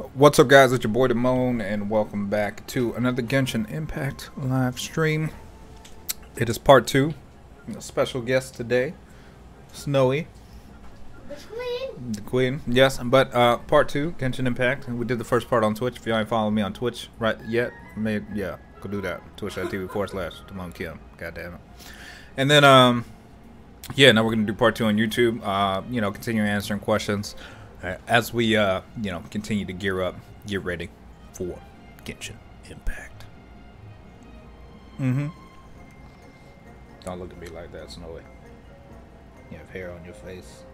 What's up, guys? It's your boy Demone, and welcome back to another Genshin Impact live stream. It is part two. A special guest today, Snowy, The queen. the queen. Yes, but uh, part two, Genshin Impact. We did the first part on Twitch. If you ain't following me on Twitch right yet, may yeah, go do that. Twitch.tv forward slash Demone Kim. God damn it. And then um, yeah, now we're gonna do part two on YouTube. Uh, you know, continue answering questions as we uh, you know, continue to gear up, get ready for Genshin Impact. Mm-hmm. Don't look at me like that, Snowy. You have hair on your face.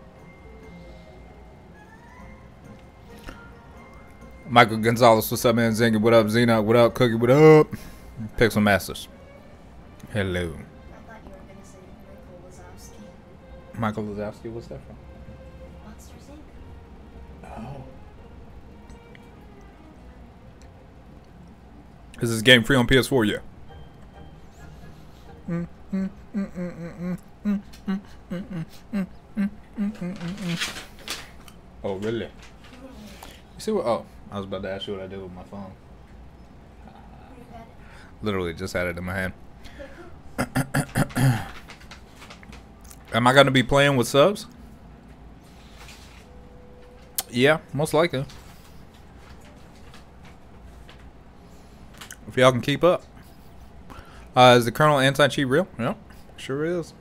Michael Gonzalez, what's up, man? Zinga, what up? Zena, what up? Cookie, what up? Pixel Masters. Hello. I thought you were gonna say Michael Wazowski. Michael Lazowski, what's that from? Oh. Is this game free on PS4 yet? Oh, really? You see what? Oh, I was about to ask you what I did with my phone. Literally just had it in my hand. Am I going to be playing with subs? Yeah, most likely. If y'all can keep up. Uh, is the kernel anti-cheat real? Yeah, sure is.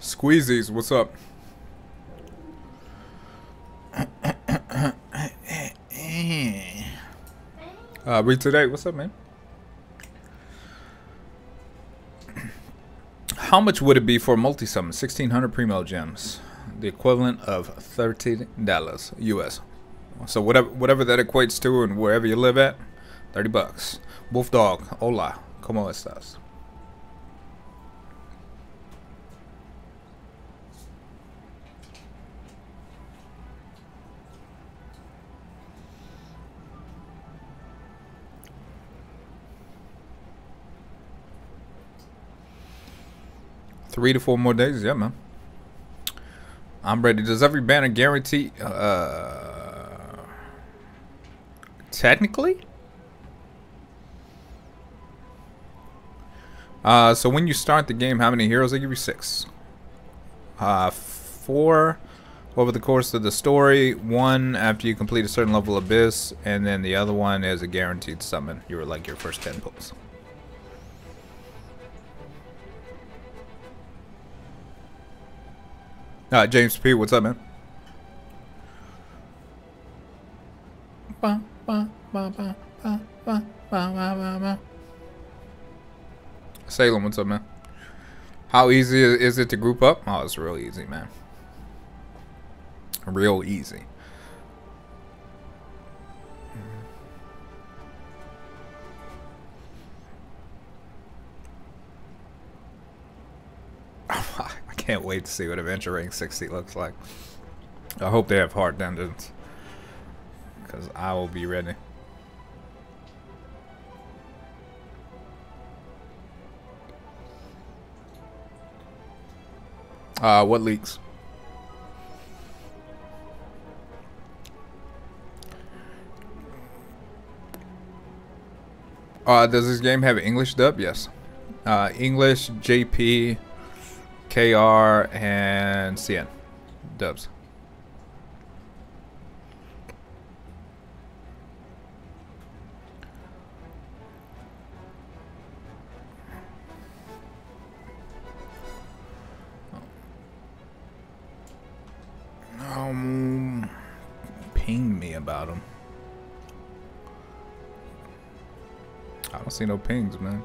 Squeezies, what's up? Uh, read today, what's up, man? How much would it be for a multi-summon? 1600 Primogems. The equivalent of $30 US. So whatever whatever that equates to and wherever you live at, 30 bucks. Wolf dog, hola, ¿cómo estás? Three to four more days, yeah, man. I'm ready. Does every banner guarantee? Uh, technically. Uh, so when you start the game, how many heroes? They give you six. Uh, four over the course of the story. One after you complete a certain level of abyss, and then the other one is a guaranteed summon. You were like your first ten pulls. Uh, James P, what's up, man? Salem, what's up, man? How easy is it to group up? Oh, it's real easy, man. Real easy. Oh, can't wait to see what Adventure Ring 60 looks like. I hope they have hard dungeons. Because I will be ready. Uh, what leaks? Uh, does this game have English dub? Yes. Uh, English, JP, KR, and CN dubs. Um, ping me about them. I don't see no pings, man.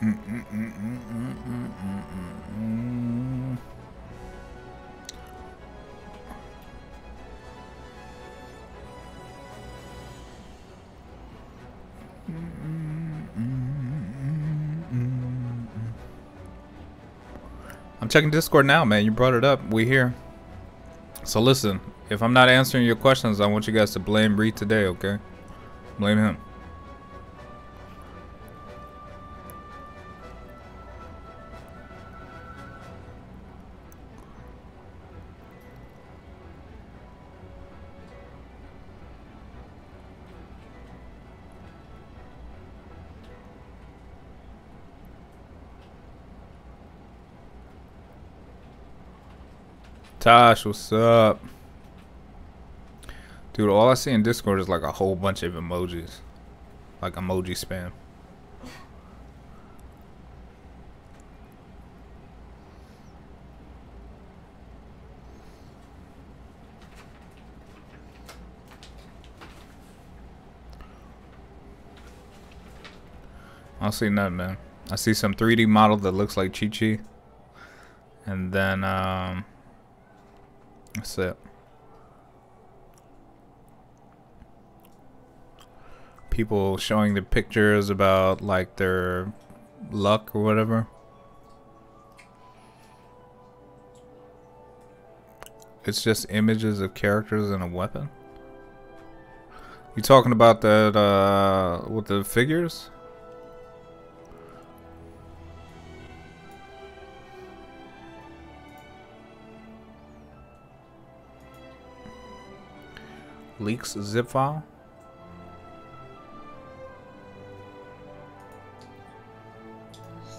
I'm checking Discord now, man. You brought it up. We here. So listen, if I'm not answering your questions, I want you guys to blame Reed today, okay? Blame him. Tosh, what's up? Dude, all I see in Discord is like a whole bunch of emojis. Like emoji spam. I don't see nothing, man. I see some 3D model that looks like Qiqi. And then, um, that's it. People showing the pictures about like their luck or whatever. It's just images of characters and a weapon. You talking about that uh, with the figures? Leaks zip file.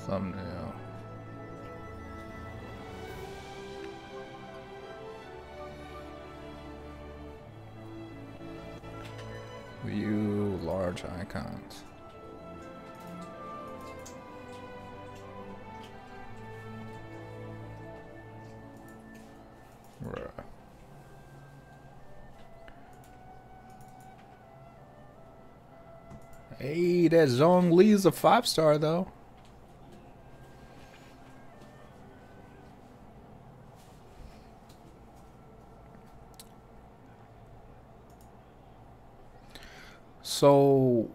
Thumbnail. View large icons. Hey, that Zhongli's a five star though. So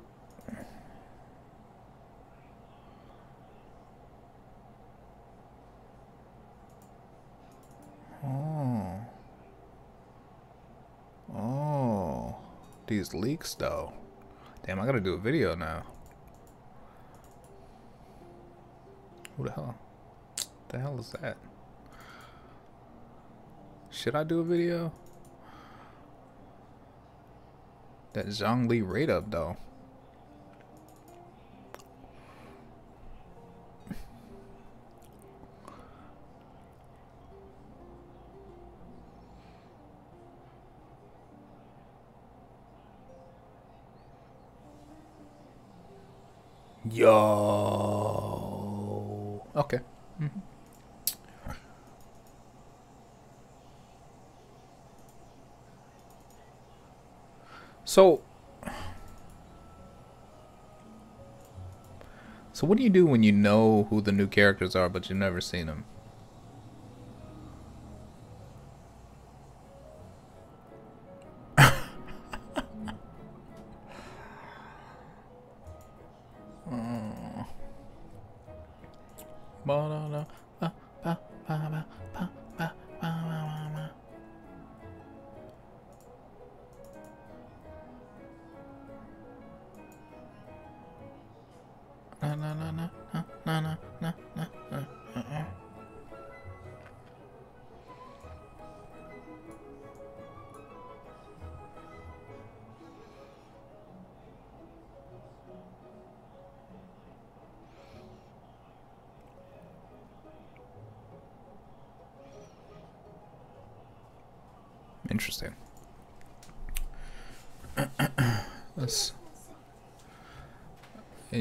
Oh. Oh. These leaks though. Damn, I gotta do a video now. Who the hell? The hell is that? Should I do a video? That Zhongli rate up though. Yo. Okay. Mm -hmm. So, so what do you do when you know who the new characters are, but you've never seen them?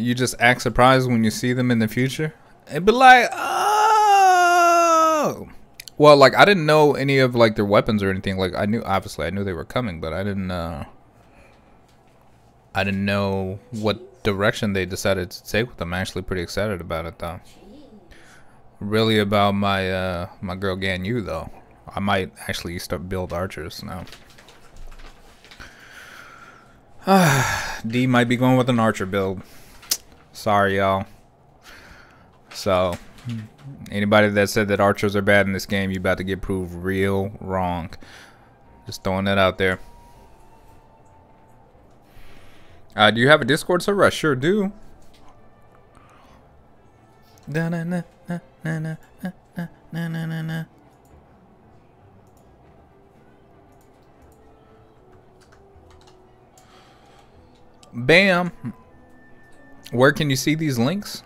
You just act surprised when you see them in the future, and be like, "Oh." Well, like I didn't know any of like their weapons or anything. Like I knew, obviously, I knew they were coming, but I didn't. uh I didn't know what direction they decided to take with them. I'm actually pretty excited about it, though. Really about my uh my girl Ganyu though. I might actually start build archers now. D might be going with an archer build. Sorry, y'all. So, anybody that said that archers are bad in this game, you about to get proved real wrong. Just throwing that out there. Uh, do you have a Discord server? I sure do. Bam. Where can you see these links?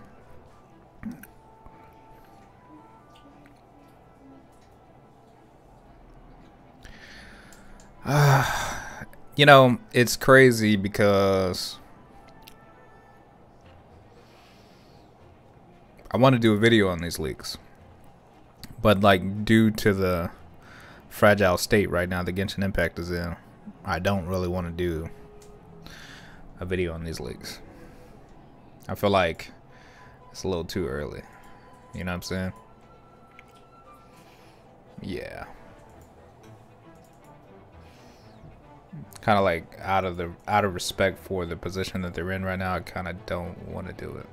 you know, it's crazy because I want to do a video on these leaks. But like due to the fragile state right now the Genshin Impact is in, I don't really want to do a video on these leaks. I feel like it's a little too early. You know what I'm saying? Yeah. Kind of like out of the out of respect for the position that they're in right now, I kind of don't want to do it.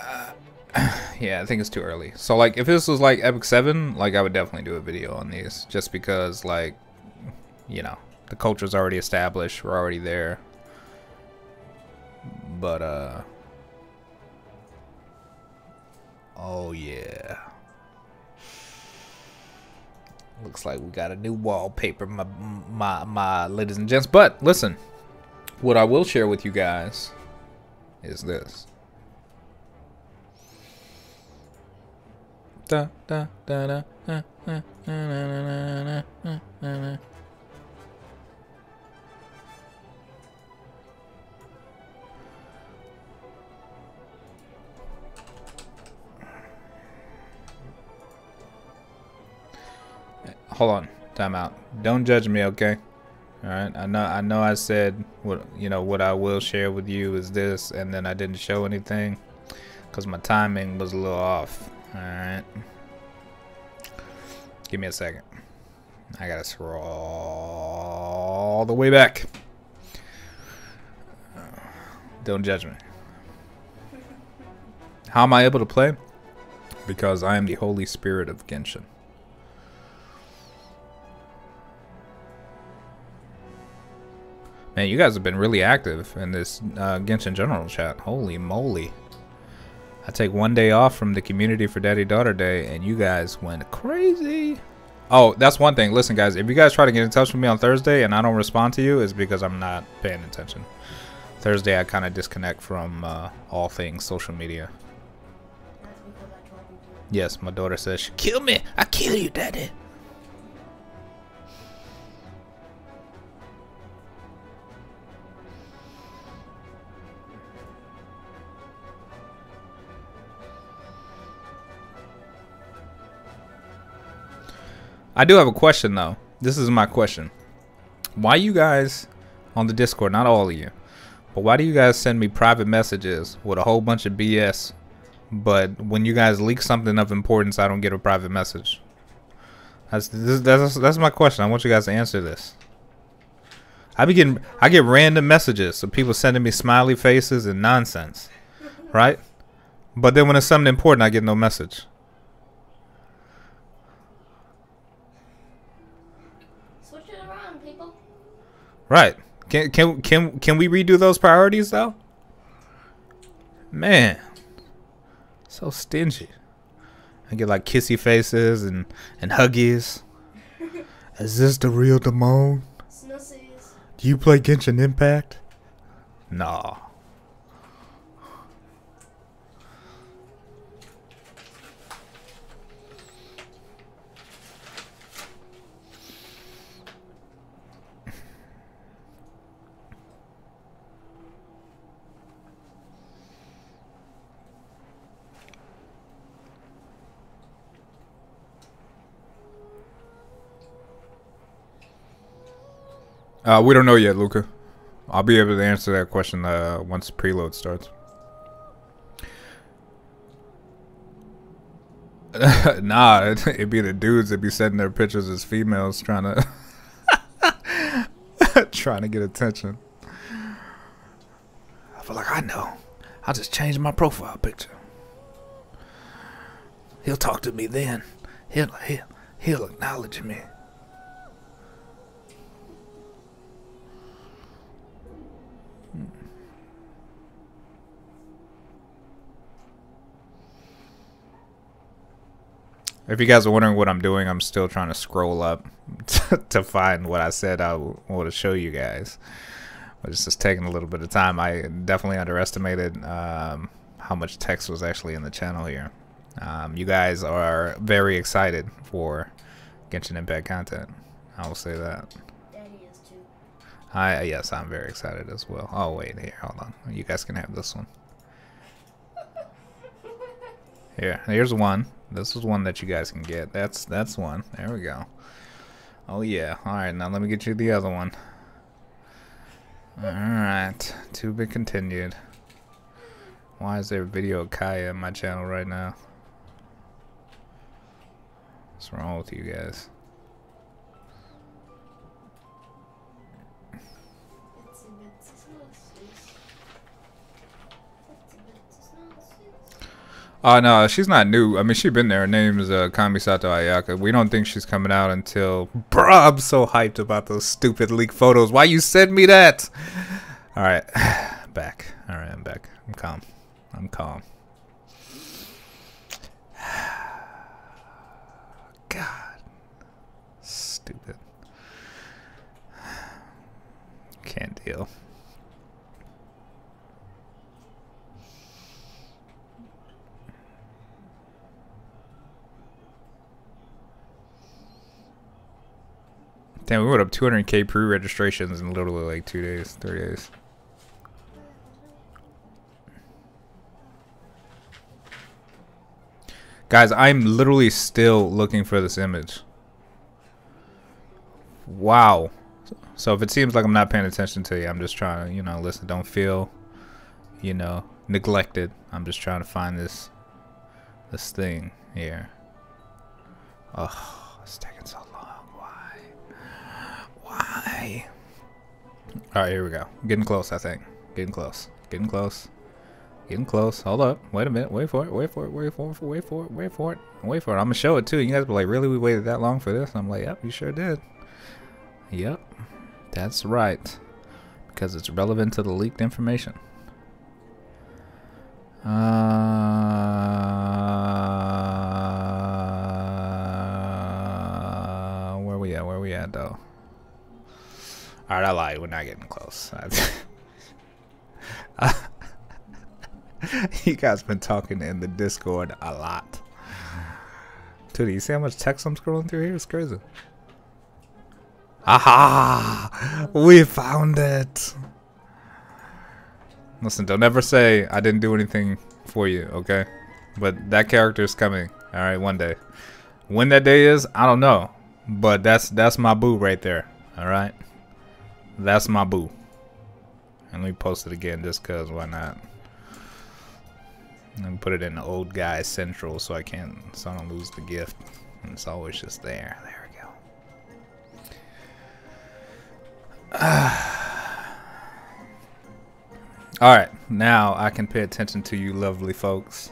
Uh, yeah, I think it's too early. So like, if this was like Epic Seven, like I would definitely do a video on these, just because like, you know, the culture's already established, we're already there. But uh, oh yeah. Looks like we got a new wallpaper, my, my, my ladies and gents. But listen, what I will share with you guys is this. Da, da, da, da, da, da, da, da, da, da, hold on, time out. Don't judge me, okay? All right. I know. I know. I said what you know. What I will share with you is this, and then I didn't show anything because my timing was a little off. All right. Give me a second. I gotta scroll all the way back. Don't judge me. How am I able to play? Because I am the Holy Spirit of Genshin. Man, you guys have been really active in this uh, Genshin General chat. Holy moly. I take one day off from the community for Daddy Daughter Day, and you guys went crazy. Oh, that's one thing. Listen, guys, if you guys try to get in touch with me on Thursday and I don't respond to you, it's because I'm not paying attention. Thursday, I kind of disconnect from uh, all things social media. Yes, my daughter says, she, kill me. I kill you, Daddy. I do have a question though. This is my question. Why you guys on the Discord, not all of you, but why do you guys send me private messages with a whole bunch of BS, but when you guys leak something of importance, I don't get a private message? That's that's that's my question. I want you guys to answer this. I be getting I get random messages of people sending me smiley faces and nonsense, right? But then when it's something important, I get no message. Right. Can can can can we redo those priorities though? Man, so stingy. I get like kissy faces and and huggies. Is this the real Demone? Do you play Genshin Impact? Nah. Uh, we don't know yet, Luca. I'll be able to answer that question uh, once preload starts. nah, it'd be the dudes that be sending their pictures as females trying to trying to get attention. I feel like I know. I'll just change my profile picture. He'll talk to me then. He'll he'll he'll acknowledge me. If you guys are wondering what I'm doing, I'm still trying to scroll up to find what I said I want to show you guys. But it's just taking a little bit of time. I definitely underestimated um, how much text was actually in the channel here. Um, you guys are very excited for Genshin Impact content. I will say that. Daddy is too. I yes, I'm very excited as well. Oh wait, here, hold on. You guys can have this one. Here, here's one. This is one that you guys can get. That's that's one. There we go. Oh yeah. All right, now let me get you the other one. All right, to be continued. Why is there a video of Kaeya in my channel right now? What's wrong with you guys? Oh no, she's not new. I mean, she's been there. Her name is uh, Kamisato Ayaka. We don't think she's coming out until. Bruh, I'm so hyped about those stupid leak photos. Why you send me that? All right, back. All right, I'm back. I'm calm. I'm calm. God, stupid. Can't deal. Damn, we went up 200k pre-registrations in literally like two days, three days. Guys, I'm literally still looking for this image. Wow. So if it seems like I'm not paying attention to you, I'm just trying to, you know, listen. Don't feel, you know, neglected. I'm just trying to find this, this thing here. Oh, it's taking so long. Why? All right, here we go. Getting close, I think. Getting close. Getting close. Getting close. Hold up. Wait a minute. Wait for it. Wait for it. Wait for it. Wait for it. Wait for it. Wait for it. I'm gonna show it too. You guys be like, really? We waited that long for this? I'm like, yep, you sure did. Yep, that's right. Because it's relevant to the leaked information. Uh, where we at? Where we at though? All right, I lied. We're not getting close. you guys been talking in the Discord a lot. Dude, you see how much text I'm scrolling through here? It's crazy. Aha! We found it. Listen, don't ever say I didn't do anything for you, okay? But that character is coming. All right, one day. When that day is, I don't know. But that's that's my boo right there. All right, that's my boo. And let me post it again just cause why not? And put it in the old guy central so I can't so I don't lose the gift. And it's always just there. There we go. Alright, now I can pay attention to you lovely folks.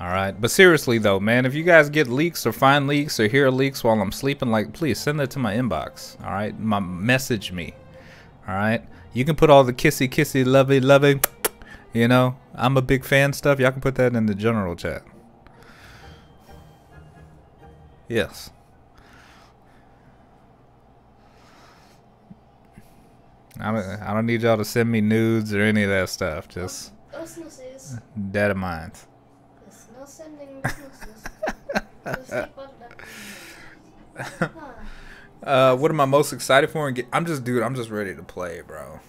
Alright, but seriously though, man, if you guys get leaks or find leaks or hear leaks while I'm sleeping, like, please send that to my inbox. Alright, message me. Alright, you can put all the kissy kissy lovey lovey, you know, I'm a big fan stuff. Y'all can put that in the general chat. Yes. I don't, I don't need y'all to send me nudes or any of that stuff. Just dead of mind. Uh, what am I most excited for? And get, I'm just, dude. I'm just ready to play, bro.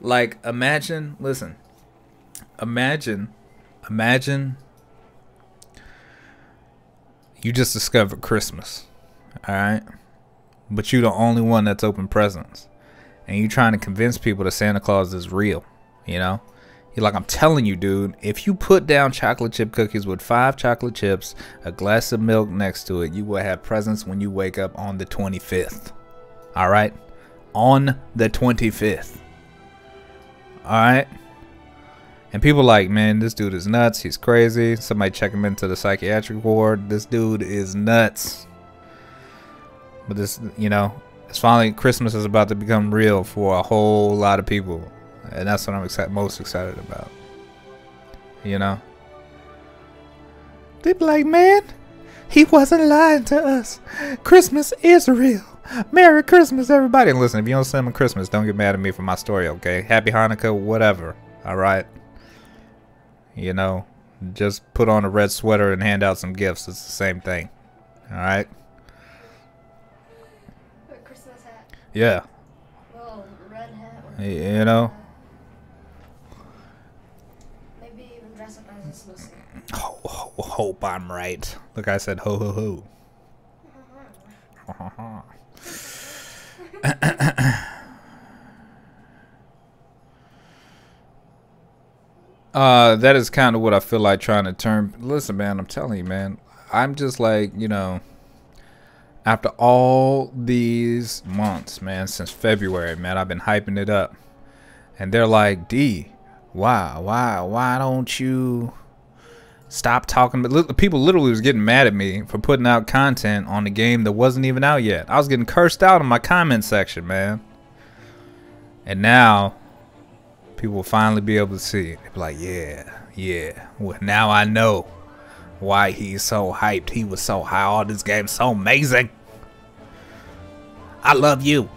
Like, imagine. Listen. Imagine. Imagine. You just discovered Christmas, all right? But you're the only one that's open presents, and you're trying to convince people that Santa Claus is real. You know, you're like, I'm telling you, dude. If you put down chocolate chip cookies with five chocolate chips, a glass of milk next to it, you will have presents when you wake up on the 25th. All right, on the 25th. All right. And people like, man, this dude is nuts. He's crazy. Somebody check him into the psychiatric ward. This dude is nuts. But this, you know, It's finally Christmas is about to become real for a whole lot of people, and that's what I'm excited, most excited about. You know, they be like, man, he wasn't lying to us. Christmas is real. Merry Christmas, everybody. And listen, if you don't send me Christmas, don't get mad at me for my story, okay? Happy Hanukkah, whatever. All right. You know, just put on a red sweater and hand out some gifts. It's the same thing. All right. Or Christmas hat. Yeah. Well, red hat. Y- You know. Maybe even dress up as a snowman. Ho, ho, hope I'm right. Look, I said ho ho ho. uh, that is kind of what I feel like trying to turn. Listen, man, I'm telling you, man. I'm just like, you know, after all these months, man, since February, man, I've been hyping it up. And they're like, D, why, why, why don't you stop talking? But people literally was getting mad at me for putting out content on the game that wasn't even out yet. I was getting cursed out in my comment section, man. And now, people will finally be able to see. They'll be like, yeah, yeah. Well, now I know why he's so hyped. He was so high. All this game's so amazing. I love you.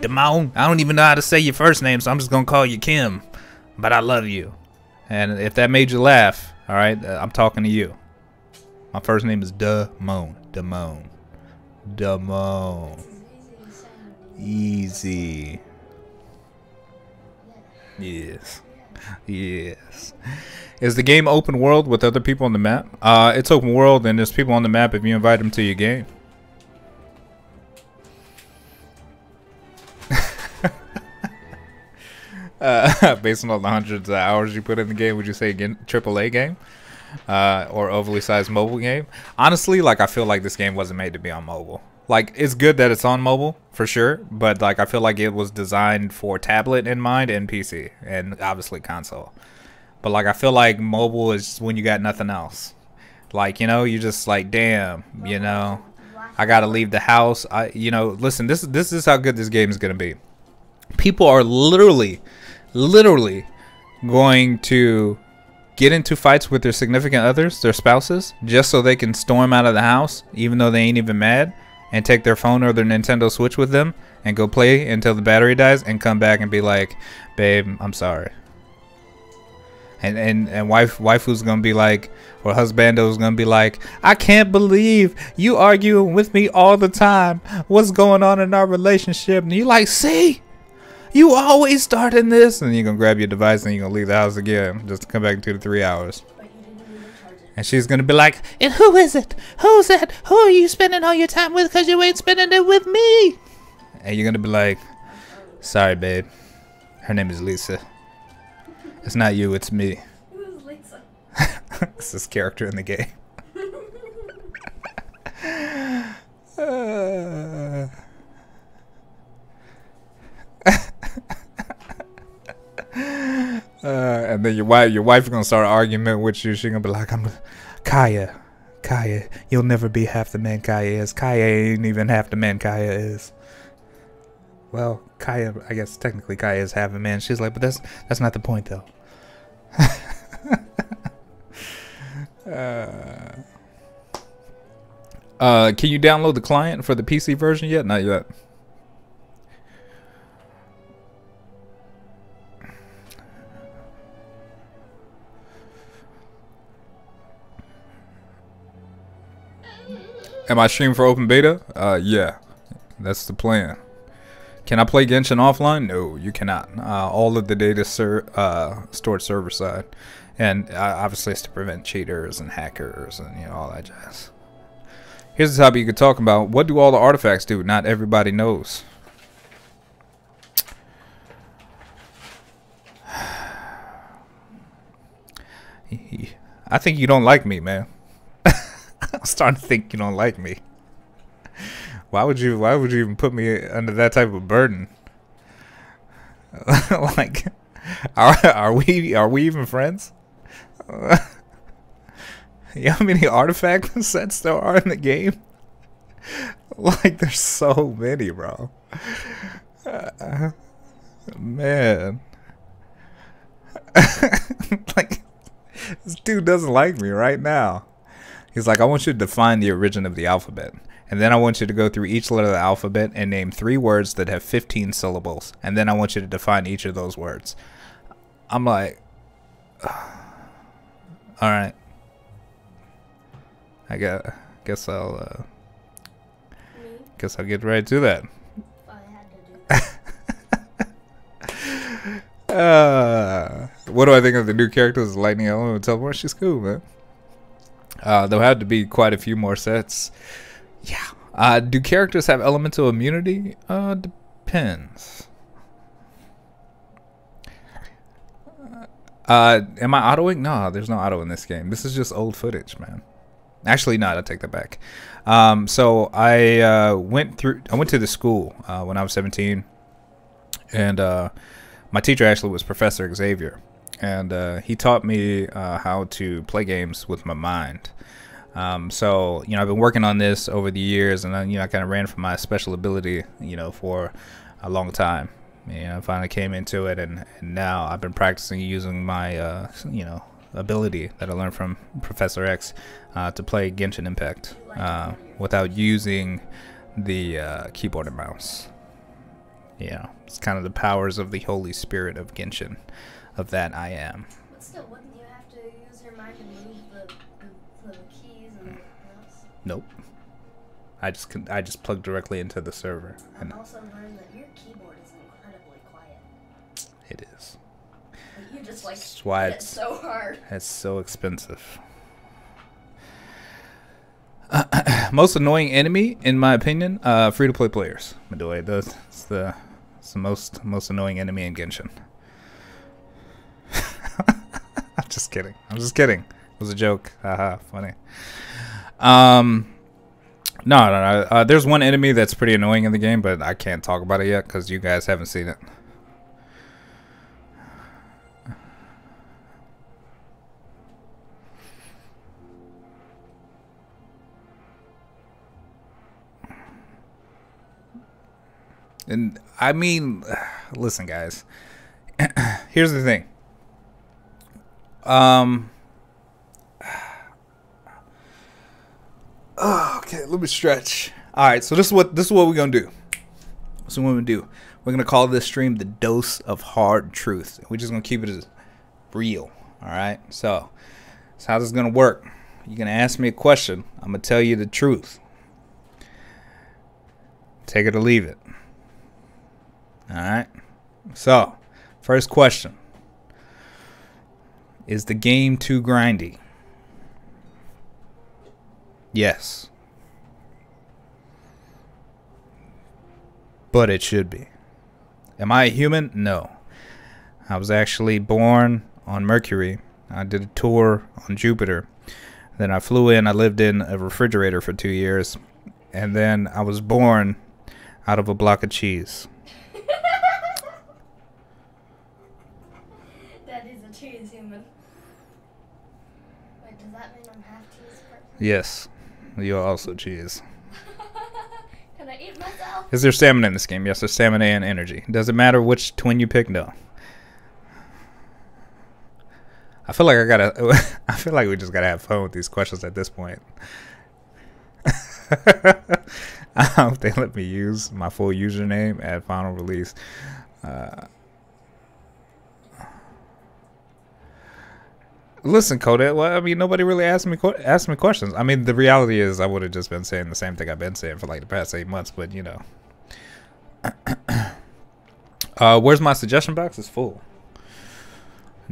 Demone. I don't even know how to say your first name, so I'm just gonna call you Kim. But I love you. And if that made you laugh, all right, uh, I'm talking to you. My first name is Demone. Demone. Demone. Easy. Yes. Yes. Is the game open world with other people on the map? Uh, it's open world and there's people on the map if you invite them to your game. Uh, based on the hundreds of hours you put in the game, would you say again AAA game? Uh, or overly sized mobile game? Honestly, like I feel like this game wasn't made to be on mobile. Like it's good that it's on mobile for sure, but like I feel like it was designed for tablet in mind and PC and obviously console. But like I feel like mobile is when you got nothing else. Like you know, you just like damn, you know, I gotta leave the house. I you know, listen, this this is how good this game is gonna be. People are literally, literally going to get into fights with their significant others, their spouses, just so they can storm out of the house, even though they ain't even mad, and take their phone or their Nintendo Switch with them and go play until the battery dies and come back and be like, babe, I'm sorry. And and and wife waifu's gonna be like, or husbando's gonna be like, I can't believe you arguing with me all the time. What's going on in our relationship? And you like, see, you always start in this, and you're gonna grab your device and you're gonna leave the house again just to come back in two to three hours. But you didn't even charge it. And she's gonna be like, and who is it? Who's it? Who are you spending all your time with? Cause you ain't spending it with me. And you're gonna be like, sorry, babe. Her name is Lisa. It's not you, it's me. Who's Lisa? it's this character in the game. Uh, and then your wife, your wife gonna start argument with you. She gonna be like, "I'm Kaeya, Kaeya. You'll never be half the man Kaeya is. Kaeya ain't even half the man Kaeya is." Well, Kaeya, I guess technically Kaeya is half a man. She's like, but that's that's not the point though. uh, uh, can you download the client for the PC version yet? Not yet. Am I streaming for open beta? Uh, yeah, that's the plan. Can I play Genshin offline? No, you cannot. Uh, all of the data ser- uh, stored server side, and uh, obviously it's to prevent cheaters and hackers and you know all that jazz. Here's the topic you could talk about. What do all the artifacts do? Not everybody knows. I think you don't like me, man. I'm starting to think you don't like me. Why would you? Why would you even put me under that type of burden? like, are are we are we even friends? you know how many artifact sets there are in the game? like there's so many, bro. Uh, man. like this dude doesn't like me right now. He's like, I want you to define the origin of the alphabet. And then I want you to go through each letter of the alphabet and name three words that have 15 syllables. And then I want you to define each of those words. I'm like, all right. I got, guess I'll, uh, guess I'll get right to that. if I had to do Uh, what do I think of the new characters? Lightning Element and Teleport. She's cool, man. Uh, there'll have to be quite a few more sets. Yeah. Uh, do characters have elemental immunity? Uh, depends. Uh, am I autoing? No, there's no auto in this game. This is just old footage, man. Actually, not. I take that back. Um, so I uh, went through. I went to the school uh, when I was 17, and uh, my teacher actually was Professor Xavier, and uh, he taught me uh, how to play games with my mind. Um, so you know, I've been working on this over the years, and I, you know, I kind of ran from my special ability, you know, for a long time. You know, I finally came into it, and, and now I've been practicing using my, uh, you know, ability that I learned from Professor X uh, to play Genshin Impact uh, without using the uh, keyboard and mouse. Know, it's kind of the powers of the Holy Spirit of Genshin. Of that, I am. But still, wouldn't you have to use your mind to move the, the, the keys and mouse? Nope. I just con- I just plug directly into the server, and also learned that your keyboard is incredibly quiet. it is. You just like That's why it's- so hard. It's so expensive. most annoying enemy, in my opinion, uh, free to play players. Midway, those it's the it's the most most annoying enemy in Genshin. I'm just kidding. I'm just kidding. It was a joke. Haha, funny. Um, no, no, no. Uh, there's one enemy that's pretty annoying in the game, but I can't talk about it yet because you guys haven't seen it. And I mean, listen, guys. Here's the thing. Um. Oh, okay, let me stretch. All right, so this is what this is what we're gonna do. Is what we're gonna do. We're gonna call this stream the dose of hard truth. We're just gonna keep it as real. All right. So, that's how this gonna work. You're gonna ask me a question. I'm gonna tell you the truth. Take it or leave it. All right. So, first question Is the game too grindy? Yes. But it should be. Am I a human? No. I was actually born on Mercury. I did a tour on Jupiter. Then I flew in. I lived in a refrigerator for two years. And then I was born out of a block of cheese. That is a cheese human. Wait, does that mean I'm half Yes. You're also cheese. Can I eat myself? Is there stamina in this game? Yes, there's stamina and energy. Does it matter which twin you pick? No. I feel like I gotta. I feel like we just gotta have fun with these questions at this point. I hope they let me use my full username at final release. Uh, listen, Kodak. Well, I mean, nobody really asked me asked me questions. I mean, the reality is, I would have just been saying the same thing I've been saying for like the past eight months. But you know, uh, where's my suggestion box? It's full.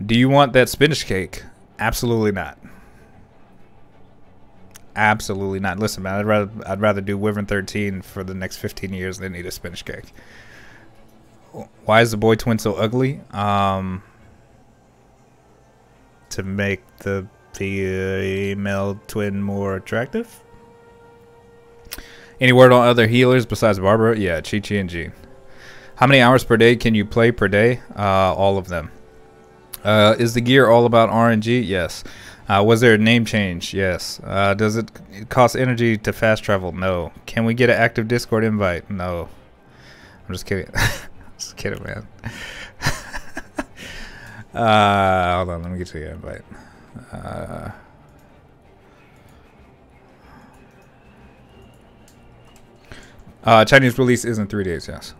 Do you want that spinach cake? Absolutely not. Absolutely not. Listen, man, I'd rather I'd rather do Wyvern 13 for the next 15 years than eat a spinach cake. Why is the boy twin so ugly? Um, to make the female twin more attractive. Any word on other healers besides Barbara? Yeah, Qiqi and Jean. How many hours per day can you play per day? Uh, all of them. Uh, is the gear all about RNG? Yes. Uh, was there a name change? Yes. Uh, does it cost energy to fast travel? No. Can we get an active Discord invite? No. I'm just kidding. just kidding, man. Uh, hold on, let me get you the invite. Uh, uh, Chinese release is in three days. Yes.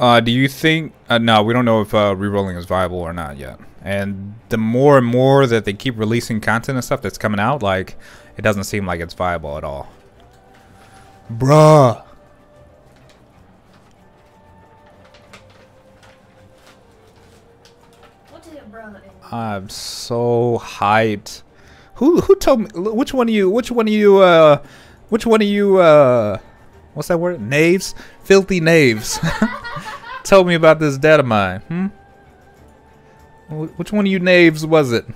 Uh, do you think? Uh, no, we don't know if uh, rerolling is viable or not yet. And the more and more that they keep releasing content and stuff that's coming out, like it doesn't seem like it's viable at all. Bruh. I'm so hyped. Who who told me? Which one of you? Which one of you? Uh, which one of you? Uh, what's that word? Knaves, filthy knaves. told me about this data mine. Hmm. Which one of you knaves was it?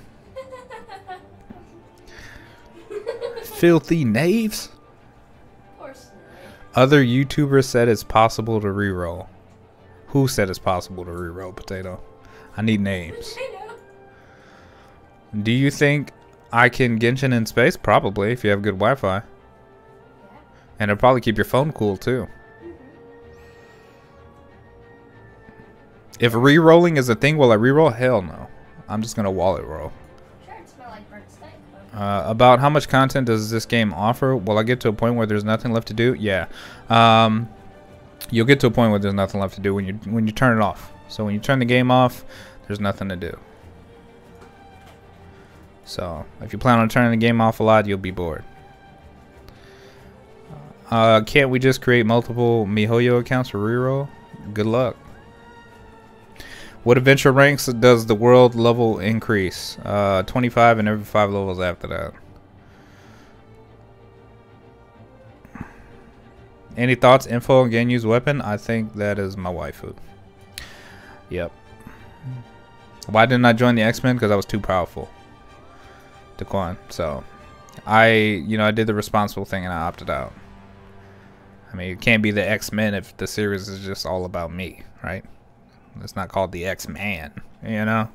filthy knaves. Of course Other YouTubers said it's possible to reroll. Who said it's possible to reroll potato? I need names. not. I know. Do you think I can Genshin in space? Probably, if you have good Wi-Fi. And it'll probably keep your phone cool too. If re-rolling is a thing, will I re-roll? Hell no. I'm just gonna wallet roll. Sure, it smells like burnt Uh, about how much content does this game offer? Will I get to a point where there's nothing left to do? Yeah. Um, you'll get to a point where there's nothing left to do when you when you turn it off. So when you turn the game off, there's nothing to do. So if you plan on turning the game off a lot, you'll be bored. Uh, can't we just create multiple MiHoYo accounts for reroll? Good luck. What adventure ranks does the world level increase? Uh, 25 and every 5 levels after that. Any thoughts, info on Ganyu's weapon? I think that is my waifu. Yep. Why didn't I join the X-Men? Because I was too powerful. Daquan. So, I, you know, I did the responsible thing and I opted out. I mean, it can't be the X-Men if the series is just all about me, right? It's not called the X-Man, you know?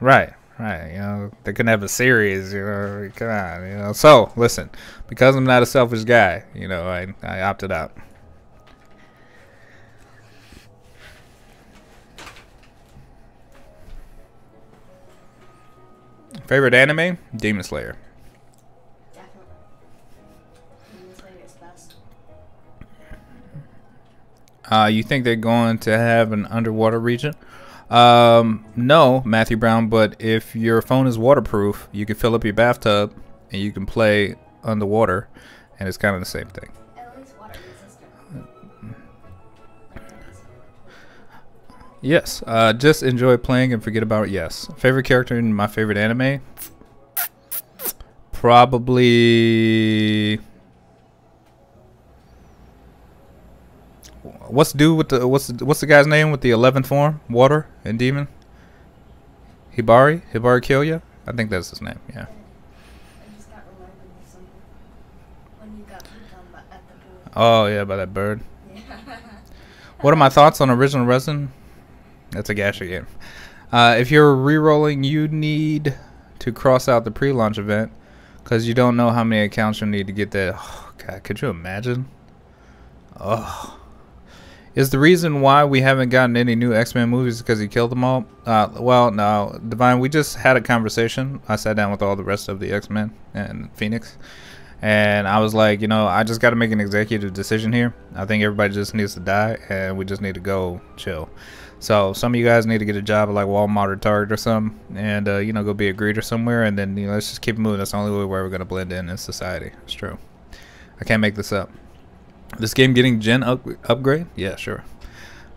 Right, right. You know, they couldn't have a series. You know, come on. You know. So listen, because I'm not a selfish guy, you know, I I opted out. Favorite anime? Demon Slayer. Demon Slayer is best. Uh, you think they're going to have an underwater region? Um, no, Matthew Brown. But if your phone is waterproof, you can fill up your bathtub and you can play underwater, and it's kind of the same thing. Yes. Uh, just enjoy playing and forget about it. Yes. Favorite character in my favorite anime? Probably. What's do with the what's the, what's the guy's name with the eleventh form? Water and demon. Hibari. Hibari Kyoya. I think that's his name. Yeah. I just got reminded of something. When you got pooped on by, at the pool. Oh yeah, by that bird. Yeah. What are my thoughts on original resin? That's a gash again. Uh, if you're re-rolling, you need to cross out the pre-launch event because you don't know how many accounts you'll need to get that. Oh, God, could you imagine? Oh, is the reason why we haven't gotten any new X-Men movies because he killed them all? Uh, well, no, Divine. We just had a conversation. I sat down with all the rest of the X-Men and Phoenix, and I was like, you know, I just got to make an executive decision here. I think everybody just needs to die, and we just need to go chill. So some of you guys need to get a job at like Walmart or Target or something, and uh, you know, go be a greeter somewhere, and then you know, let's just keep moving. That's the only way where we're ever gonna blend in in society. It's true. I can't make this up. This game getting gen up- upgrade? Yeah, sure.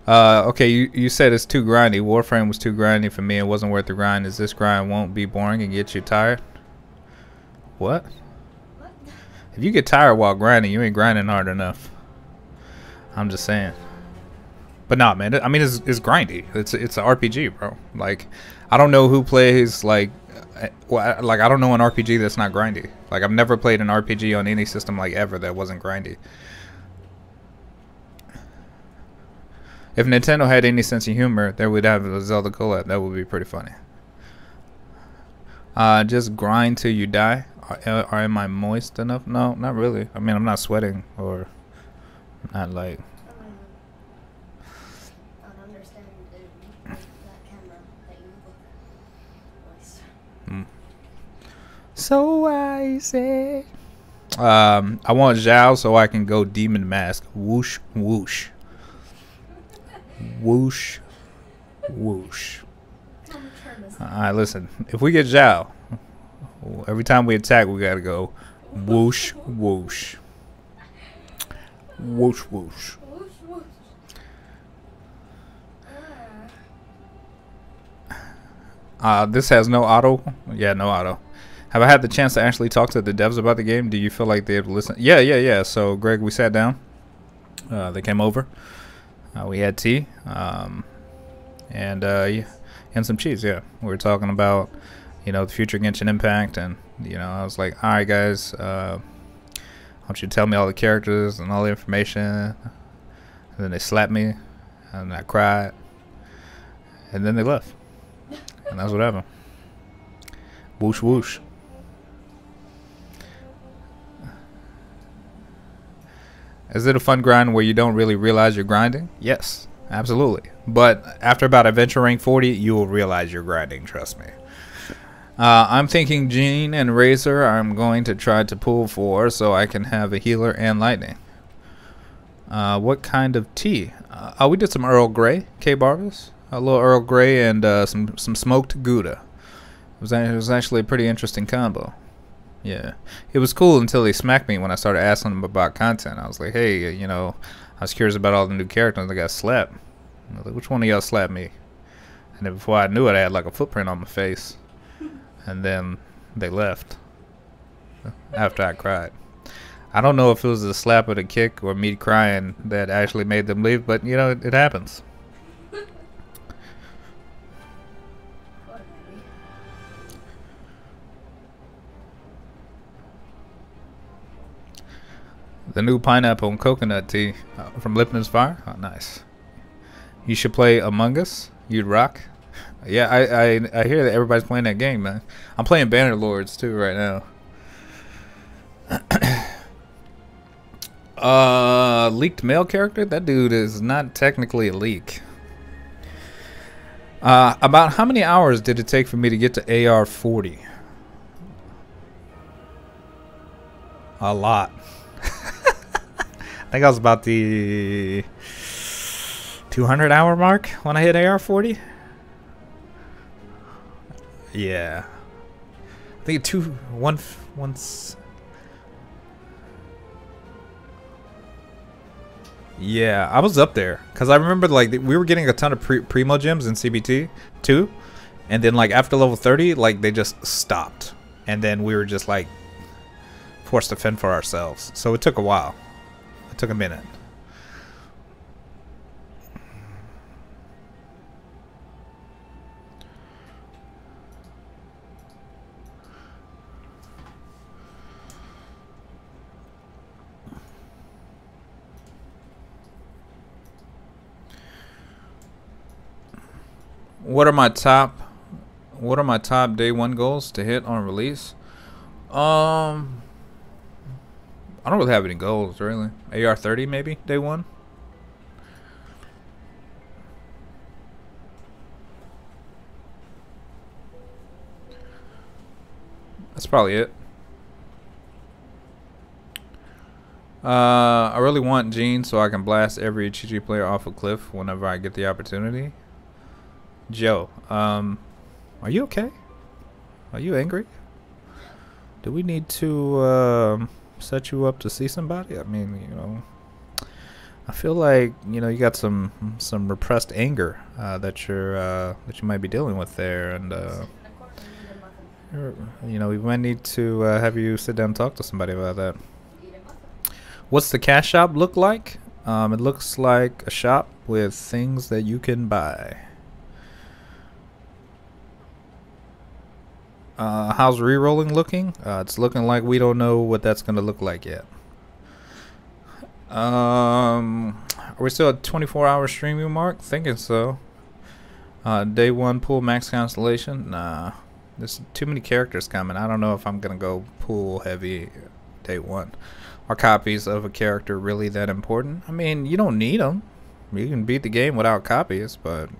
Uh, okay, you, you said it's too grindy. Warframe was too grindy for me. It wasn't worth the grind. Is this grind won't be boring and get you tired? What? what? If you get tired while grinding, you ain't grinding hard enough. I'm just saying. But nah, man. I mean, it's, it's grindy. It's it's an RPG, bro. Like, I don't know who plays like, uh, I- like I don't know an RPG that's not grindy. Like, I've never played an RPG on any system like ever that wasn't grindy. If Nintendo had any sense of humor, they would have a Zelda collab. That would be pretty funny. Uh, just grind till you die. Or, or am I moist enough? No, not really. I mean, I'm not sweating or not like. I mean, I don't understand uh, that camera that you look moist. Mm. So I say. Um, I want Xiao so I can go Demon Mask. Whoosh, whoosh. Whoosh, whoosh. Alright, listen. If we get Xiao, every time we attack, we gotta go whoosh, whoosh. Whoosh, whoosh. Uh, this has no auto. Yeah, no auto. Have I had the chance to actually talk to the devs about the game? Do you feel like they'd listen? Yeah, yeah, yeah. So, Greg, we sat down. Uh, they came over. Uh, we had tea. Um, and, uh, yeah, and some cheese, yeah. We were talking about, you know, the future Genshin Impact. And, you know, I was like, all right, guys, uh, I want you to tell me all the characters and all the information. And then they slapped me. And I cried. And then they left. And that's what happened. Whoosh whoosh. Is it a fun grind where you don't really realize you're grinding? Yes, absolutely. But after about adventure rank 40, you will realize you're grinding, trust me. Uh, I'm thinking Jean and Razor I'm going to try to pull for so I can have a healer and lightning. Uh, what kind of tea? Uh, oh, we did some Earl Grey, K Barvis. A little Earl Grey and uh, some some smoked Gouda. It was, it was actually a pretty interesting combo. Yeah. It was cool until they smacked me when I started asking them about content. I was like, hey, uh, you know, I was curious about all the new characters that got slapped. I was like, which one of y'all slapped me? And then before I knew it, I had like a footprint on my face. And then they left uh, after I cried. I don't know if it was the slap or the kick or me crying that actually made them leave, but you know, it, it happens. The new pineapple and coconut tea uh, from Lipton's Fire. Oh, nice. You should play Among Us. You'd rock. Yeah, I, I I hear that everybody's playing that game, man. I'm playing Bannerlords too right now. uh, leaked male character. That dude is not technically a leak. Uh, about how many hours did it take for me to get to AR 40? A lot. I think I was about the 200 hour mark when I hit AR 40. Yeah. I think two, one, once. Yeah, I was up there because I remember like we were getting a ton of pre- Primogems in CBT too, and then like after level 30, like they just stopped, and then we were just like forced to fend for ourselves. So it took a while. Took a minute. What are my top what are my top day one goals to hit on release? Um I don't really have any goals really. AR thirty maybe, day one. That's probably it. Uh, I really want Jean so I can blast every Chi player off a cliff whenever I get the opportunity. Joe, um, are you okay? Are you angry? Do we need to um, set you up to see somebody? I mean, you know, I feel like you know you got some some repressed anger uh, that you're uh, that you might be dealing with there, and uh, you know we might need to uh, have you sit down and talk to somebody about that. What's the cash shop look like? Um, it looks like a shop with things that you can buy. Uh, how's re-rolling looking? Uh, it's looking like we don't know what that's gonna look like yet. Um, Are we still at 24 hour streaming mark? Thinking so. Uh, day one pull max constellation. Nah, there's too many characters coming. I don't know if I'm gonna go pull heavy day one. Are copies of a character really that important? I mean, you don't need them. You can beat the game without copies, but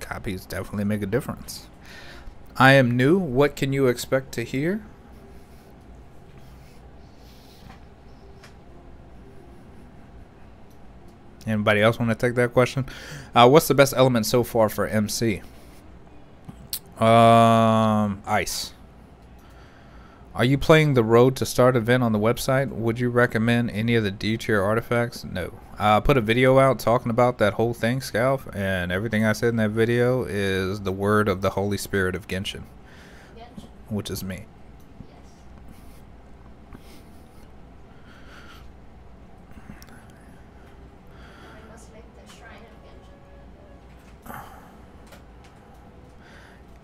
copies definitely make a difference. I am new. What can you expect to hear? Anybody else want to take that question? Uh, what's the best element so far for MC? Um, ice. Are you playing the Road to Start event on the website? Would you recommend any of the D tier artifacts? No. I put a video out talking about that whole thing, Scalp, and everything I said in that video is the word of the Holy Spirit of Genshin, which is me.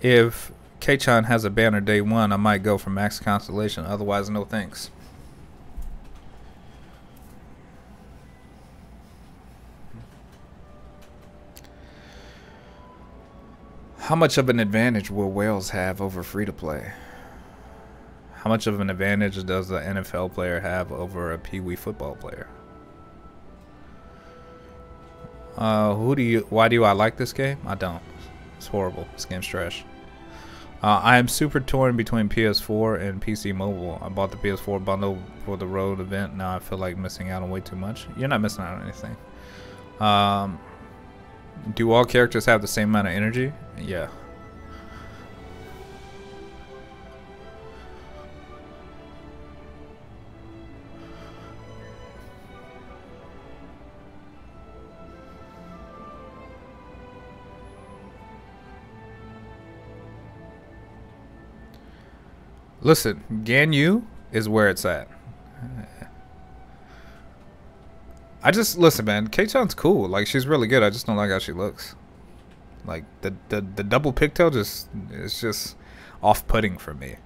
If Keqing has a banner day one, I might go for Max Constellation. Otherwise, no thanks. How much of an advantage will whales have over free to play? How much of an advantage does the NFL player have over a Pee Wee football player? Uh, who do you? Why do I like this game? I don't. It's horrible. This game's trash. Uh, I am super torn between PS4 and PC Mobile. I bought the PS4 bundle for the Road event. Now I feel like missing out on way too much. You're not missing out on anything. Um, do all characters have the same amount of energy? Yeah. Listen, Ganyu is where it's at. I just listen, man. Keqing's cool. Like she's really good. I just don't like how she looks. Like the the the double pigtail just is just off-putting for me.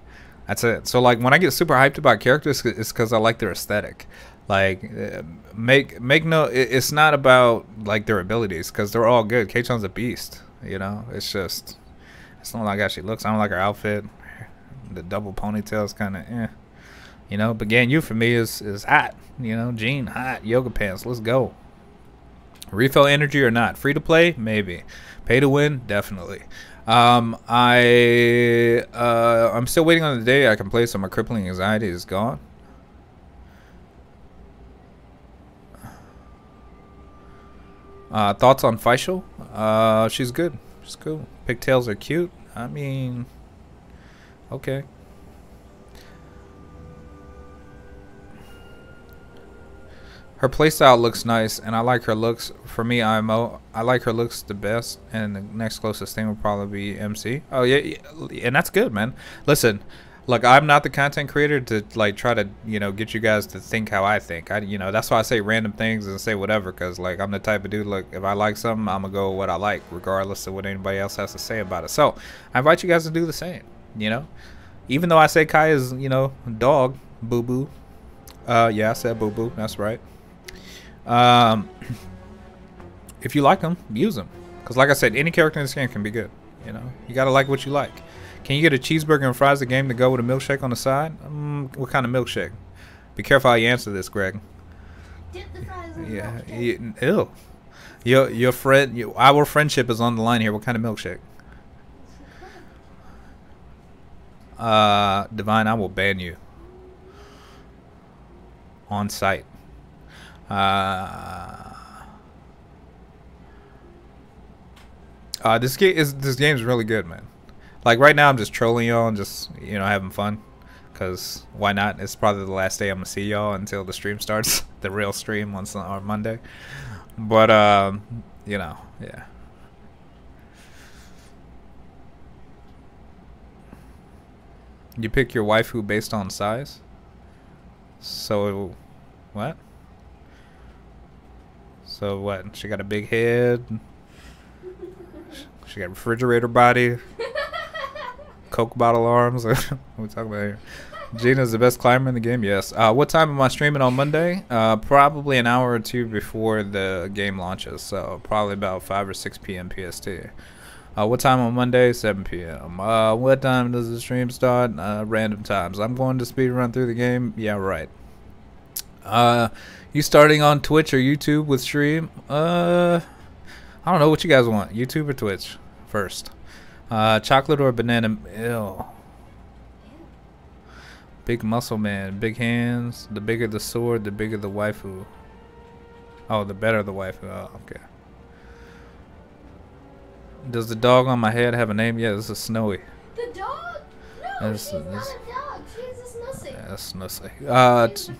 That's it. So like when I get super hyped about characters, it's because I like their aesthetic. Like uh, make make no. It's not about like their abilities because they're all good. Keqing's a beast. You know. It's just. It's not like how she looks. I don't like her outfit. The double ponytail is kind of eh. You know, but Ganyu for me is is hot. You know, Jean hot yoga pants. Let's go. Refill energy or not? Free to play? Maybe. Pay to win? Definitely. Um, I uh, I'm still waiting on the day I can play, so my crippling anxiety is gone. Uh, thoughts on Faisal? Uh, she's good. She's cool. Pigtails are cute. I mean, okay. Her playstyle looks nice, and I like her looks. For me, IMO, I like her looks the best, and the next closest thing would probably be MC. Oh yeah, yeah, and that's good, man. Listen, look, I'm not the content creator to like try to you know get you guys to think how I think. I you know that's why I say random things and say whatever, cause like I'm the type of dude. Look, if I like something, I'm gonna go with what I like, regardless of what anybody else has to say about it. So I invite you guys to do the same. You know, even though I say Kai is you know dog boo boo. Uh, yeah, I said boo boo. That's right. Um, if you like them, use them. Because, like I said, any character in this game can be good. You know, you gotta like what you like. Can you get a cheeseburger and fries a game to go with a milkshake on the side? Um, what kind of milkshake? Be careful how you answer this, Greg. Dip the fries in Yeah, milkshake. ew. Your your friend, your, our friendship is on the line here. What kind of milkshake? Uh, Divine, I will ban you on site. Uh, uh, this game is this game's really good, man. Like right now, I'm just trolling y'all and just you know having fun, cause why not? It's probably the last day I'm gonna see y'all until the stream starts, the real stream on on Monday. But um, you know, yeah. You pick your waifu based on size. So, what? So what? She got a big head. She got refrigerator body, Coke bottle arms. what we talking about here? Gina's the best climber in the game. Yes. Uh, what time am I streaming on Monday? Uh, probably an hour or two before the game launches. So probably about five or six p.m. PST. Uh, what time on Monday? 7 p.m. Uh, what time does the stream start? Uh, random times. I'm going to speed run through the game. Yeah, right. Uh, you starting on Twitch or YouTube with stream? Uh, I don't know what you guys want. YouTube or Twitch first. Uh, chocolate or banana? Ew. Big muscle man, big hands. The bigger the sword, the bigger the waifu. Oh, the better the waifu. Oh, okay. Does the dog on my head have a name? Yeah, this is Snowy. The dog? No, That's- she's not a dog. She's a snussy. Yeah, that's Snussy. Uh, t-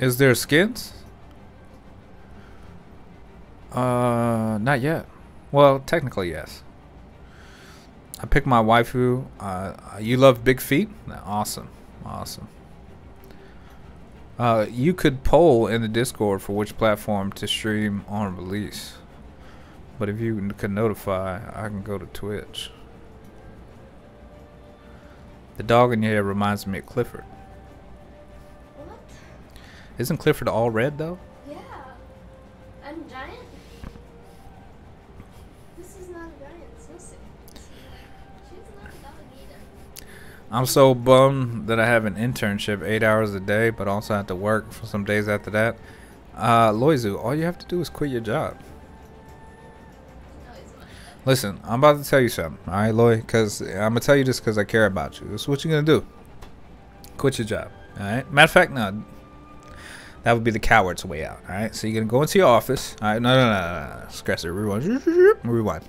is there skins? Uh, not yet. Well, technically yes. I picked my waifu. Uh, you love big feet? Awesome, awesome. Uh, you could poll in the Discord for which platform to stream on release. But if you could notify, I can go to Twitch. The dog in your head reminds me of Clifford. What? Isn't Clifford all red though? Yeah. And giant? This is not a giant snussy. She's not a dog either. I'm so bummed that I have an internship eight hours a day, but also have to work for some days after that. Uh, Loizu, all you have to do is quit your job. Listen, I'm about to tell you something, all right, Loy? Because I'm gonna tell you this because I care about you. This is what you're gonna do. Quit your job, all right? Matter of fact, no, that would be the coward's way out, all right? So you're gonna go into your office, all right? No, no, no, no, no. scratch it. Rewind, rewind.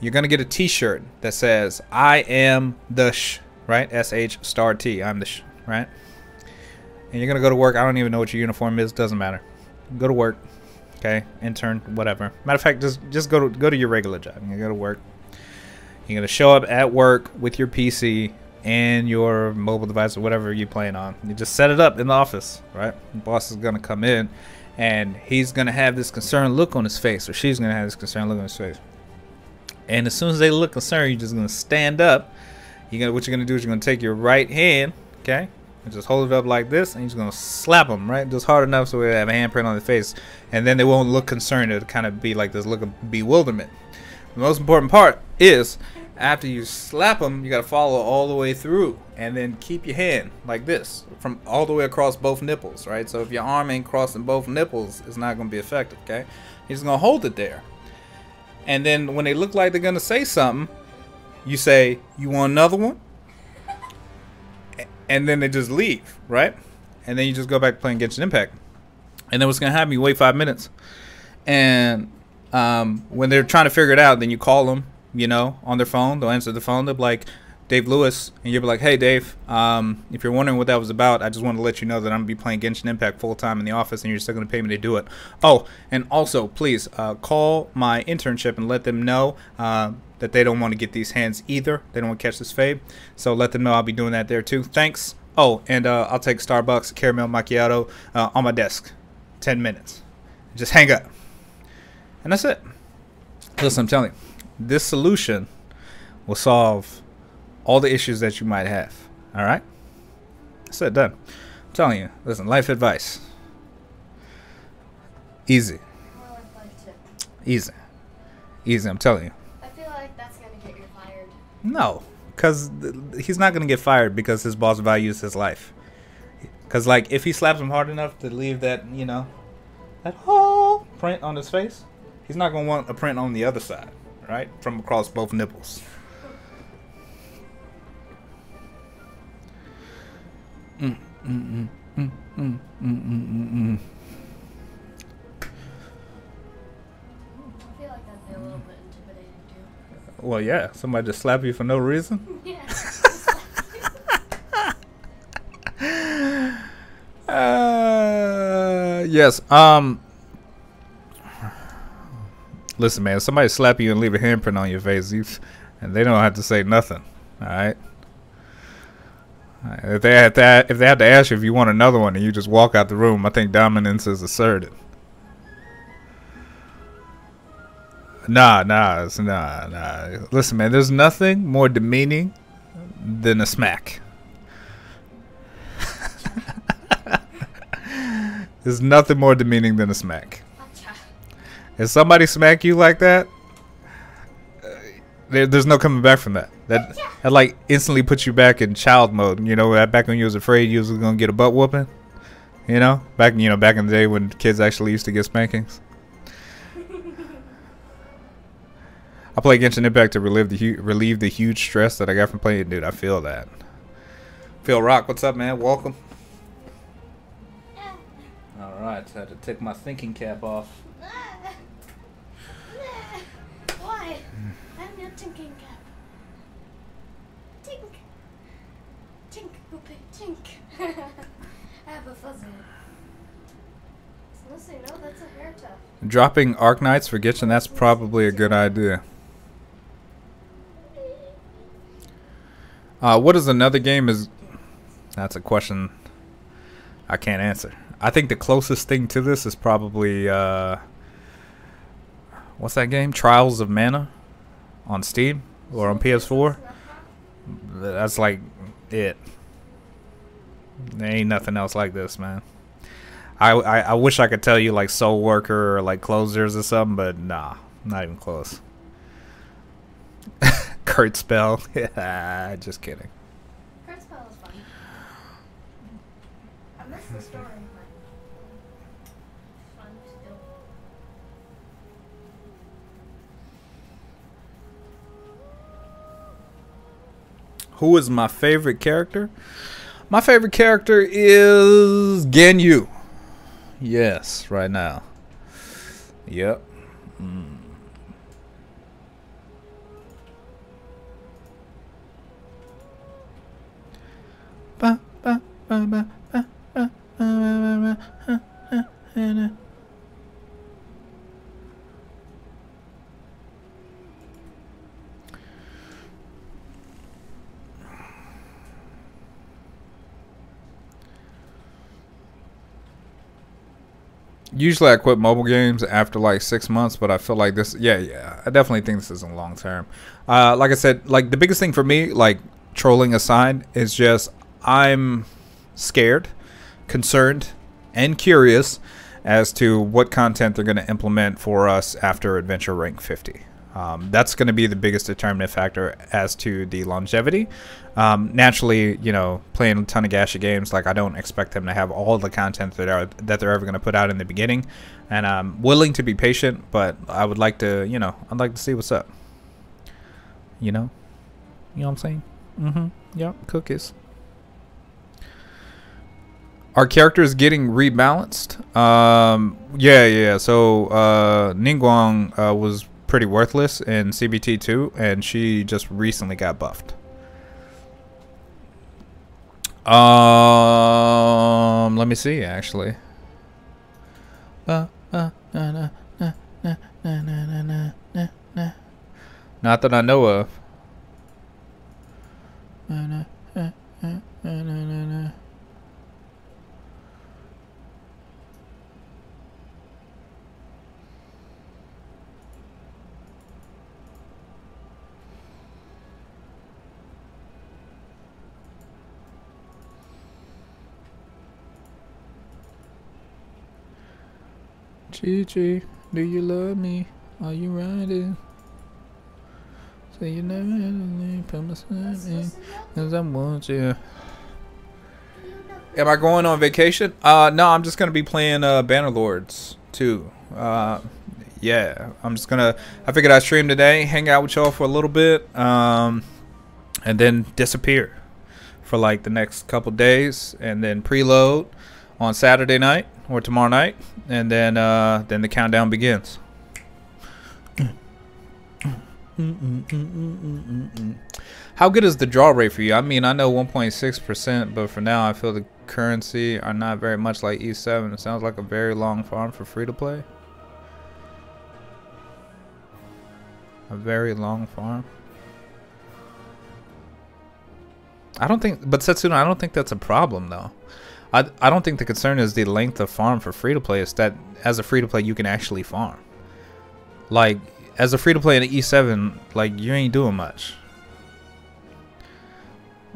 You're gonna get a T-shirt that says "I am the sh," right? S H star T. I'm the sh, right? And you're gonna go to work. I don't even know what your uniform is. Doesn't matter. Go to work. Okay, intern, whatever. Matter of fact, just just go to go to your regular job. You go to work. You're gonna show up at work with your PC and your mobile device or whatever you're playing on. You just set it up in the office, right? The boss is gonna come in, and he's gonna have this concerned look on his face, or she's gonna have this concerned look on his face. And as soon as they look concerned, you're just gonna stand up. You gonna what you're gonna do is you're gonna take your right hand, okay, and just hold it up like this, and you're just gonna slap them right, just hard enough so they have a handprint on their face, and then they won't look concerned. It'll kind of be like this look of bewilderment. The most important part is after you slap them, you gotta follow all the way through, and then keep your hand like this from all the way across both nipples, right? So if your arm ain't crossing both nipples, it's not gonna be effective. Okay, you're just gonna hold it there, and then when they look like they're gonna say something, you say, "You want another one?" And then they just leave, right? And then you just go back playing Genshin Impact. And then what's gonna happen? You wait five minutes, and um, when they're trying to figure it out, then you call them, you know, on their phone. They'll answer the phone. They'll be like, Dave Lewis, and you'll be like, hey, Dave, um, if you're wondering what that was about, I just want to let you know that I'm going to be playing Genshin Impact full time in the office, and you're still going to pay me to do it. Oh, and also, please uh, call my internship and let them know uh, that they don't want to get these hands either. They don't want to catch this fade. So let them know I'll be doing that there too. Thanks. Oh, and uh, I'll take Starbucks caramel macchiato uh, on my desk. 10 minutes. Just hang up. And that's it. Listen, I'm telling you, this solution will solve all the issues that you might have. All right? That's it, done. I'm telling you, listen, life advice. Easy. More life tip. Easy. Easy, I'm telling you. I feel like that's gonna get you fired. No, because he's not going to get fired because his boss values his life. Because, like, if he slaps him hard enough to leave that, you know, that whole print on his face, he's not going to want a print on the other side, right? From across both nipples. Mm, mm, mm. I feel like that'd be a little bit intimidating too. Well, yeah, somebody just slap you for no reason. Yeah. Uh, yes. Um. Listen, man. If somebody slap you and leave a handprint on your face, you, and they don't have to say nothing. All right. If they had to, if they have to ask you if you want another one, and you just walk out the room, I think dominance is asserted. Nah, nah, it's nah, nah. Listen, man, there's nothing more demeaning than a smack. there's nothing more demeaning than a smack. If somebody smack you like that, there, there's no coming back from that. That that like instantly puts you back in child mode. You know, back when you was afraid you was gonna get a butt whooping. You know, back you know back in the day when kids actually used to get spankings. I play Genshin Impact to relieve the hu- relieve the huge stress that I got from playing. Dude, I feel that. Phil Rock, what's up, man? Welcome. All right, I had to take my thinking cap off. ah, ah. Why? I'm your thinking cap. Tink. Tink, tink. I have a fuzzy. No, that's a hair tuft. Dropping Arknights for Genshin, that's probably a good idea. Uh, what is another game is... That's a question I can't answer. I think the closest thing to this is probably... Uh, what's that game? Trials of Mana on Steam or on PS4. That's like it. There ain't nothing else like this, man. I, I, I wish I could tell you like Soul Worker or like Closers or something, but nah, not even close. KurtzPel, yeah, just kidding. KurtzPel is fun. I miss the story, but. Who is my favorite character? My favorite character is Ganyu. Yes, right now. Yep. Mm. Ba, ba, ba, ba, ba, ba, ba, ba, ba, ha, ha, ha, na. Usually I quit mobile games after like six months, but I feel like this. Yeah, yeah, I definitely think this isn't long term. Uh, like I said, like the biggest thing for me, like trolling aside, is just I'm scared, concerned, and curious as to what content they're going to implement for us after Adventure Rank 50. Um, that's going to be the biggest determinant factor as to the longevity. Um, naturally, you know, playing a ton of Gacha games, like I don't expect them to have all the content that are that they're ever going to put out in the beginning, and I'm willing to be patient, but I would like to, you know, I'd like to see what's up. You know, you know what I'm saying? Mm-hmm. Yep. Cookies. Our character is getting rebalanced. Um, yeah, yeah. So uh, Ningguang uh, was pretty worthless in CBT two, and she just recently got buffed. Um, let me see. Actually, not that I know of. Gigi, do you love me? Are you riding? So you never had leave, come beside me, cause I want you. Am I going on vacation? Uh, no, I'm just gonna be playing uh Bannerlords too. Uh, yeah, I'm just gonna. I figured I'd stream today, hang out with y'all for a little bit, um, and then disappear for like the next couple days, and then preload on Saturday night or tomorrow night, and then uh, then the countdown begins. How good is the draw rate for you? I mean, I know 1.6%, but for now, I feel the currency are not very much like E7. It sounds like a very long farm for free to play. A very long farm. I don't think, but Setsuna, I don't think that's a problem though. I, I don't think the concern is the length of farm for free to play. It's that as a free to play, you can actually farm. Like as a free to play in the E7, like you ain't doing much.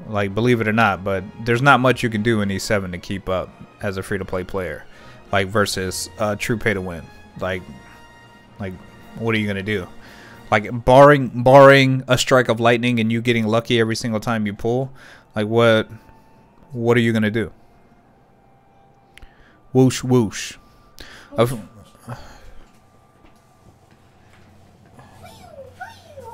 Like believe it or not, but there's not much you can do in E7 to keep up as a free to play player, like versus uh, true pay to win. Like, like what are you gonna do? Like barring barring a strike of lightning and you getting lucky every single time you pull, like what what are you gonna do? Whoosh whoosh.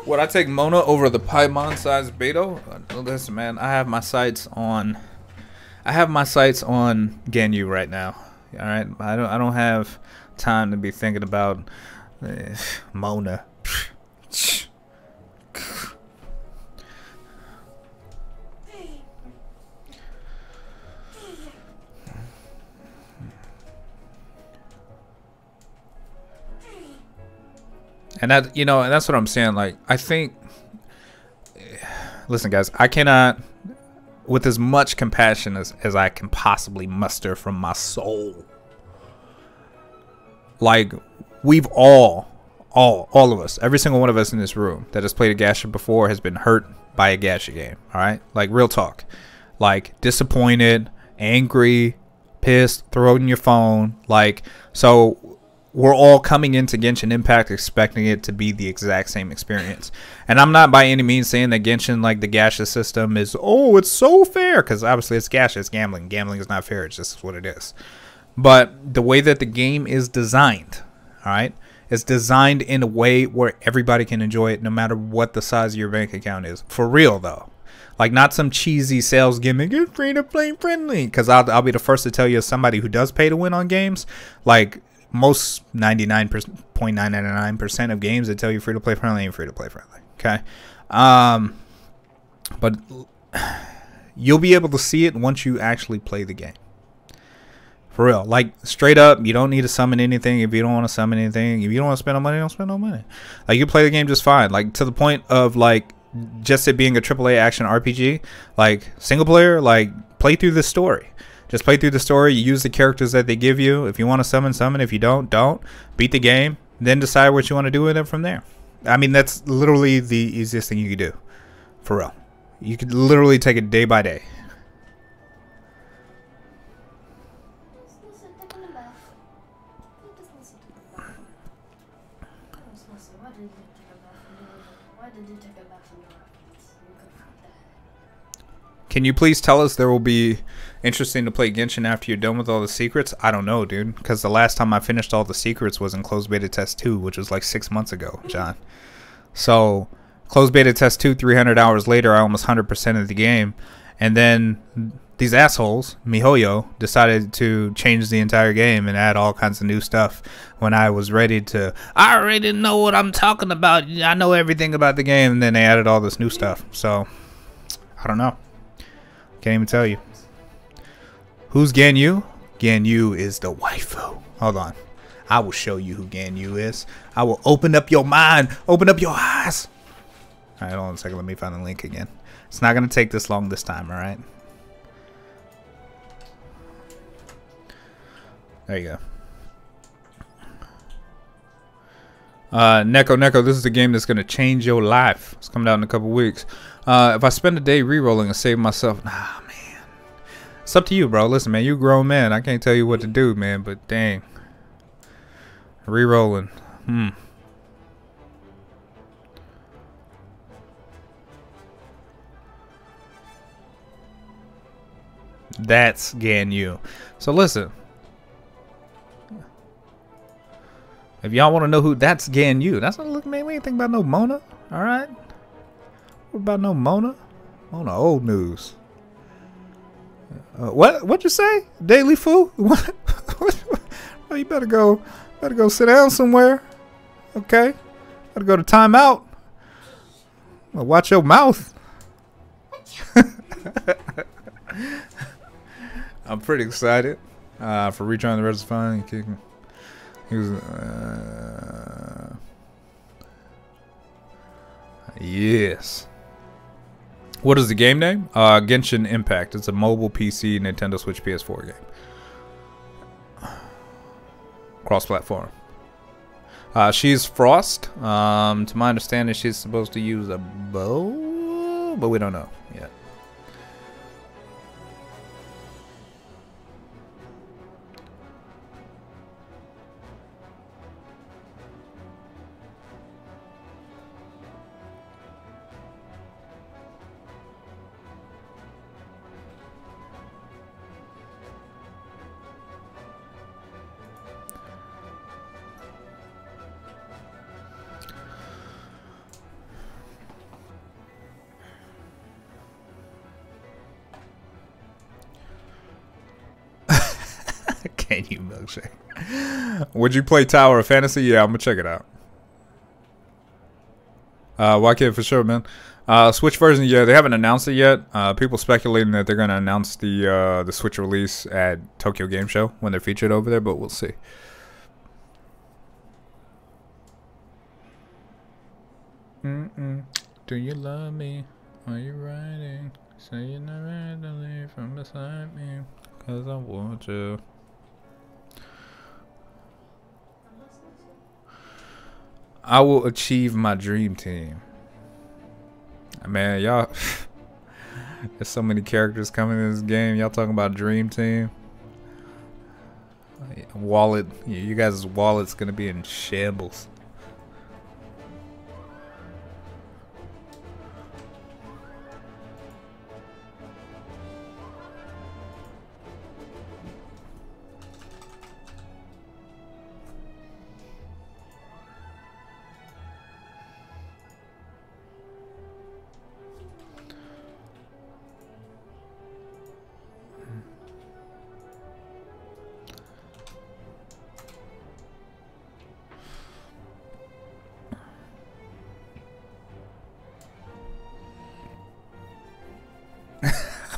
Would I take Mona over the Paimon size Beto? Listen, man, I have my sights on. I have my sights on Ganyu right now. All right, I don't. I don't have time to be thinking about uh, Mona. And that you know, and that's what I'm saying. Like, I think. Listen, guys, I cannot, with as much compassion as as I can possibly muster from my soul. Like, we've all, all, all of us, every single one of us in this room that has played a gacha before has been hurt by a gacha game. All right, like real talk, like disappointed, angry, pissed, throwing your phone. Like, so we're all coming into Genshin Impact expecting it to be the exact same experience. And I'm not by any means saying that Genshin, like the gacha system, is oh, it's so fair because obviously it's gacha, it's gambling. Gambling is not fair. It's just what it is. But the way that the game is designed, all right, it's designed in a way where everybody can enjoy it, no matter what the size of your bank account is. For real though. Like not some cheesy sales gimmick. It's free to play friendly. Because I'll, I'll be the first to tell you, as somebody who does pay to win on games, like most 99.999% of games that tell you free to play friendly ain't free to play friendly. Okay. Um, but you'll be able to see it once you actually play the game. For real. Like, straight up, you don't need to summon anything if you don't want to summon anything. If you don't want to spend no money, don't spend no money. Like, you play the game just fine. Like, to the point of, like, just it being a AAA action RPG. Like, single player, like, play through the story. Just play through the story. Use the characters that they give you. If you want to summon, summon. If you don't, don't. Beat the game. Then decide what you want to do with it from there. I mean, that's literally the easiest thing you could do. For real. You could literally take it day by day. Can you please tell us there will be interesting to play Genshin after you're done with all the secrets? I don't know, dude. Because the last time I finished all the secrets was in closed beta test 2, which was like six months ago, John. So, closed beta test 2, 300 hours later, I almost 100% of the game. And then these assholes, MiHoYo, decided to change the entire game and add all kinds of new stuff when I was ready to. I already know what I'm talking about. I know everything about the game. And then they added all this new stuff. So, I don't know. Can't even tell you. Who's Ganyu? Ganyu is the waifu. Hold on. I will show you who Ganyu is. I will open up your mind. Open up your eyes. Alright, hold on a second. Let me find the link again. It's not going to take this long this time, alright? There you go. Uh, Neko Neko, this is the game that's going to change your life. It's coming out in a couple weeks. Uh, if I spend a day re-rolling and save myself, nah. It's up to you, bro. Listen, man, you grown man. I can't tell you what to do, man. But dang, re-rolling. Hmm. That's Ganyu. So listen. If y'all want to know who that's Ganyu, that's not look man. We ain't think about no Mona. All right. What about no Mona? Mona old news. Uh, what what you say? Daily fool? What? well, you better go better go sit down somewhere. Okay? Better go to timeout. Well, watch your mouth. I'm pretty excited uh, for retrying the rest of fun. He was. Uh, yes. What is the game name? Uh, Genshin Impact. It's a mobile PC, Nintendo Switch, PS4 game. Cross-platform. Uh, she's Frost. Um, to my understanding, she's supposed to use a bow, but we don't know Would you play Tower of Fantasy? Yeah, I'm gonna check it out. Uh, can't for sure, man? Uh, Switch version, yeah, they haven't announced it yet. Uh, people speculating that they're gonna announce the uh, the Switch release at Tokyo Game Show when they're featured over there, but we'll see. Mm-mm. Do you love me? Are you riding? Say you're not ready to leave from beside me. Cause I want you. I will achieve my dream team. Man, y'all. There's so many characters coming in this game. Y'all talking about dream team? Wallet. You guys' wallet's gonna be in shambles.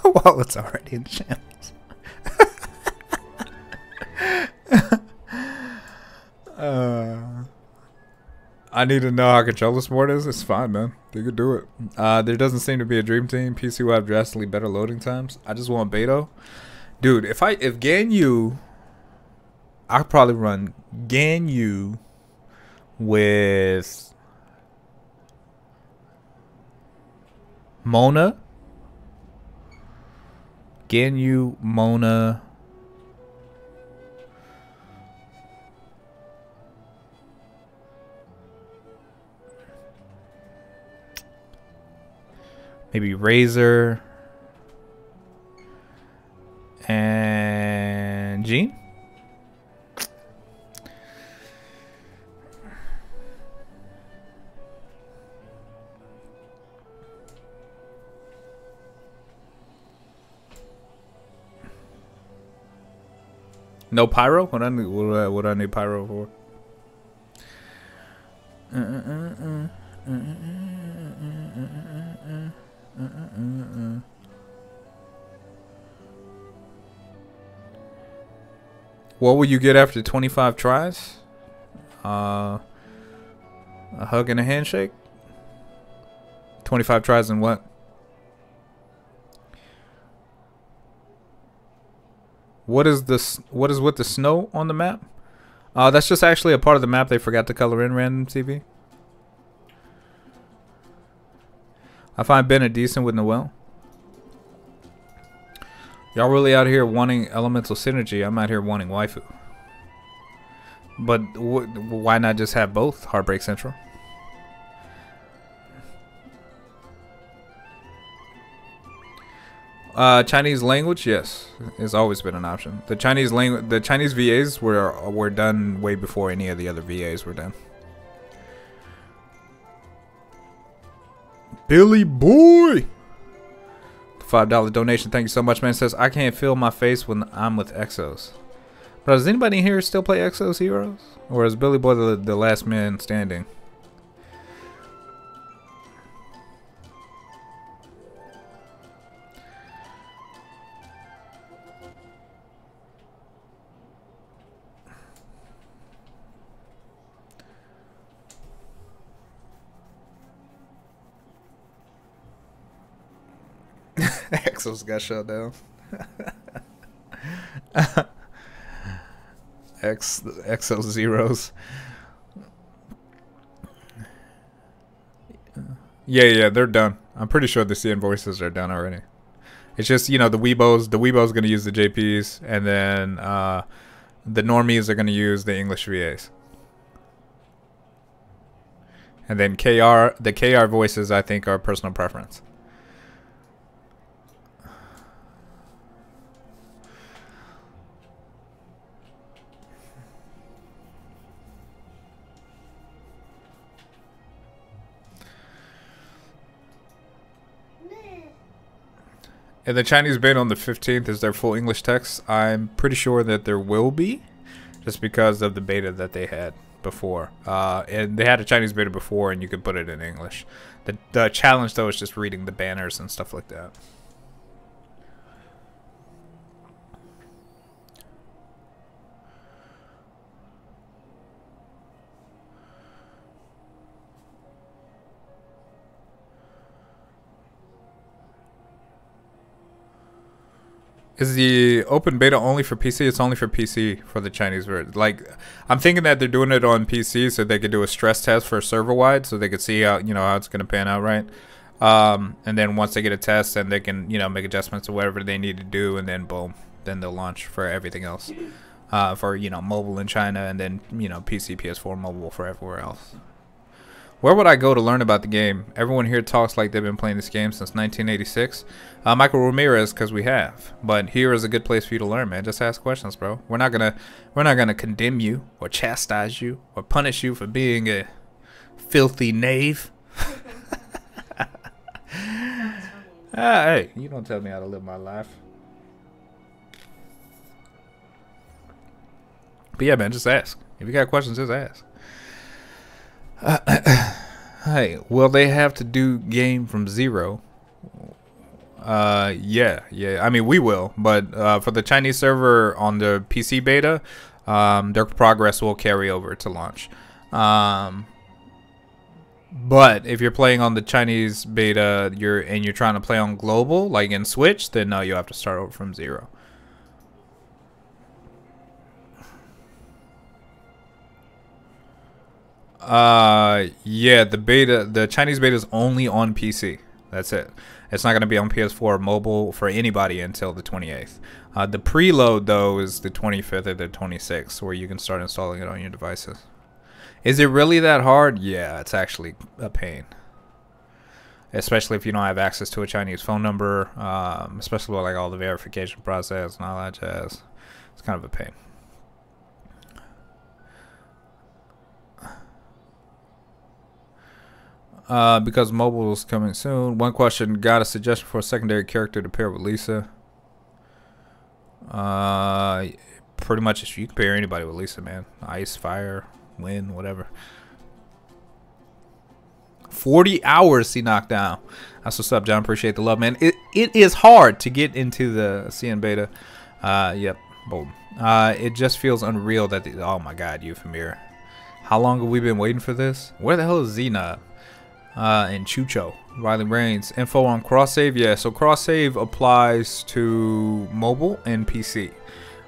Wallet's already in shambles. uh, I need to know how controller support is. It's fine, man. You could do it. Uh, there doesn't seem to be a dream team. PC will have drastically better loading times. I just want Beto. Dude, if I if Ganyu I'd probably run Ganyu with Mona. Ganyu, Mona. Maybe Razor. And Jean? No pyro? What I need? What I, what I need pyro for? What will you get after 25 tries? Uh, a hug and a handshake? 25 tries and what? What is this? What is with the snow on the map? Uh, that's just actually a part of the map they forgot to color in random TV. I find Bennett decent with Noelle. Y'all really out here wanting elemental synergy. I'm out here wanting waifu. But why not just have both Heartbreak Central? Uh, Chinese language, yes, has always been an option. The Chinese language, the Chinese VAs were were done way before any of the other VAs were done. Billy boy, five dollar donation. Thank you so much, man. Says I can't feel my face when I'm with Exos. But does anybody here still play Exos Heroes, or is Billy Boy the the last man standing? Axles got shut down. X XL zeros. Yeah, yeah, they're done. I'm pretty sure the C invoices are done already. It's just you know the Weebos. The Weebos going to use the JPs, and then uh, the normies are going to use the English VAs. And then KR, the KR voices, I think, are personal preference. And the Chinese beta on the 15th is their full English text. I'm pretty sure that there will be, just because of the beta that they had before. Uh, and they had a Chinese beta before, and you could put it in English. The, the challenge, though, is just reading the banners and stuff like that. Is the open beta only for PC? It's only for PC for the Chinese version. Like, I'm thinking that they're doing it on PC so they could do a stress test for server wide, so they could see how you know how it's gonna pan out, right? Um, and then once they get a test, then they can you know make adjustments to whatever they need to do, and then boom, then they'll launch for everything else, uh, for you know mobile in China, and then you know PC, PS4, mobile for everywhere else. Where would I go to learn about the game? Everyone here talks like they've been playing this game since 1986. Uh, Michael Ramirez, because we have. But here is a good place for you to learn, man. Just ask questions, bro. We're not gonna, we're not gonna condemn you or chastise you or punish you for being a filthy knave. ah, hey, you don't tell me how to live my life. But yeah, man, just ask. If you got questions, just ask. Uh, hey, will they have to do game from zero? Uh, yeah, yeah. I mean, we will, but uh, for the Chinese server on the PC beta, um, their progress will carry over to launch. Um, but if you're playing on the Chinese beta, you're and you're trying to play on global, like in Switch, then no, you have to start over from zero. Uh, yeah, the beta, the Chinese beta is only on PC. That's it. It's not going to be on PS4 or mobile for anybody until the 28th. Uh, the preload though is the 25th or the 26th, where you can start installing it on your devices. Is it really that hard? Yeah, it's actually a pain. Especially if you don't have access to a Chinese phone number, um, especially with like all the verification process and all that jazz. It's kind of a pain. Uh, because mobile is coming soon. One question: Got a suggestion for a secondary character to pair with Lisa? Uh, pretty much you can pair anybody with Lisa, man. Ice, fire, wind, whatever. 40 hours he knocked down. That's what's up, John. Appreciate the love, man. It it is hard to get into the CN beta. Uh, yep, boom. Uh, it just feels unreal that the, oh my god, Euphemir. How long have we been waiting for this? Where the hell is Xena? Uh, and Chucho. Riley Reigns. Info on cross save. Yeah, so cross save applies to mobile and PC.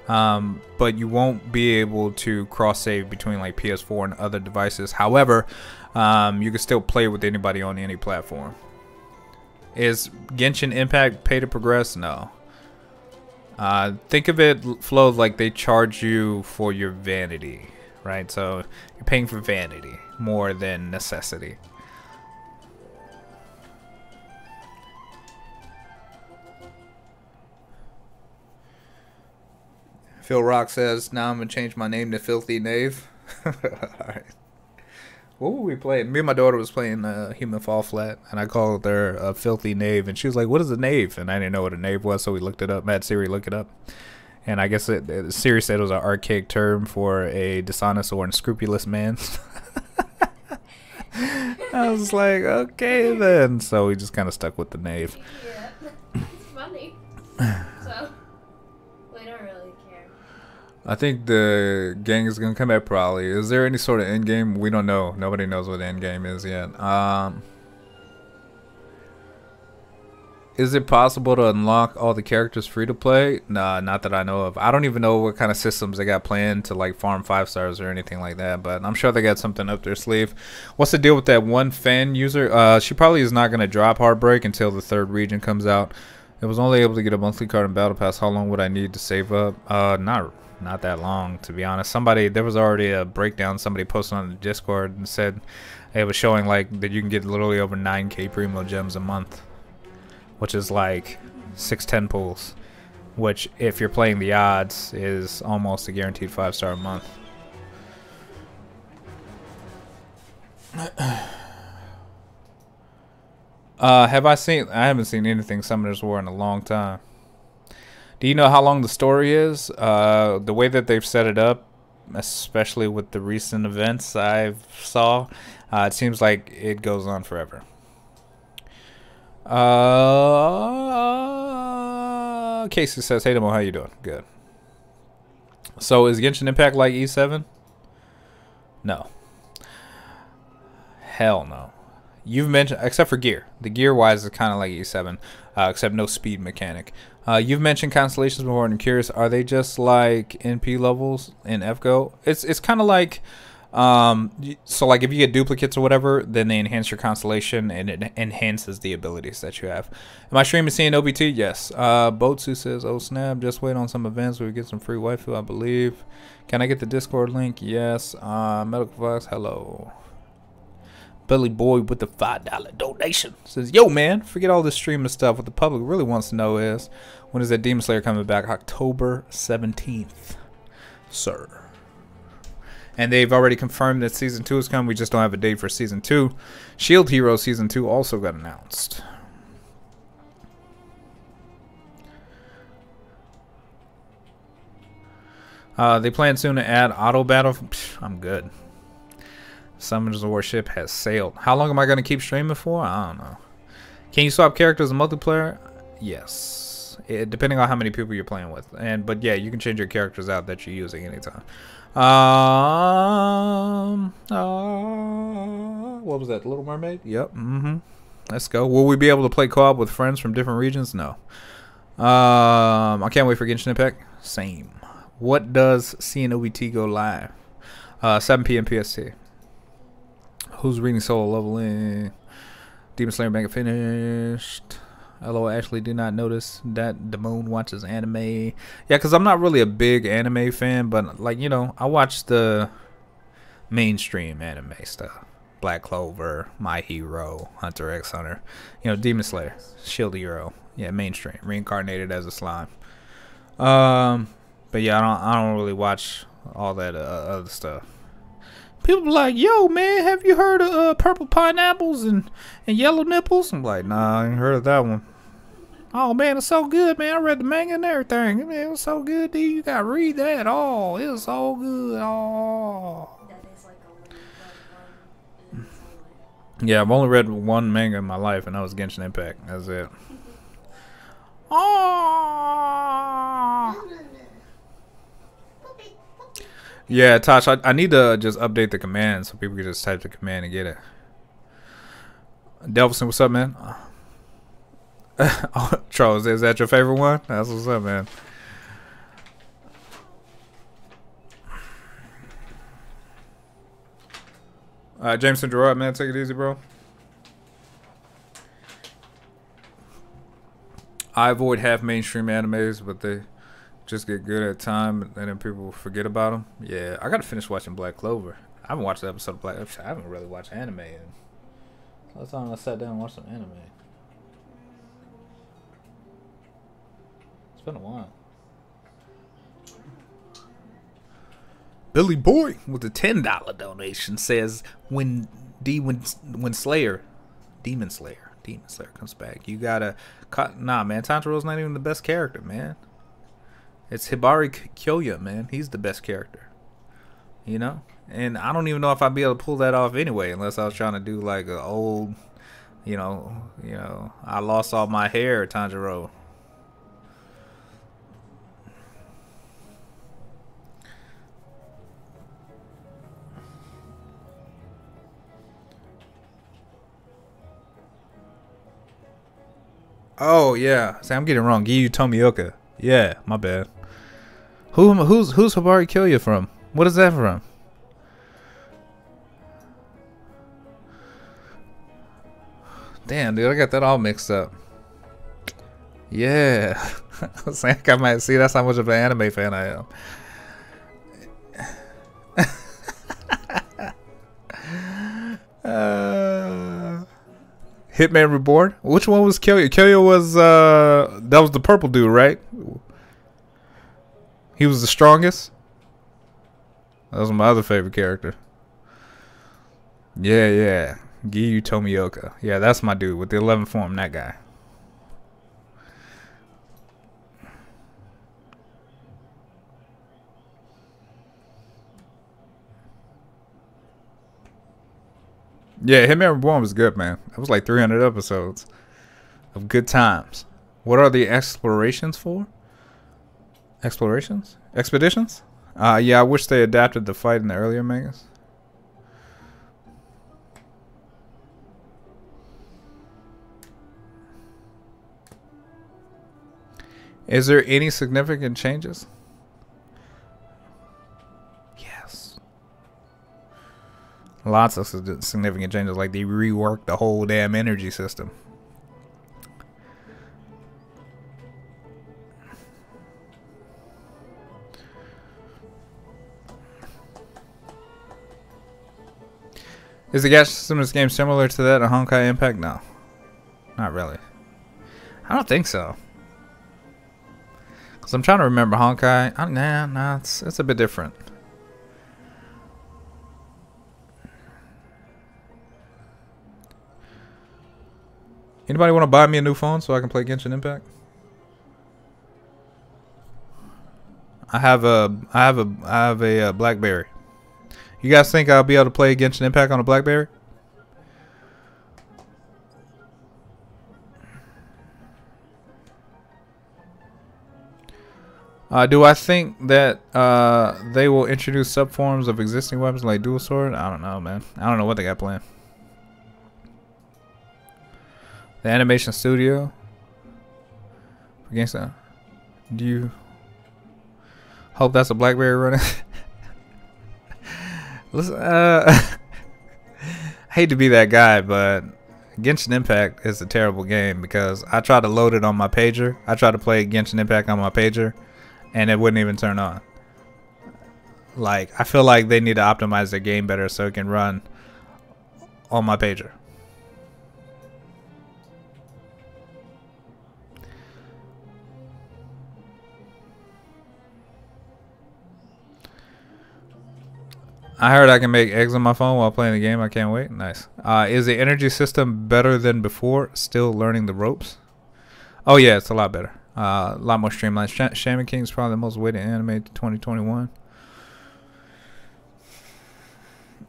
Um, but you won't be able to cross save between like PS4 and other devices. However, um, you can still play with anybody on any platform. Is Genshin Impact pay to progress? No. Uh, think of it, Flo, like they charge you for your vanity, right? So you're paying for vanity more than necessity. Phil Rock says, now I'm going to change my name to Filthy Knave. Alright. What were we playing? Me and my daughter was playing uh, Human Fall Flat, and I called her a filthy knave, and she was like, "What is a knave?" And I didn't know what a knave was, so we looked it up. Mad Siri look it up, and I guess it, it, Siri said it was an archaic term for a dishonest or unscrupulous man. I was like, okay then. So we just kind of stuck with the knave. Yeah, it's funny. so, I think the gang is gonna come back probably. Is there any sort of end game? We don't know. Nobody knows what end game is yet. Um is it possible to unlock all the characters free to play? Nah, not that I know of. I don't even know what kind of systems they got planned to like farm five stars or anything like that. But I'm sure they got something up their sleeve. What's the deal with that one fan user? Uh, she probably is not gonna drop Heartbreak until the third region comes out. It was only able to get a monthly card in Battle Pass. How long would I need to save up? Uh, not not that long to be honest. Somebody there was already a breakdown. Somebody posted on the Discord and said it was showing like that you can get literally over 9k Primogems a month which is like six ten pools, which if you're playing the odds is almost a guaranteed five star a month. Uh, have I seen? I haven't seen anything Summoners War in a long time. Do you know how long the story is? Uh, the way that they've set it up, especially with the recent events I saw, uh, it seems like it goes on forever. Uh, Casey says, "Hey, Demo, how you doing? Good." So is Genshin Impact like E7? No. Hell no. You've mentioned, except for gear. The gear wise is kind of like E7, uh, except no speed mechanic. Uh, you've mentioned constellations before, and I'm curious, are they just like NP levels in FGO? It's it's kind of like um, so like if you get duplicates or whatever, then they enhance your constellation and it enhances the abilities that you have. Am I streaming seeing OBT? Yes. Uh, says, "Oh snap! Just wait on some events where we get some free waifu, I believe." Can I get the Discord link? Yes. Uh, Medical Fox, hello. Billy Boy with the five dollar donation says, "Yo man, forget all this streaming stuff. What the public really wants to know is when is that Demon Slayer coming back? October seventeenth, sir." and they've already confirmed that season two is coming. We just don't have a date for season two. Shield Hero season two also got announced. Uh, they plan soon to add auto battle. Psh, I'm good. Summoners of Warship has sailed. How long am I going to keep streaming for? I don't know. Can you swap characters in multiplayer? Yes. It, depending on how many people you're playing with. And But yeah, you can change your characters out that you're using anytime. Um, uh, what was that? Little Mermaid? Yep. Mm-hmm. Let's go. Will we be able to play co-op with friends from different regions? No. Um, I can't wait for Genshin Impact. Same. What does CNOBT go live? Uh, 7 p.m. PST. Who's reading solo leveling? Demon Slayer mega finished. Hello, Ashley. Do not notice that the moon watches anime. Yeah, because I'm not really a big anime fan, but like you know, I watch the mainstream anime stuff. Black Clover, My Hero, Hunter X Hunter, you know, Demon Slayer, Shield Hero. Yeah, mainstream. Reincarnated as a slime. Um, but yeah, I don't. I don't really watch all that uh, other stuff. People like, yo, man, have you heard of uh, purple pineapples and, and yellow nipples? I'm like, nah, I ain't heard of that one. Oh man, it's so good, man. I read the manga and everything. Man, it was so good, dude. You gotta read that. Oh, it was so good. Oh. Yeah, I've only read one manga in my life, and that was Genshin Impact. That's it. Oh. Yeah, Tosh, I, I need to just update the command so people can just type the command and get it. Delvison, what's up, man? oh, Charles, is that your favorite one? That's what's up, man. Uh, Jameson Gerard, man, take it easy, bro. I avoid half mainstream animes, but they just get good at time, and then people forget about them. Yeah, I gotta finish watching Black Clover. I haven't watched the episode of Black. I haven't really watched anime. In, last time I sat down and watched some anime. It's been a while. Billy Boy with a ten dollar donation says when D when when Slayer, Demon Slayer, Demon Slayer comes back, you gotta cut. Nah, man, Tanjiro's not even the best character, man. It's Hibari Kyoya, man. He's the best character. You know, and I don't even know if I'd be able to pull that off anyway, unless I was trying to do like an old, you know, you know, I lost all my hair, Tanjiro. Oh yeah. See, I'm getting wrong. Giyu Tomioka. Yeah, my bad. Who who's who's Hibari Kyoya from? What is that from? Damn, dude, I got that all mixed up. Yeah. I I might see that's how much of an anime fan I am. uh, Hitman Reborn. Which one was Kyoya? Kyoya was uh that was the purple dude, right? He was the strongest. That was my other favorite character. Yeah, yeah. Giyu Tomioka. Yeah, that's my dude with the 11 form, that guy. Yeah, Hitman Reborn was good, man. It was like 300 episodes of good times. What are the explorations for? Explorations? Expeditions? Uh, yeah, I wish they adapted the fight in the earlier mangas. Is there any significant changes? Lots of significant changes, like they reworked the whole damn energy system. Is the gas system in this game similar to that of Honkai Impact? No. Not really. I don't think so. Cause I'm trying to remember Honkai. Oh, nah, nah, it's it's a bit different. Anybody want to buy me a new phone so I can play Genshin Impact? I have a I have a I have a, uh, BlackBerry. You guys think I'll be able to play Genshin Impact on a BlackBerry? Uh, do I think that uh, they will introduce subforms of existing weapons like dual sword? I don't know, man. I don't know what they got planned. The animation studio. Against that. Do you hope that's a BlackBerry running? Listen, uh, I hate to be that guy, but Genshin Impact is a terrible game because I tried to load it on my pager. I tried to play Genshin Impact on my pager, and it wouldn't even turn on. Like, I feel like they need to optimize their game better so it can run on my pager. I heard I can make eggs on my phone while playing the game. I can't wait. Nice. Uh, is the energy system better than before? Still learning the ropes? Oh yeah, it's a lot better. Uh, a lot more streamlined. Sh Shaman King is probably the most weighted anime 2021.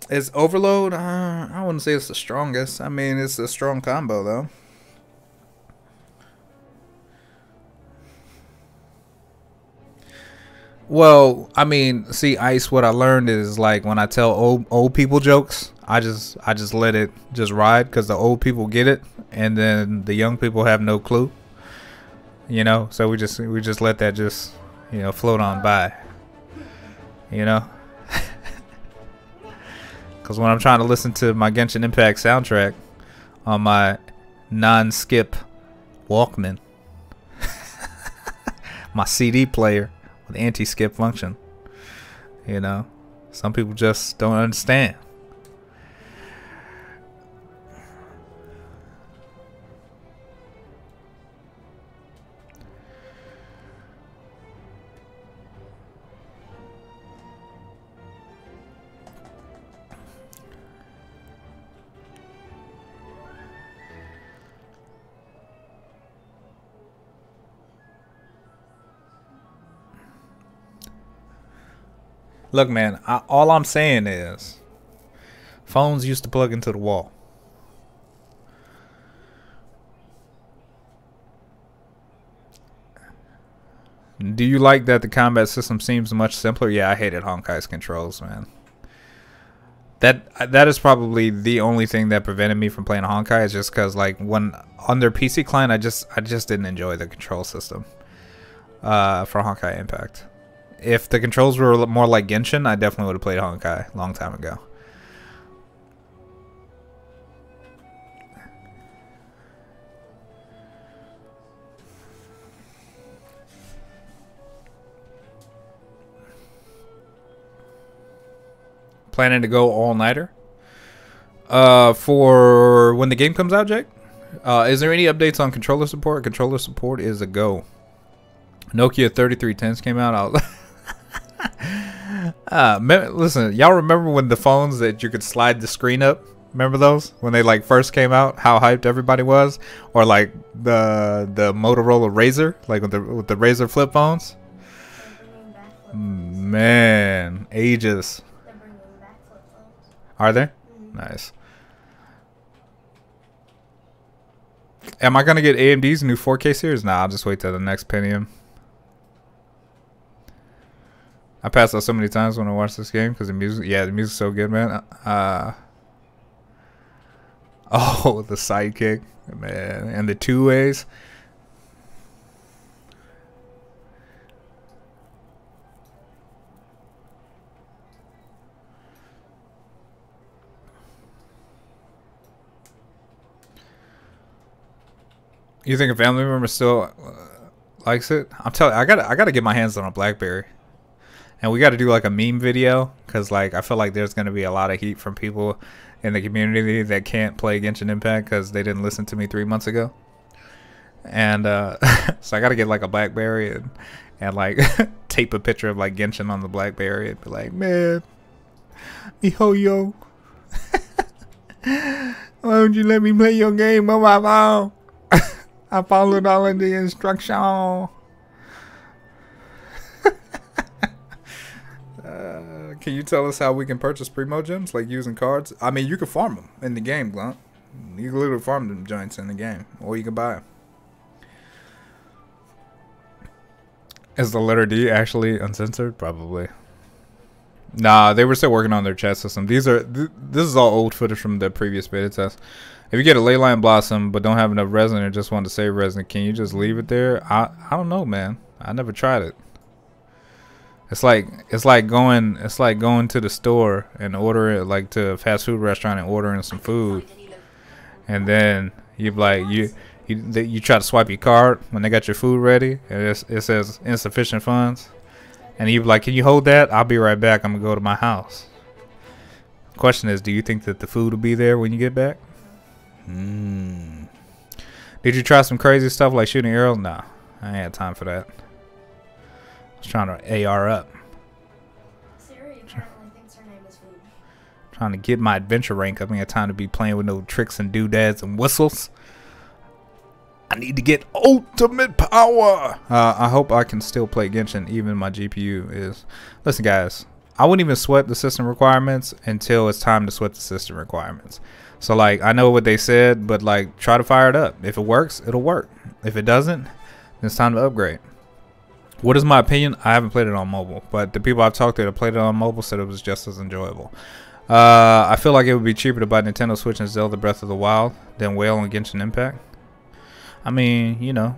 Is Overload? Uh, I wouldn't say it's the strongest. I mean, it's a strong combo though. Well, I mean, see, Ice. What I learned is like when I tell old old people jokes, I just I just let it just ride because the old people get it, and then the young people have no clue. You know, so we just we just let that just you know float on by. You know, because when I'm trying to listen to my Genshin Impact soundtrack on my non-skip Walkman, my CD player anti-skip function. You know, some people just don't understand. Look, man, I, all I'm saying is phones used to plug into the wall. Do you like that the combat system seems much simpler? Yeah, I hated Honkai's controls, man. that that is probably the only thing that prevented me from playing Honkai is just because like when on their PC client, I just I just didn't enjoy the control system uh, for Honkai Impact. If the controls were more like Genshin, I definitely would have played Honkai a long time ago. Planning to go all nighter. Uh, for when the game comes out, Jake. Uh, is there any updates on controller support? Controller support is a go. Nokia 3310s came out. uh, listen, y'all remember when the phones that you could slide the screen up? Remember those when they like first came out? How hyped everybody was, or like the the Motorola Razr, like with the with the Razr flip phones. Man, ages. Are there? Nice. Am I gonna get AMD's new 4K series? Nah, I'll just wait till the next Pentium. I passed out so many times when I watched this game because the music, yeah, the music's so good, man. Uh, oh, the sidekick, man, and the two ways. You think a family member still likes it? I'm telling. I gotta. I got to get my hands on a BlackBerry, and we got to do like a meme video because like I feel like there's gonna be a lot of heat from people in the community that can't play Genshin Impact because they didn't listen to me three months ago. And uh, so I got to get like a BlackBerry and and like tape a picture of like Genshin on the BlackBerry and be like, man, yo, why don't you let me play your game on my phone? I followed all of the instruction. uh, can you tell us how we can purchase Primogems, like using cards? I mean, you can farm them in the game, Glunt. You can literally farm them joints in the game, or you can buy them. Is the letter D actually uncensored? Probably. Nah, they were still working on their chat system. These are th this is all old footage from the previous beta test. If you get a leyline blossom but don't have enough resin or just want to save resin, can you just leave it there? I I don't know, man. I never tried it. It's like it's like going it's like going to the store and ordering like to a fast food restaurant and ordering some food, and then you like you you you try to swipe your card when they got your food ready and it says insufficient funds, and you like, can you hold that? I'll be right back. I'm gonna go to my house. Question is, do you think that the food will be there when you get back? Hmm. Did you try some crazy stuff like shooting arrows? No, I ain't had time for that. Trying to AR up. Siri apparently thinks her name is food. Trying to get my adventure rank up. I ain't got time to be playing with no tricks and doodads and whistles. I need to get ultimate power. Uh, I hope I can still play Genshin even my GPU is. Listen, guys. I wouldn't even sweat the system requirements until it's time to sweat the system requirements. So like I know what they said, but like try to fire it up. If it works, it'll work. If it doesn't, then it's time to upgrade. What is my opinion? I haven't played it on mobile, but the people I've talked to that played it on mobile said it was just as enjoyable. Uh, I feel like it would be cheaper to buy Nintendo Switch and Zelda Breath of the Wild than Whale and Genshin Impact. I mean, you know,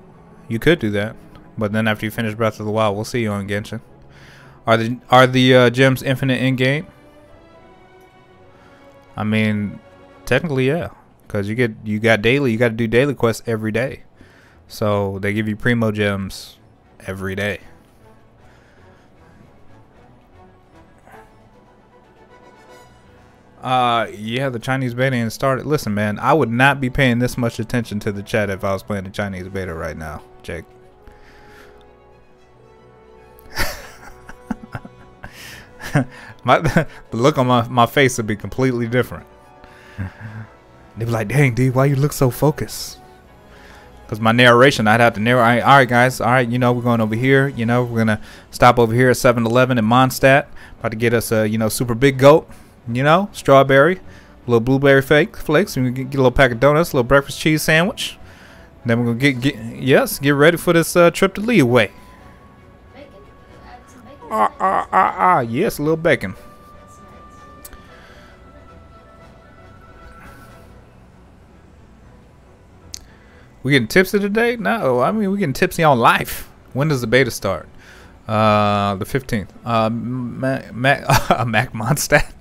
you could do that, but then after you finish Breath of the Wild, we'll see you on Genshin. Are the are the uh, gems infinite in game? I mean, Technically, yeah, because you get you got daily. You got to do daily quests every day, so they give you Primogems every day. Uh, yeah, the Chinese beta started. Listen, man, I would not be paying this much attention to the chat if I was playing the Chinese beta right now, Jake. my the look on my my face would be completely different they would be like, dang, dude, why you look so focused? Because my narration, I'd have to narrate. All right, guys. All right, you know, we're going over here. You know, we're going to stop over here at 7-Eleven in Mondstadt. About to get us a, you know, super big goat. You know, strawberry, a little blueberry fake flakes. And we get, get a little pack of donuts, a little breakfast cheese sandwich. Then we're going to get, get, yes, get ready for this uh, trip to Liyue. Bacon. Add some bacon. Ah, ah, ah, ah. Yes, a little bacon. We getting tipsy today? No, I mean we getting tipsy on life. When does the beta start? Uh, the fifteenth. Uh, Mac Mac a Mac Mondstadt.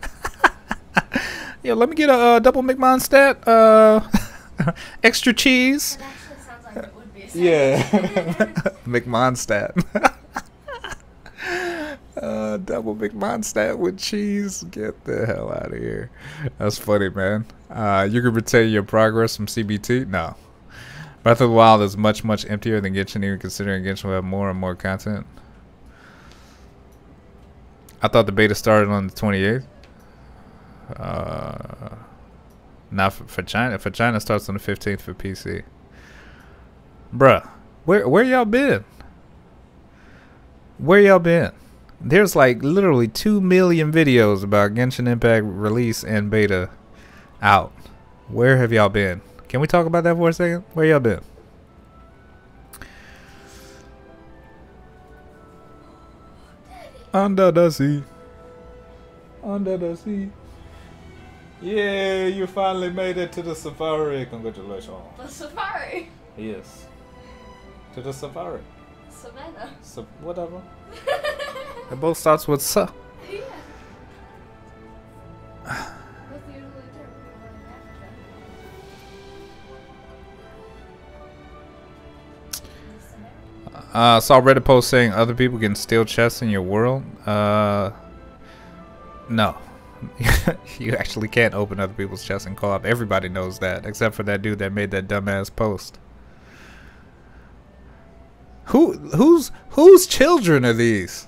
yeah, let me get a, uh double McMondstadt. Uh, extra cheese. It actually sounds like it would be Yeah, sandwich. McMondstadt. uh, double McMondstadt with cheese. Get the hell out of here. That's funny, man. Uh, you can retain your progress from CBT. No. Breath of the Wild is much, much emptier than Genshin, even considering Genshin will have more and more content. I thought the beta started on the 28th. Uh, not for, for China. For China, starts on the 15th for PC. Bruh, where where y'all been? Where y'all been? There's like literally two million videos about Genshin Impact release and beta out. Where have y'all been? Can we talk about that for a second? Where y'all been? Under the sea. Under the sea. Yeah, you finally made it to the safari. Congratulations. The safari. Yes. To the safari. Savannah. So whatever. It both starts with sa. yeah. Uh, saw Reddit post saying other people can steal chests in your world. Uh, no. you actually can't open other people's chests in co-op. Everybody knows that, except for that dude that made that dumbass post. Who, whose, whose children are these?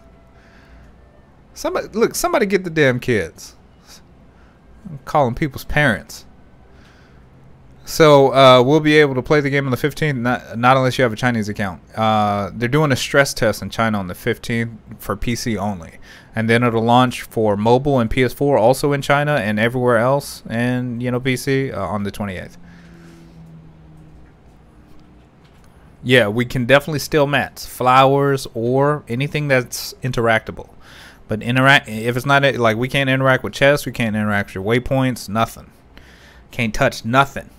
Somebody, look, somebody get the damn kids. I'm calling people's parents. So uh, we'll be able to play the game on the 15th, not, not unless you have a Chinese account. Uh, they're doing a stress test in China on the 15th for PC only, and then it'll launch for mobile and PS4 also in China and everywhere else, and you know PC uh, on the 28th. Yeah, we can definitely steal mats, flowers, or anything that's interactable. But interact if it's not like we can't interact with chests, we can't interact with your waypoints, nothing. Can't touch nothing.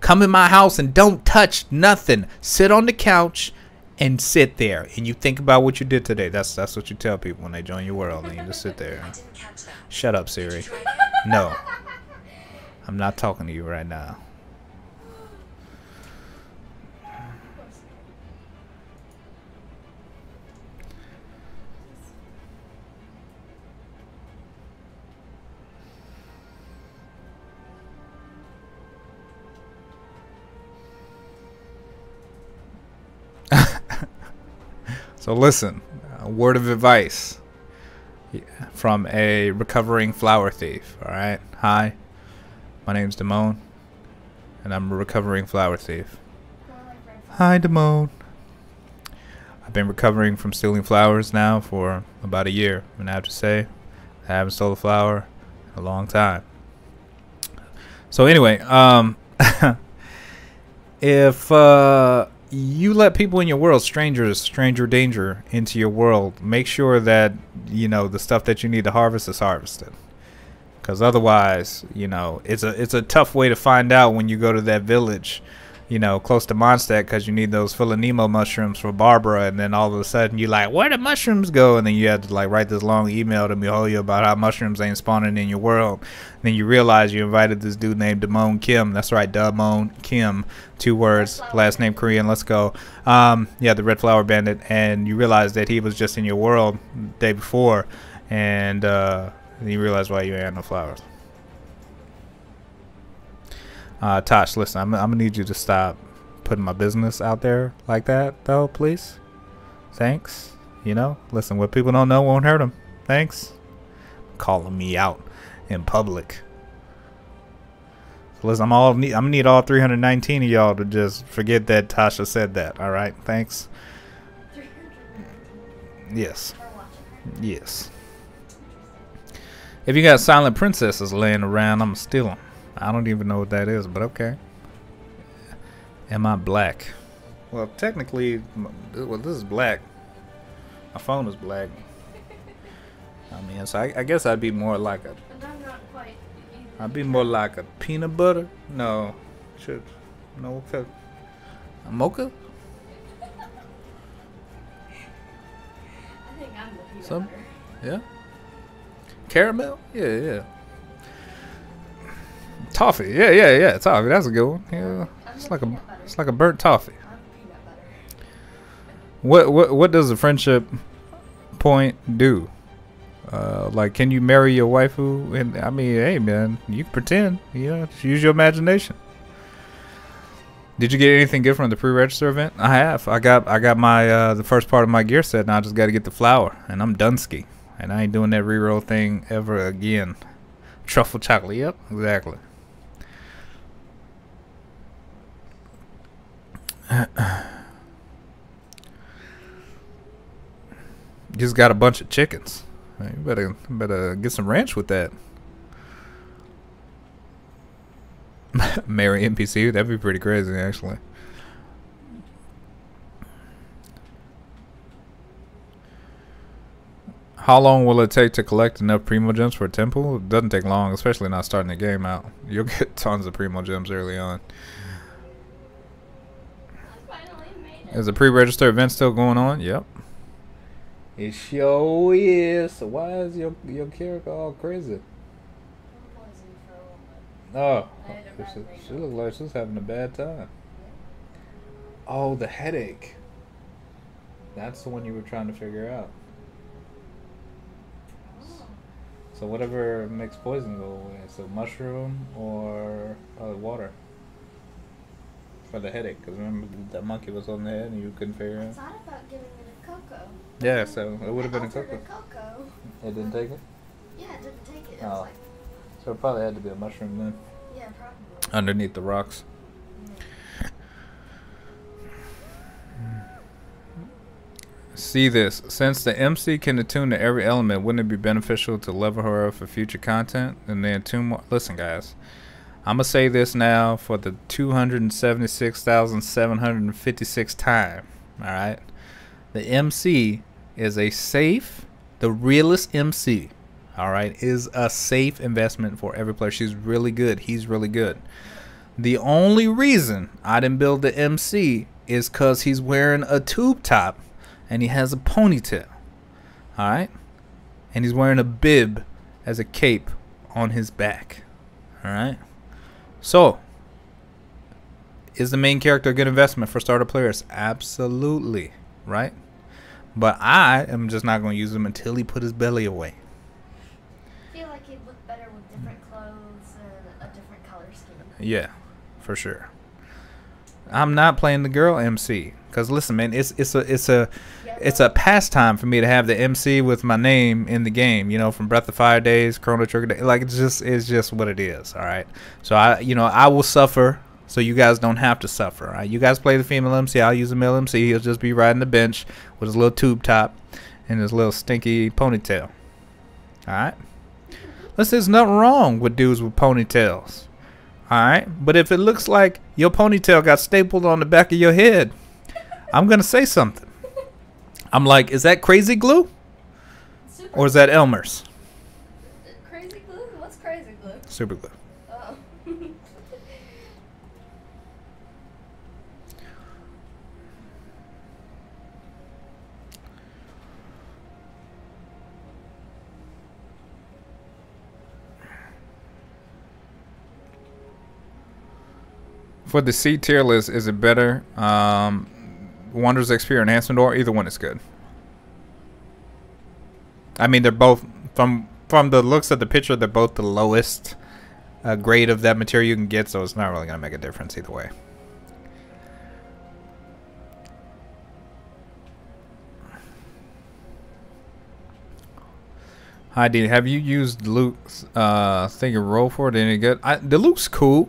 Come in my house and don't touch nothing. Sit on the couch and sit there and you think about what you did today. That's that's what you tell people when they join your world and you just sit there. Shut up, Siri. No. I'm not talking to you right now. So listen, a word of advice from a recovering flower thief. All right. Hi, my name's Demone, and I'm a recovering flower thief. Hi, Demone. I've been recovering from stealing flowers now for about a year, and I have to say, I haven't stolen a flower in a long time. So anyway, um, if uh, you let people in your world, strangers, stranger danger, into your world, make sure that you know the stuff that you need to harvest is harvested. Because otherwise, you know, it's a it's a tough way to find out when you go to that village, you know, close to Mondstadt, because you need those Philanemo mushrooms for Barbara, and then all of a sudden you're like, where the mushrooms go? And then you have to like write this long email to Mihoyo about how mushrooms ain't spawning in your world. And then you realize you invited this dude named Demone Kim. That's right, Demone Kim. Two words, last name Korean. Let's go. Um, yeah, the Red Flower Bandit, and you realize that he was just in your world the day before, and uh, then you realize why you ain't had no flowers. Uh, Tosh, listen, I'm, I'm gonna need you to stop putting my business out there like that, though, please. Thanks. You know, listen, what people don't know won't hurt them. Thanks. Calling me out in public. Listen, I'm all I'm gonna need all 319 of y'all to just forget that Tasha said that. All right, thanks. Yes, yes. If you got silent princesses laying around, I'm gonna steal them. I don't even know what that is, but okay. Am I black? Well, technically, well, this is black. My phone is black. I mean, so I, I guess I'd be more like a. And I'm not quite either. I'd be more like a peanut butter. No, should no. okay. Mocha? I think I'm the peanut Some- butter. Yeah. Caramel? Yeah, yeah. Toffee? Yeah, yeah, yeah. Toffee. That's a good one. Yeah. It's like a it's like a burnt toffee. What what what does a friendship point do? Uh, like, can you marry your waifu? And I mean, hey man, you pretend. You know, use your imagination. Did you get anything good from the pre-register event? I have. I got I got my uh, the first part of my gear set. Now I just got to get the flower, and I'm Dunsky, and I ain't doing that reroll thing ever again. Truffle chocolate. Yep, exactly. Just got a bunch of chickens. You better better get some ranch with that. Marry NPC, that'd be pretty crazy actually. How long will it take to collect enough Primogems for a temple? It doesn't take long, especially not starting the game out. You'll get tons of Primogems early on. I finally made it. Is the pre-register event still going on? Yep. It sure is. So why is your your character all crazy? I'm poisoned for a little bit. Oh, I had a bad she, dream. she looked like she's having a bad time. Oh, the headache. That's the one you were trying to figure out. Oh. So whatever makes poison go away. So mushroom or uh, water for the headache. Because remember that monkey was on the head and you couldn't figure I it out. thought about giving it a cocoa. Yeah, so it would have been a cocoa. cocoa. It didn't take it. Yeah, it didn't take it. It Oh. like, So it probably had to be a mushroom then. yeah, probably. Underneath the rocks. See this. Since the MC can attune to every element, wouldn't it be beneficial to level her up for future content? And then two more. Listen, guys. I'm going to say this now for the 276,756 time. Alright? The MC is a safe, the realest MC, alright, is a safe investment for every player. She's really good. He's really good. The only reason I didn't build the MC is because he's wearing a tube top and he has a ponytail. Alright? And he's wearing a bib as a cape on his back. Alright? So, is the main character a good investment for starter players? Absolutely. Right? But I am just not going to use him until he put his belly away. I feel like he'd look better with different clothes and a different color scheme. Yeah, for sure. I'm not playing the girl MC because listen, man, it's it's a it's a it's a pastime for me to have the MC with my name in the game. You know, from Breath of Fire days, Chrono Trigger, day, like it's just it's just what it is. All right, so I you know I will suffer so you guys don't have to suffer. All right, you guys play the female MC, I'll use the male MC. He'll just be riding the bench with his little tube top and his little stinky ponytail. All right. Listen, there's nothing wrong with dudes with ponytails. Alright? But if it looks like your ponytail got stapled on the back of your head, I'm going to say something. I'm like, is that crazy glue? Super Or is that Elmer's? crazy glue? What's crazy glue? Super glue. Oh. For the C tier list, is it better? Um, Wonders XP or Enhancement or either one is good. I mean, they're both from from the looks of the picture. They're both the lowest uh, grade of that material you can get, so it's not really gonna make a difference either way. Hi, Dean. Have you used Luke's uh, thing and roll for it? Any good? I, Diluc's cool,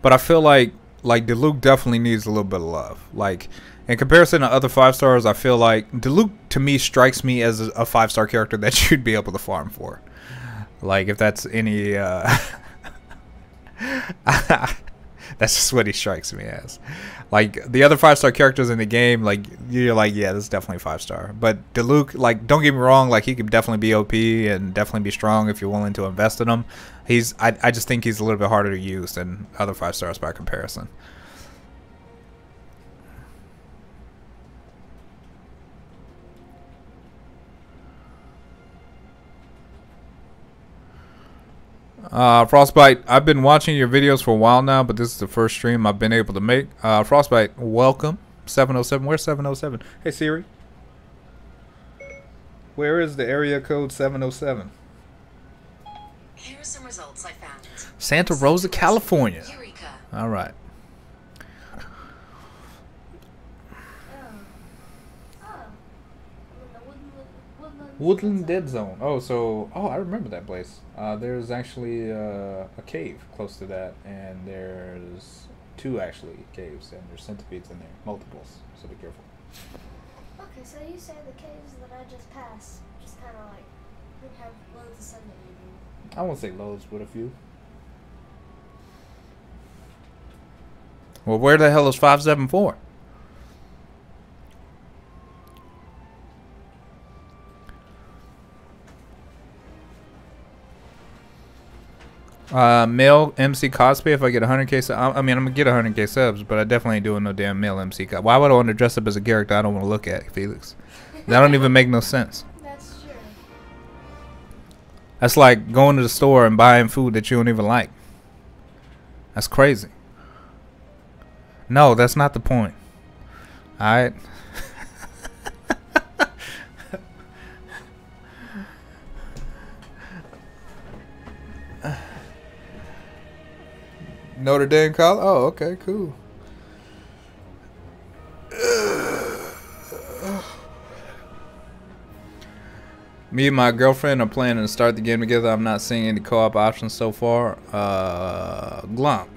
but I feel like like Diluc definitely needs a little bit of love. Like in comparison to other five stars, I feel like Luke to me strikes me as a, a five star character that you'd be able to farm for. Like if that's any, uh, that's just what he strikes me as. Like the other five star characters in the game, like you're like, yeah, this is definitely five star. But Diluc, like, don't get me wrong, like he could definitely be OP and definitely be strong if you're willing to invest in him. He's, I, I just think he's a little bit harder to use than other five stars by comparison. Uh, Frostbite, I've been watching your videos for a while now, but this is the first stream I've been able to make. Uh, Frostbite, welcome. 707. Where's 707? Hey, Siri. Where is the area code 707? Here are some results I found. Santa Rosa, California. Eureka. All right. Oh. Oh. The woodland, woodland, Woodland Dead Zone. Oh, so oh, I remember that place. Uh, there's actually uh, a cave close to that, and there's two actually caves, and there's centipedes in there, multiples. So be careful. Okay, so you say the caves that I just passed just kind of like have loads of centipedes. I won't say loads, but a few. Well, where the hell is five seven four? Uh, male MC cosplay. If I get 100k, su- I I mean, I'm gonna get 100k subs, but I definitely ain't doing no damn male MC. Co- Why would I want to dress up as a character I don't want to look at, Felix? That don't even make no sense. That's true. That's like going to the store and buying food that you don't even like. That's crazy. No, that's not the point. Alright. Notre Dame College? Oh, okay, cool. Me and my girlfriend are planning to start the game together. I'm not seeing any co-op options so far. Uh, Glomp.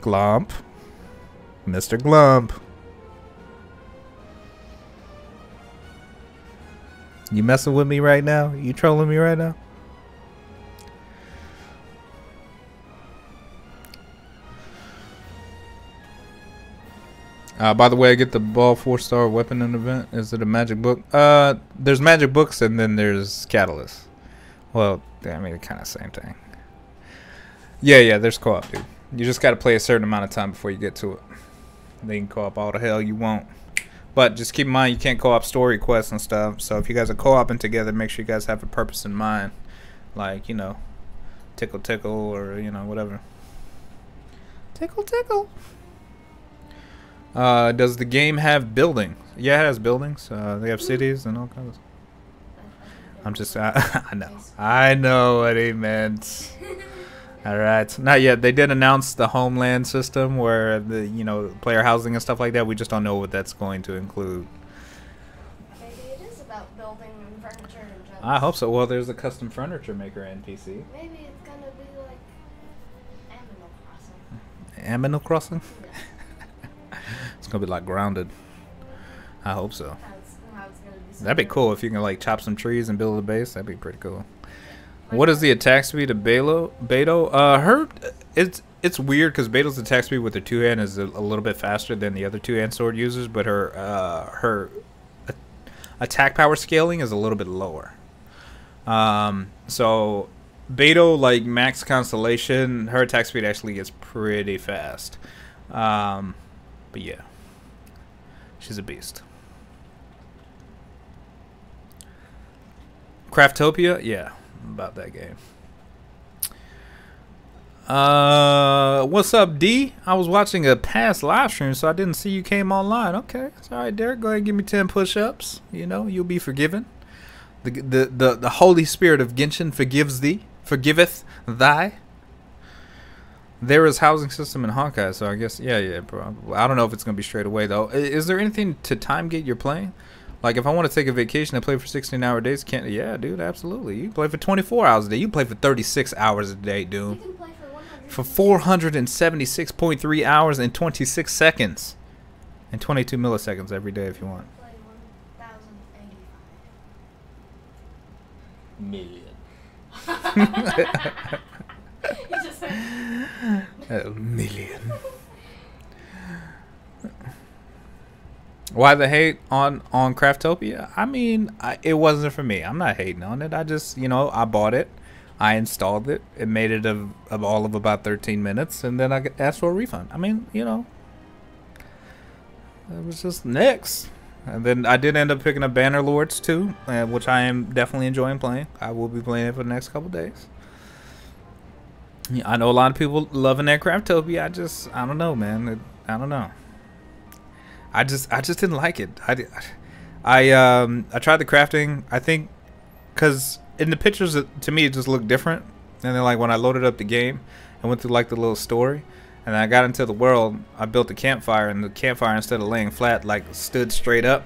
Glomp. Mr. Glump. You messing with me right now? You trolling me right now? Uh, by the way, I get the ball four star weapon in event. Is it a magic book? Uh, there's magic books and then there's catalyst. Well, I mean, kind of same thing. Yeah, yeah, there's co-op, dude. You just got to play a certain amount of time before you get to it. Then you can co-op all the hell you want. But just keep in mind, you can't co-op story quests and stuff. So if you guys are co-oping together, make sure you guys have a purpose in mind. Like, you know, tickle tickle or, you know, whatever. Tickle tickle. Uh, does the game have buildings? Yeah, it has buildings. Uh, they have cities and all kinds. Of... I'm just, I, I know, I know what he meant. All right, not yet. They did announce the Homeland system, where the you know player housing and stuff like that. We just don't know what that's going to include. Maybe it is about building and furniture and. I hope so. Well, there's a custom furniture maker NPC. Maybe it's gonna be like Animal Crossing. Animal Crossing. It's gonna be like grounded. I hope so. How it's, how it's gonna be. That'd be cool if you can like chop some trees and build a base. That'd be pretty cool. What is the attack speed of Beidou? Beidou? Uh, her, it's it's weird because Beidou's attack speed with her two hand is a, a little bit faster than the other two hand sword users, but her uh her attack power scaling is a little bit lower. Um, so Beidou like max constellation, her attack speed actually gets pretty fast. Um, but yeah, she's a beast. Craftopia, yeah, about that game. Uh, what's up, D? I was watching a past live stream, so I didn't see you came online. Okay, it's all right, Derek. Go ahead and give me ten push-ups. You know, you'll be forgiven. The the the, the Holy Spirit of Genshin forgives thee, forgiveth thy. There is housing system in Honkai, so I guess yeah, yeah, probably. I don't know if it's gonna be straight away though. Is there anything to time gate your playing? Like if I want to take a vacation and play for 16 hour days, can't? Yeah, dude, absolutely. You play for 24 hours a day. You play for 36 hours a day, dude. for 476.3 hours and 26 seconds, and 22 milliseconds every day if you want. Million. A million. Why the hate on on Craftopia? I mean, I, it wasn't for me. I'm not hating on it. I just, you know, I bought it, I installed it, it made it of, of all of about 13 minutes, and then I asked for a refund. I mean, you know, it was just next. And then I did end up picking up Bannerlords too, uh, which I am definitely enjoying playing. I will be playing it for the next couple days. I know a lot of people loving that Craftopia. I just, I don't know, man. It, I don't know. I just, I just didn't like it. I, I, um, I tried the crafting. I think, cause in the pictures, to me, it just looked different. And then like when I loaded up the game, and went through like the little story, and I got into the world. I built a campfire, and the campfire instead of laying flat, like stood straight up.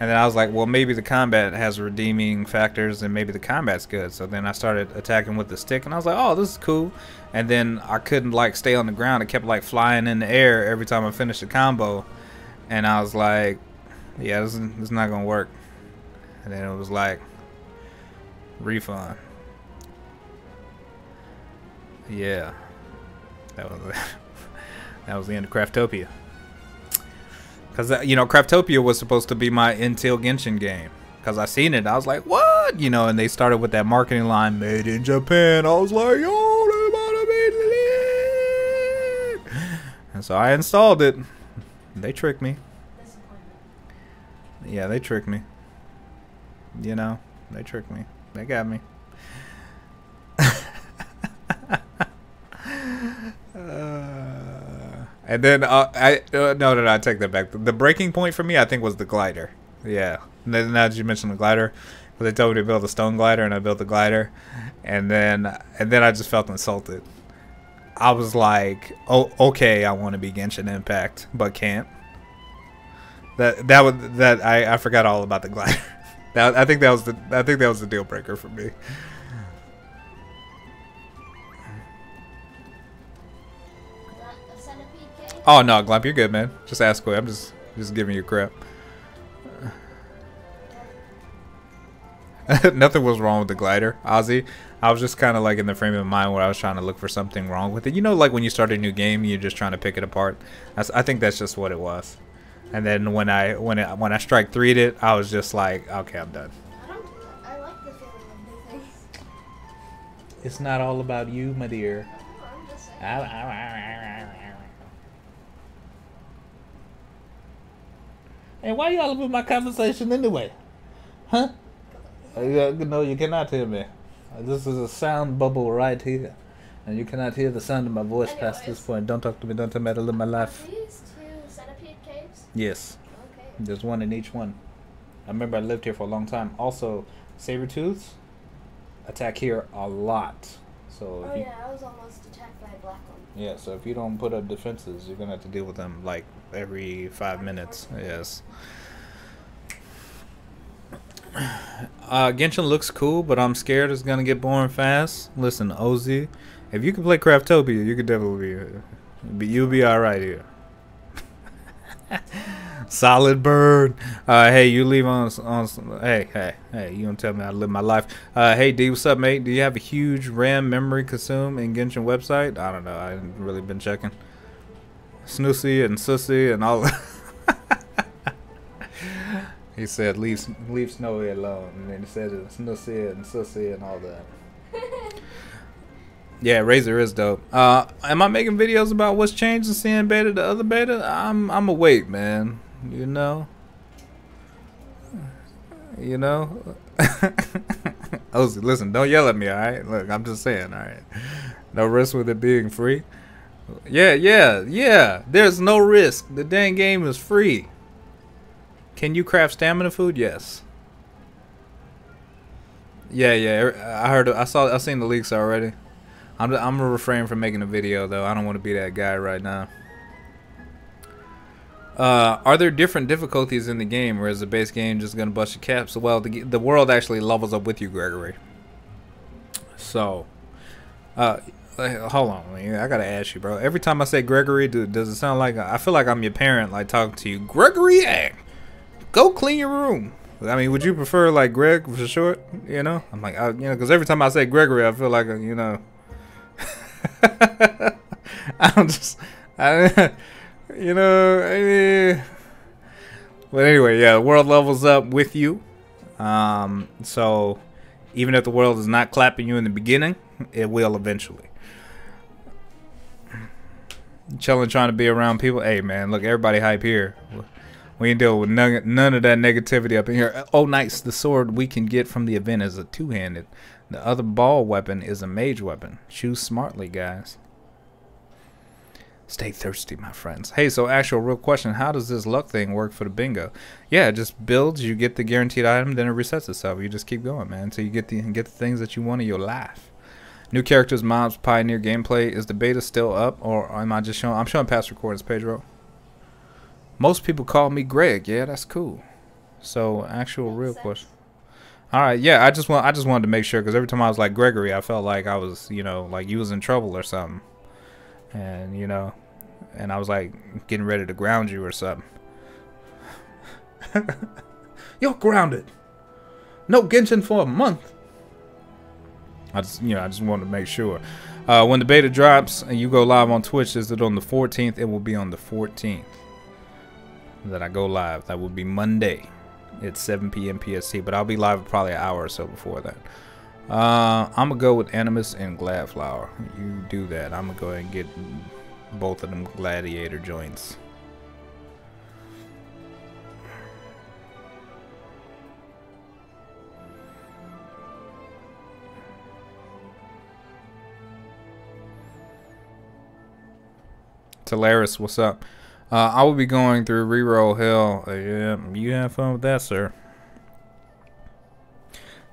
And then I was like, well, maybe the combat has redeeming factors, and maybe the combat's good. So then I started attacking with the stick, and I was like, oh, this is cool. And then I couldn't like stay on the ground. It kept like flying in the air every time I finished a combo, and I was like, yeah, this is, this is not gonna work. And then it was like, refund. Yeah, that was that was the end of Craftopia. Cause uh, you know Craftopia was supposed to be my Intel Genshin game. Cause I seen it, I was like, what? You know, and they started with that marketing line, "Made in Japan." I was like, yo, And so I installed it. They tricked me. Yeah, they tricked me. You know, they tricked me. They got me. Uh, and then uh, I uh, no no no I take that back. The breaking point for me I think was the glider. Yeah. Now that you mentioned the glider, they told me to build a stone glider and I built the glider, and then and then I just felt insulted. I was like, oh okay, I want to be Genshin Impact, but can't. That that was that I, I forgot all about the glider. that I think that was the I think that was the deal breaker for me. Oh no, Glump, you're good, man. Just ask away. I'm just just giving you crap. Nothing was wrong with the glider, Ozzy. I was just kind of like in the frame of mind where I was trying to look for something wrong with it. You know, like when you start a new game, you're just trying to pick it apart. That's, I think that's just what it was. And then when I when it, when I strike three it, I was just like, okay, I'm done. I don't. I like the feeling of new things. It's not all about you, my dear. I'm just saying. Hey, why y'all up in my conversation anyway? Huh? Uh, yeah, No, you cannot hear me. This is a sound bubble right here. And you cannot hear the sound of my voice past this point. Don't talk to me. Don't tell me how to live my life. these two centipede caves? Yes, Okay. there's one in each one. I remember I lived here for a long time. Also, saber tooths attack here a lot. So Oh you, yeah, I was almost attacked by a black one. Yeah, so if you don't put up defenses, you're gonna have to deal with them like every five minutes. Yes. Uh, Genshin looks cool, but I'm scared it's gonna get boring fast. Listen, Oz, if you can play Craftopia, you could definitely be, be you'll be all right here. Solid bird. Uh, hey, you leave on on. Hey, hey, hey. You don't tell me to live my life. Uh, hey D, what's up, mate? Do you have a huge RAM memory consume in Genshin website? I don't know. I haven't really been checking. Snoozy and Sussy and all. he said, "Leave leave Snowy alone," and then he said, "Snoozy and Sussy and all that." Yeah, Razor is dope. Uh, am I making videos about what's changed in CN beta to other beta? I'm I'm awake, man. You know. You know. oh, listen, don't yell at me, all right? Look, I'm just saying, all right. No risk with it being free. Yeah, yeah, yeah. There's no risk. The dang game is free. Can you craft stamina food? Yes. Yeah, yeah. I heard. I saw. I seen the leaks already. I'm. I'm gonna refrain from making a video though. I don't want to be that guy right now. Uh, are there different difficulties in the game, or is the base game just gonna bust your caps? Well, the the world actually levels up with you, Gregory. So, uh, uh, hold on. I gotta ask you, bro. Every time I say Gregory, do, does it sound like I feel like I'm your parent, like talking to you? Gregory, go clean your room. I mean, would you prefer like Greg for short? You know, I'm like, I, you know, because every time I say Gregory, I feel like uh, you know. I'm just, I, you know, I but anyway, yeah, the world levels up with you. Um, so even if the world is not clapping you in the beginning, it will eventually. Chilling, trying to be around people. Hey, man, look, everybody hype here. We ain't deal with none, none of that negativity up in here. Oh, nice. The sword we can get from the event is a two-handed. The other ball weapon is a mage weapon. Choose smartly, guys. Stay thirsty, my friends. Hey, so actual real question. How does this luck thing work for the bingo? Yeah, it just builds. You get the guaranteed item, then it resets itself. You just keep going, man, until you get the get the things that you want in your life. New characters, mobs, pioneer gameplay. Is the beta still up, or am I just showing? I'm showing past recordings, Pedro. Most people call me Greg. Yeah, that's cool. So, actual real question. All right, yeah. I just want I just wanted to make sure because every time I was like Gregory, I felt like I was you know like you was in trouble or something, and you know, and I was like getting ready to ground you or something. You're grounded. No Genshin for a month. I just you know I just wanted to make sure. Uh, when the beta drops and you go live on Twitch, is it on the 14th? It will be on the 14th that I go live. That will be Monday at 7 p.m. PST, but I'll be live probably an hour or so before that. Uh, I'm gonna go with Animus and Gladflower. You do that. I'm gonna go ahead and get both of them gladiator joints. Talaris, what's up? Uh, I will be going through reroll hell. Uh, yeah, you have fun with that, sir.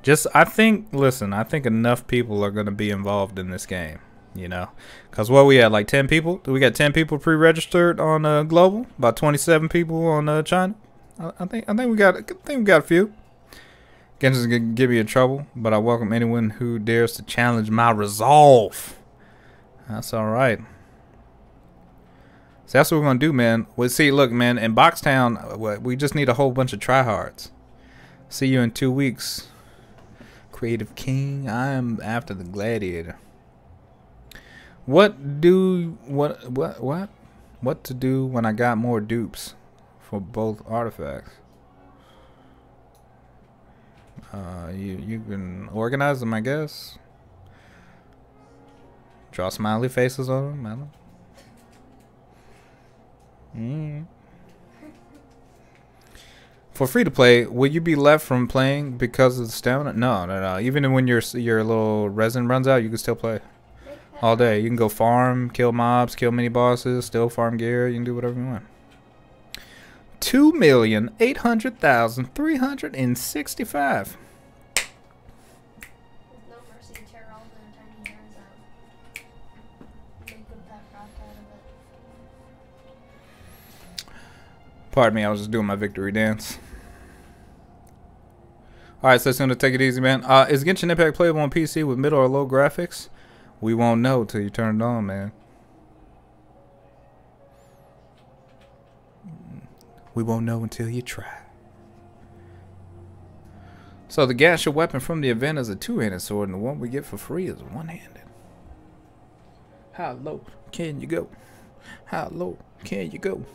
Just, I think, listen, I think enough people are going to be involved in this game, you know? Because what we had, like 10 people? We got 10 people pre-registered on uh, Global, about 27 people on uh, China. I, I, think I think we got I think we got a few. Genshin's gonna get me in trouble, but I welcome anyone who dares to challenge my resolve. That's all right. So that's what we're gonna do, man. Well, see, look, man, in Boxtown, we just need a whole bunch of tryhards. See you in two weeks, Creative King. I am after the Gladiator. What do what what what what to do when I got more dupes for both artifacts? Uh, you you can organize them, I guess. Draw smiley faces on them. Mm. For free to play, will you be left from playing because of the stamina? No, no, no. Even when your your little resin runs out, you can still play all day. You can go farm, kill mobs, kill mini bosses, still farm gear. You can do whatever you want. Two million eight hundred thousand three hundred and sixty-five. Pardon me, I was just doing my victory dance. Alright, so it's gonna take it easy, man. Uh, is Genshin Impact playable on PC with middle or low graphics? We won't know till you turn it on, man. We won't know until you try. So the gacha weapon from the event is a two-handed sword, and the one we get for free is one-handed. How low can you go? How low can you go?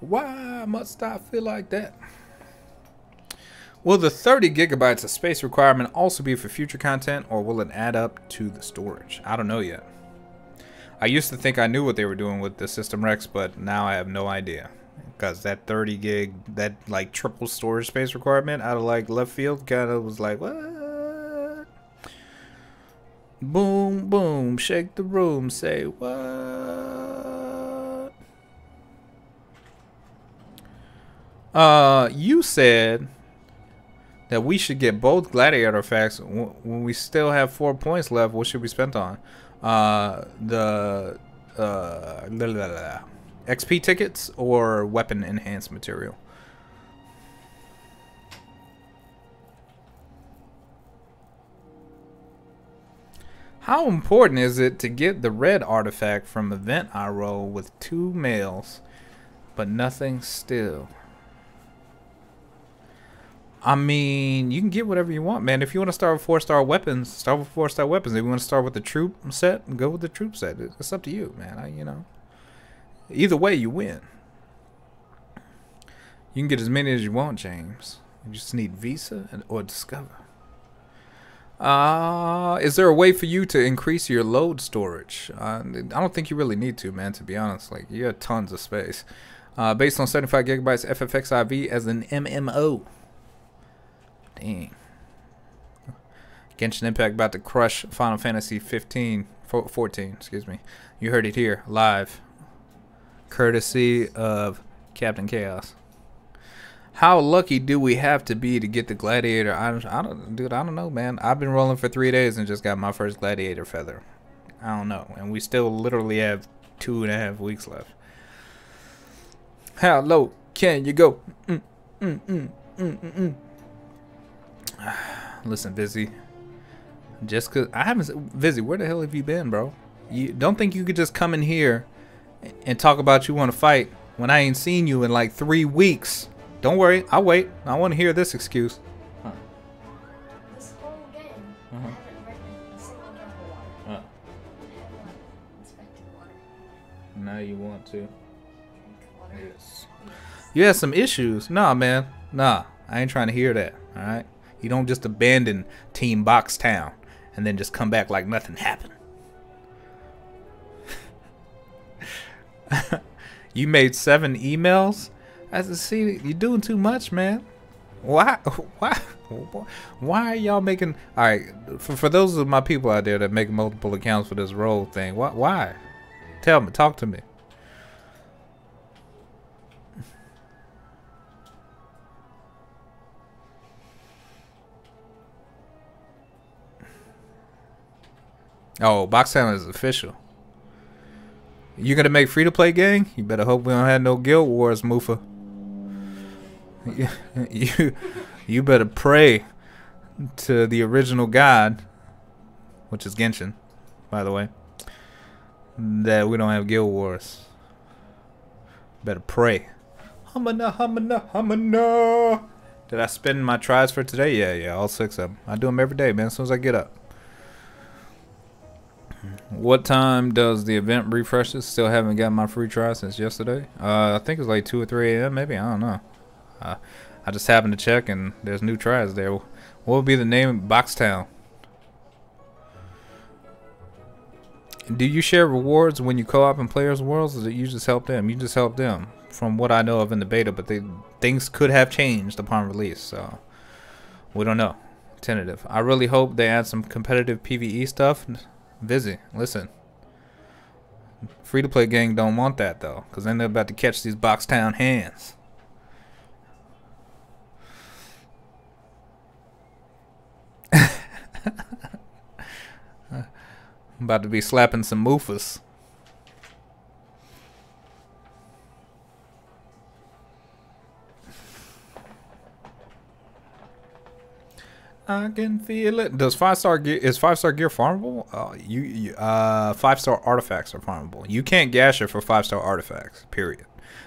Why must I feel like that? Will the 30 gigabytes of space requirement also be for future content, or will it add up to the storage? I don't know yet. I used to think I knew what they were doing with the System Rex, but now I have no idea. Because that 30 gig, that like triple storage space requirement out of like left field kind of was like, what? Boom, boom, shake the room, say what? Uh, you said that we should get both gladiator artifacts when we still have four points left. What should we spend on? Uh, the uh, la, la, la, XP tickets or weapon enhanced material? How important is it to get the red artifact from event I roll with two males, but nothing still? I mean, you can get whatever you want, man. If you want to start with four star weapons, start with four star weapons. If you want to start with the troupe set, go with the troupe set. It's up to you, man. I, you know, either way, you win. You can get as many as you want, James. You just need Visa and, or Discover. Uh, is there a way for you to increase your load storage? Uh, I don't think you really need to, man. To be honest, like you have tons of space. Uh, based on 75 gigabytes FFXIV as an MMO. Dang. Genshin Impact about to crush Final Fantasy 15, 14. Excuse me. You heard it here live, courtesy of Captain Chaos. How lucky do we have to be to get the gladiator? I don't, I don't, dude. I don't know, man. I've been rolling for three days and just got my first gladiator feather. I don't know, and we still literally have two and a half weeks left. How low can you go? Mm, mm, mm, mm, mm, mm. Listen, Vizzy. Just cause I haven't, Vizzy, where the hell have you been, bro? You don't think you could just come in here and talk about you want to fight when I ain't seen you in like three weeks? Don't worry, I'll wait. I want to hear this excuse. Huh. This whole game, Uh-huh. I haven't written a single drop of water. Huh. I have not inspected water. Now you want to. Yes. You had some issues. Nah, man. Nah, I ain't trying to hear that. All right. You don't just abandon Team Box Town and then just come back like nothing happened. you made seven emails. I said, see, you're doing too much, man. Why? Why? Why are y'all making? All right, for for those of my people out there that make multiple accounts for this role thing, why? Why? Tell me. Talk to me. Oh, Boxtown is official. You gonna make free to play gang? You better hope we don't have no guild wars, Mufa. You, you better pray to the original god, which is Genshin, by the way, that we don't have guild wars. Better pray. Humana, humana, humana. Did I spend my tries for today? Yeah, yeah, all six of them. I do them every day, man, as soon as I get up. What time does the event refreshes? Still haven't got my free try since yesterday. Uh, I think it's like 2 or 3 a.m. maybe. I don't know. Uh, I just happened to check and there's new tries there. What would be the name? Boxtown. Do you share rewards when you co-op in players' worlds, or do you just help them? You just help them, from what I know of in the beta. But they, things could have changed upon release, so we don't know. Tentative. I really hope they add some competitive PVE stuff. Vizzy, listen. Free to play gang don't want that though, because then they're about to catch these box town hands. About to be slapping some moofas. I can feel it. Does five star gear is five star gear farmable? Uh, you, you uh five star artifacts are farmable. You can't gash it for five star artifacts. Period.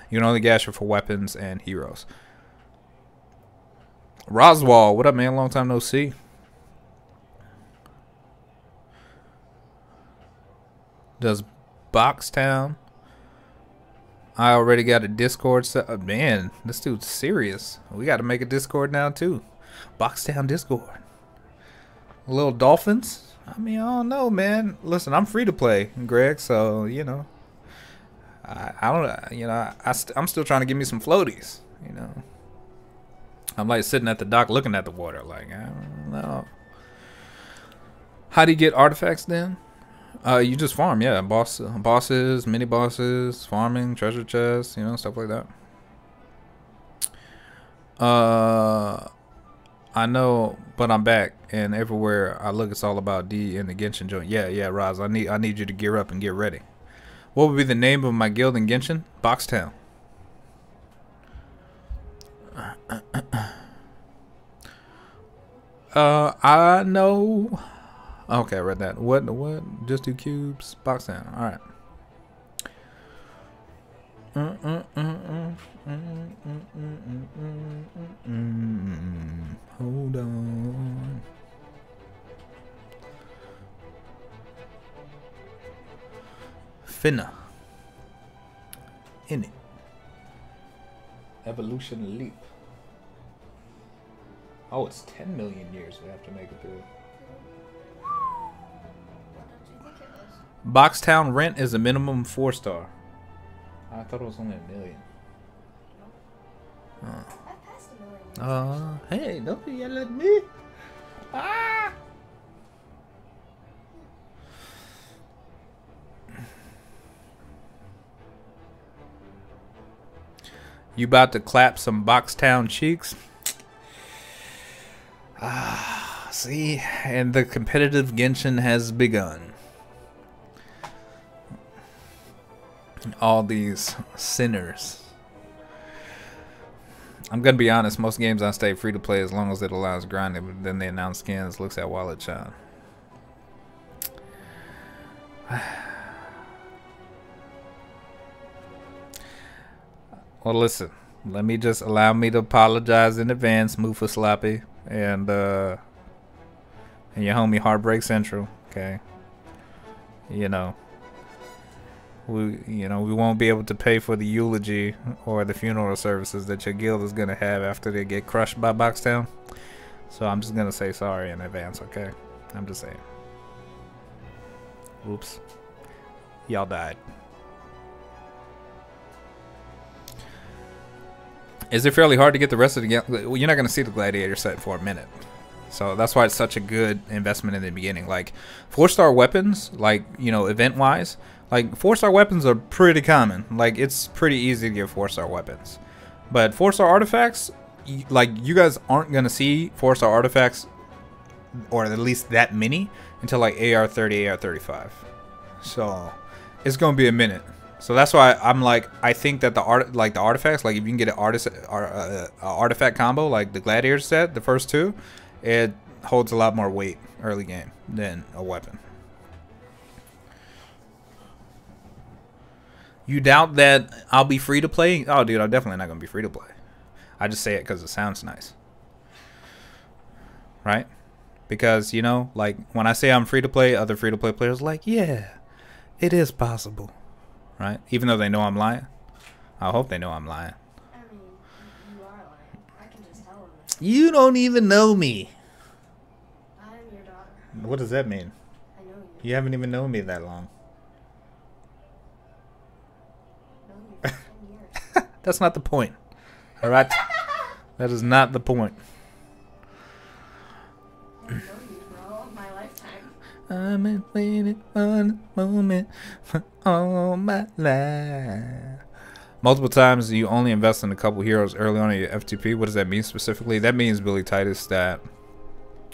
You can only gash it for weapons and heroes. Roswell, what up, man? Long time no see. Does Boxtown? I already got a Discord set. up. Man, this dude's serious. We got to make a Discord now too. Boxtown Discord. Little Dolphins? I mean, I don't know, man. Listen, I'm free to play, Greg, so, you know. I, I don't, you know, I, I st I'm still trying to give me some floaties, you know. I'm like sitting at the dock looking at the water, like, I don't know. How do you get artifacts then? Uh, you just farm, yeah. Boss, bosses, mini bosses, farming, treasure chests, you know, stuff like that. Uh, I know, but I'm back, and everywhere I look, it's all about D and the Genshin joint. Yeah, yeah, Roz, I need I need you to gear up and get ready. What would be the name of my guild in Genshin? Boxtown. Uh, I know. Okay, I read that. What? What? Just do cubes. Boxtown. All right. Mm, mm, mm, Hold on. Finna. In it. Evolution leap. Oh, it's 10 million years we have to make it through. Boxtown rent is a minimum four star. I thought it was only a million. Huh. Uh, hey, don't yell at me. Ah! You about to clap some Boxtown cheeks? Ah, see, and the competitive Genshin has begun. All these sinners. I'm gonna be honest. Most games I stay free to play as long as it allows grinding. But then they announce skins. Looks at Wallet Chan. Well, listen. Let me just allow me to apologize in advance, Mufa Sloppy, and uh, and your homie Heartbreak Central. Okay. You know. We, you know, we won't be able to pay for the eulogy or the funeral services that your guild is gonna have after they get crushed by Boxtown. So I'm just gonna say sorry in advance, okay? I'm just saying. Oops. Y'all died. Is it fairly hard to get the rest of the? Well, you're not going to see the gladiator set for a minute. So that's why it's such a good investment in the beginning. Like four star weapons, like, you know, event wise, like four star weapons are pretty common. Like it's pretty easy to get four star weapons. But four star artifacts, like you guys aren't to see four star artifacts or at least that many until like AR 30, AR 35. So it's to be a minute. So that's why I'm like, I think that the art, like the artifacts, like if you can get an artist, ar- uh, uh, artifact combo, like the gladiator set, the first two, it holds a lot more weight early game than a weapon. You doubt that I'll be free to play? Oh, dude, I'm definitely not gonna be free to play. I just say it because it sounds nice, right? Because you know, like when I say I'm free to play, other free to play players like, yeah, it is possible right? Even though they know I'm lying. I hope they know I'm lying. I mean, you are lying. I can just tell them. You don't even know me. I'm your daughter. What does that mean? I know you. You haven't even known me that long. Known you for 10 years. That's not the point. All right? that is not the point. I've known you for all of my lifetime. I've been waiting for the moment for all my life. Multiple times you only invest in a couple heroes early on in your FTP. What does that mean specifically? That means Billy Titus that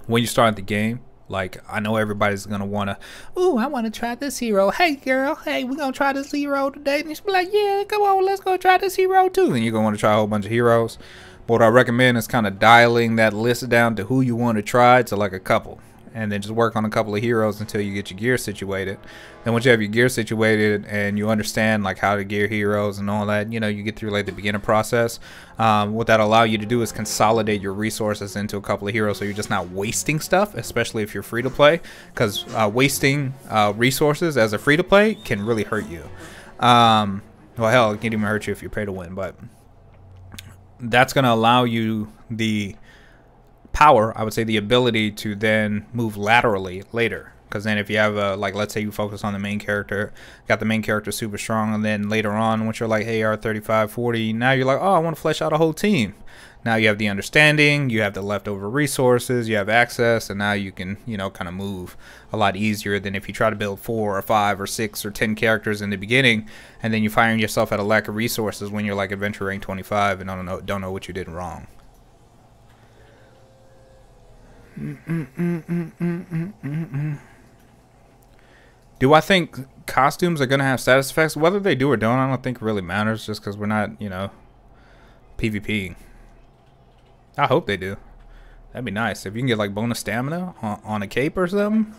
when you start the game, like I know everybody's gonna wanna, ooh, I wanna try this hero. Hey girl, hey, we're gonna try this hero today. And should be like, yeah, come on, let's go try this hero too. And you're gonna wanna try a whole bunch of heroes. But what I recommend is kind of dialing that list down to who you want to try to like a couple and then just work on a couple of heroes until you get your gear situated. Then once you have your gear situated and you understand like how to gear heroes and all that, you know, you get through like the beginner process. Um, what that allow you to do is consolidate your resources into a couple of heroes, so you're just not wasting stuff, especially if you're free to play, because uh, wasting uh, resources as a free to play can really hurt you. Um, well, hell, it can even hurt you if you pay to win, but that's going to allow you the power, I would say the ability to then move laterally later. Because then if you have a, like, let's say you focus on the main character, got the main character super strong, and then later on, once you're like AR 35, 40, now you're like, oh, I want to flesh out a whole team. Now you have the understanding, you have the leftover resources, you have access, and now you can, you know, kind of move a lot easier than if you try to build four or five or six or ten characters in the beginning, and then you find yourself at a lack of resources when you're like adventure rank 25 and don't know don't know what you did wrong. Do I think costumes are gonna have status effects? Whether they do or don't, I don't think really matters. Just because we're not, you know, PvP. I hope they do. That'd be nice if you can get like bonus stamina on, on a cape or something.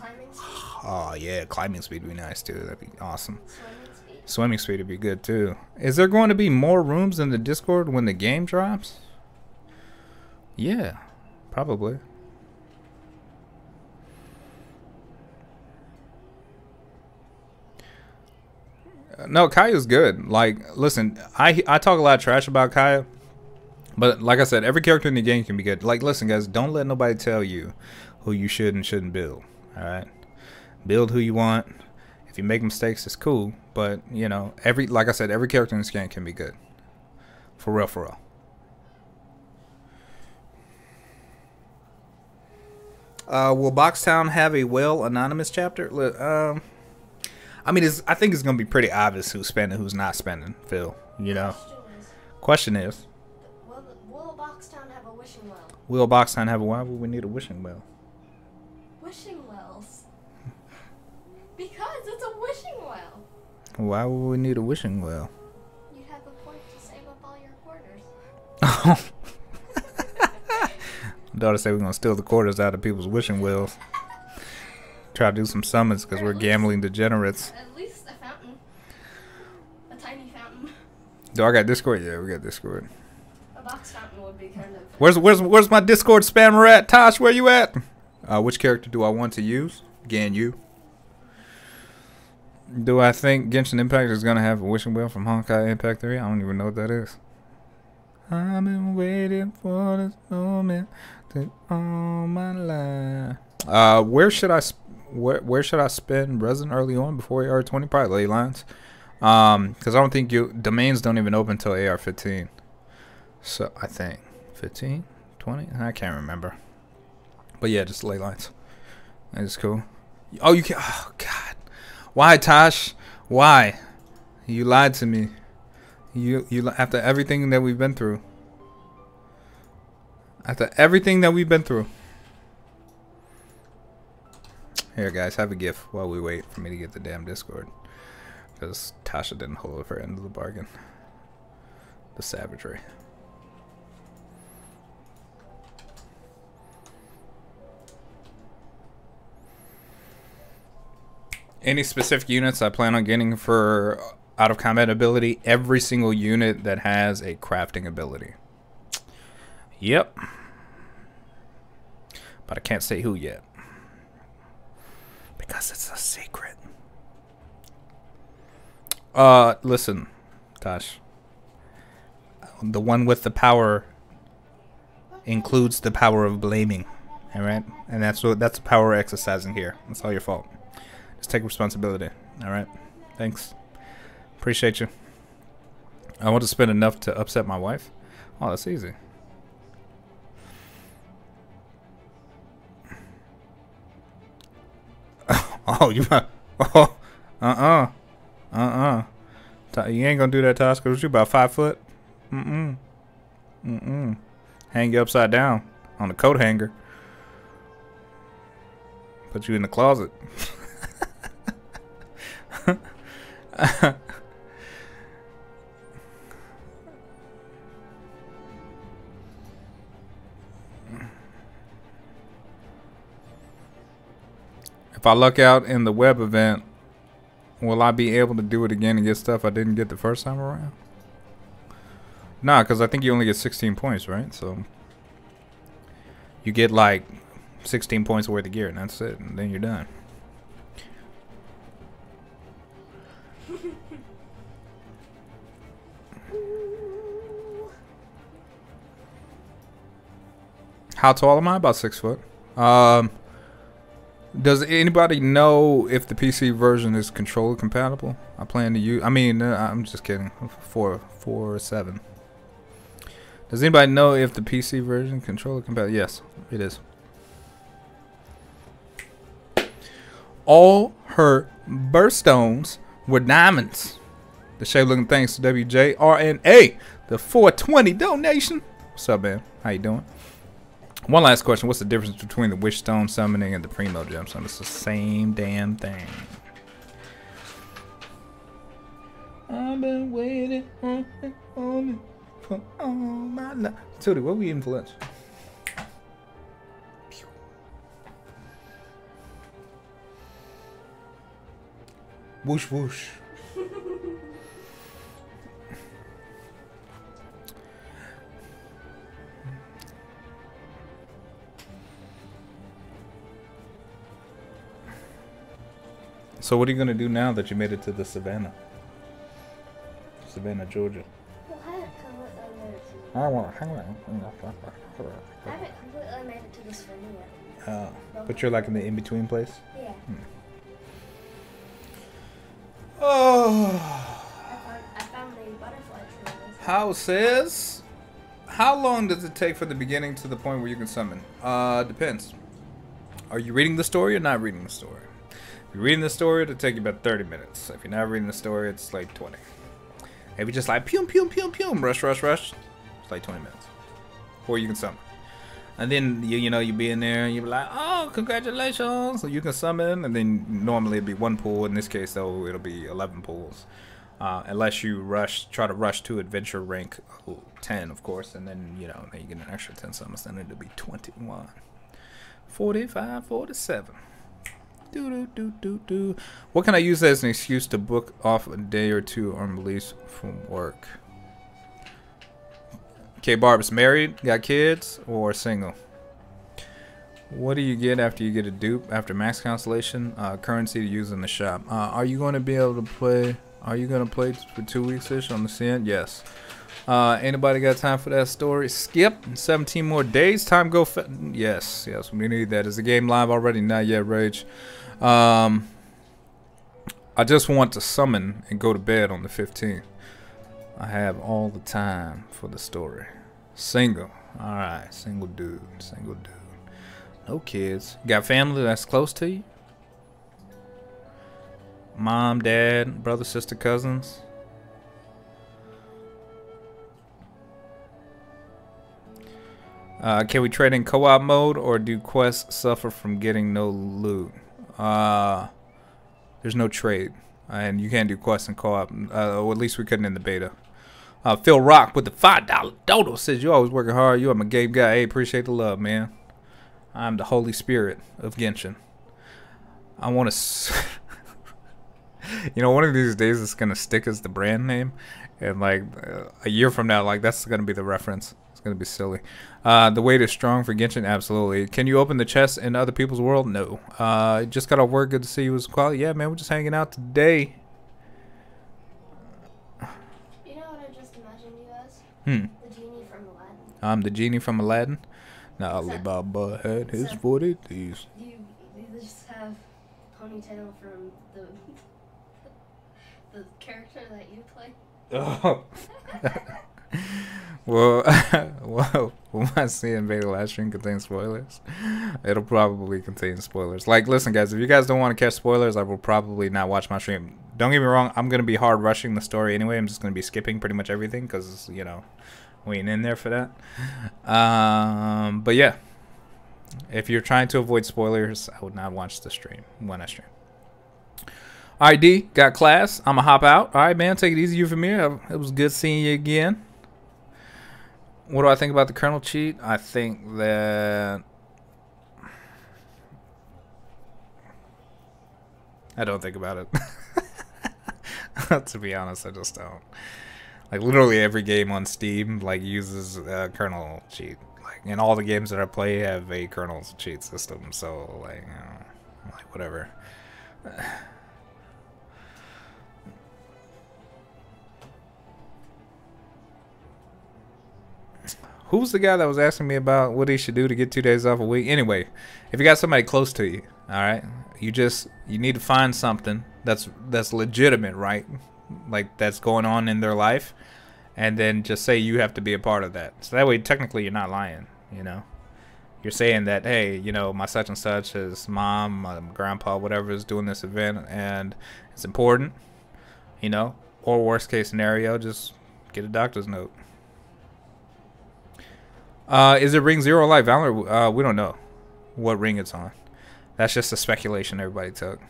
Oh yeah, climbing speed would be nice too. That'd be awesome. swimming speed. Swimming speed would be good too. Is there going to be more rooms in the Discord when the game drops? Yeah, probably. No, Kaeya's good. Like, listen, I I talk a lot of trash about Kaeya, but like I said, every character in the game can be good. Like, listen, guys, don't let nobody tell you who you should and shouldn't build. All right, build who you want, If you make mistakes, it's cool, but you know, every like I said, every character in this game can be good. For real, for real. Uh, will Boxtown have a well anonymous chapter? Um, I mean, it's, I think it's gonna be pretty obvious who's spending, who's not spending. Phil, you know. Question is, will, will Boxtown have a wishing well? will Boxtown have a? Why would we need a wishing well? Wishing wells. Because it's a wishing well. Why would we need a wishing well? You'd have a point to save up all your quarters. Oh. Daughter said we're gonna steal the quarters out of people's wishing wells. Try to do some summons because we're gambling degenerates. At least a fountain. A tiny fountain. Do I got Discord? Yeah, we got Discord. A box fountain would be kind of. Where's where's where's my Discord spammer at? Tosh, where you at? Uh, which character do I want to use? Ganyu. Do I think Genshin Impact is gonna have a wishing well from Honkai Impact 3? I don't even know what that is. I've been waiting for this moment to all my life. Uh, where should I where where should I spend resin early on before AR 20? Probably ley lines. Um, because I don't think you domains don't even open until AR 15. So I think 15, 20. I can't remember. But yeah, just ley lines. That is cool. Oh, you can. Oh God, why, Tosh? Why? You lied to me. You you after everything that we've been through. After everything that we've been through. Here, guys, have a gift while we wait for me to get the damn Discord. Because Tasha didn't hold up her end of the bargain. The savagery. Any specific units I plan on getting for out of combat ability? Every single unit that has a crafting ability. Yep. But I can't say who yet. Because it's a secret. Uh, listen, Tosh. The one with the power includes the power of blaming. All right, and that's what that's the power we're exercising here. It's all your fault. Just take responsibility. All right. Thanks. Appreciate you. I want to spend enough to upset my wife. Oh, that's easy. oh, you. Oh, uh uh. Uh uh. You ain't gonna do that, because you about five foot. Mm mm. Mm mm. Hang you upside down on the coat hanger. Put you in the closet. if I luck out in the web event, will I be able to do it again and get stuff I didn't get the first time around? Nah, because I think you only get 16 points, right? So you get like 16 points worth of gear, and that's it, and then you're done. How tall am I? About six foot. Um, does anybody know if the PC version is controller compatible? I plan to use. I mean, uh, I'm just kidding. Four, four, seven. Does anybody know if the PC version controller compatible? Yes, it is. All her birthstones were diamonds. The shape looking thanks to WJRNA, the 420 donation. What's up, man? How you doing? One last question. What's the difference between the Wish Stone summoning and the Primogem summon? It's the same damn thing. I've been waiting on for all my life. Tootie, what we eating for lunch? Whoosh whoosh. So what are you gonna do now that you made it to the Savannah? Savannah, Georgia. Well, I haven't completely made it to. I want to hang I haven't completely made it to this venue yet. Uh, but you're like in the in-between place. Yeah. Oh. I found, I found a butterfly tree. on. How says, how long does it take from the beginning to the point where you can summon? Uh, depends. Are you reading the story or not reading the story? You're reading the story, it'll take you about 30 minutes. If you're not reading the story, it's like 20. If you just like pew pew pew pew rush rush rush, it's like 20 minutes. Or you can summon. And then you you know you be in there and you be like, oh congratulations, so you can summon. And then normally it'd be one pool. In this case though, it'll be 11 pools. Uh, unless you rush, try to rush to adventure rank 10, of course, and then you know then you get an extra 10 summons. Then it'll be 21, 45, 47. Do do do do. What can I use as an excuse to book off a day or two on release from work? Okay, Barb's married, got kids, or single? What do you get after you get a dupe after max constellation? Uh, currency to use in the shop. Uh, are you going to be able to play? Are you going to play for two weeks ish on the CN? Yes. Uh, anybody got time for that story? Skip. 17 more days. Time go. Yes, yes. We need that. Is the game live already? Not yet. Rage. Um, I just want to summon and go to bed on the 15th. I have all the time for the story. Single. Alright, single dude. Single dude. No kids. Got family that's close to you? Mom, dad, brother, sister, cousins? Uh, can we trade in co-op mode or do quests suffer from getting no loot? Uh, there's no trade, and you can't do quests and co-op. Uh, or at least we couldn't in the beta. Uh, Phil Rock with the five dollar dodo says you always working hard. You, I'm a game guy. Hey, appreciate the love, man. I'm the Holy Spirit of Genshin. I want to. you know, one of these days it's gonna stick as the brand name, and like uh, a year from now, like that's gonna be the reference. It's gonna be silly. Uh, the weight is strong for Genshin, absolutely. Can you open the chest in other people's world? No. Uh, just got off work. Good to see you as quality. Yeah, man, we're just hanging out today. You know what I just imagined you as? Hmm. The genie from Aladdin. I'm the genie from Aladdin. Now Alibaba had his So- forty thieves. You, you just have ponytail from the the character that you play. Oh. well, well, will my CN beta live stream contain spoilers? It'll probably contain spoilers. Like, listen, guys, if you guys don't want to catch spoilers, I will probably not watch my stream. Don't get me wrong, I'm gonna be hard rushing the story anyway. I'm just gonna be skipping pretty much everything because you know we ain't in there for that. Um, but yeah, if you're trying to avoid spoilers, I would not watch the stream when I stream. Alright, D, got class. I'm going to hop out. Alright, man, take it easy. You from here. It was good seeing you again. What do I think about the kernel cheat? I think that. I don't think about it. to be honest, I just don't. Like, literally every game on Steam, like, uses a kernel cheat. Like, and all the games that I play have a kernel cheat system. So, like, you know, like whatever. Who's the guy that was asking me about what he should do to get two days off a week? Anyway, if you got somebody close to you, all right, you just you need to find something that's that's legitimate, right? Like that's going on in their life, and then just say you have to be a part of that. So that way, technically, you're not lying. You know, you're saying that hey, you know, my such and such, his mom, my grandpa, whatever is doing this event, and it's important. You know, or worst case scenario, just get a doctor's note. Uh, is it Ring Zero Light Valor? Uh, we don't know what ring it's on. That's just a speculation everybody took.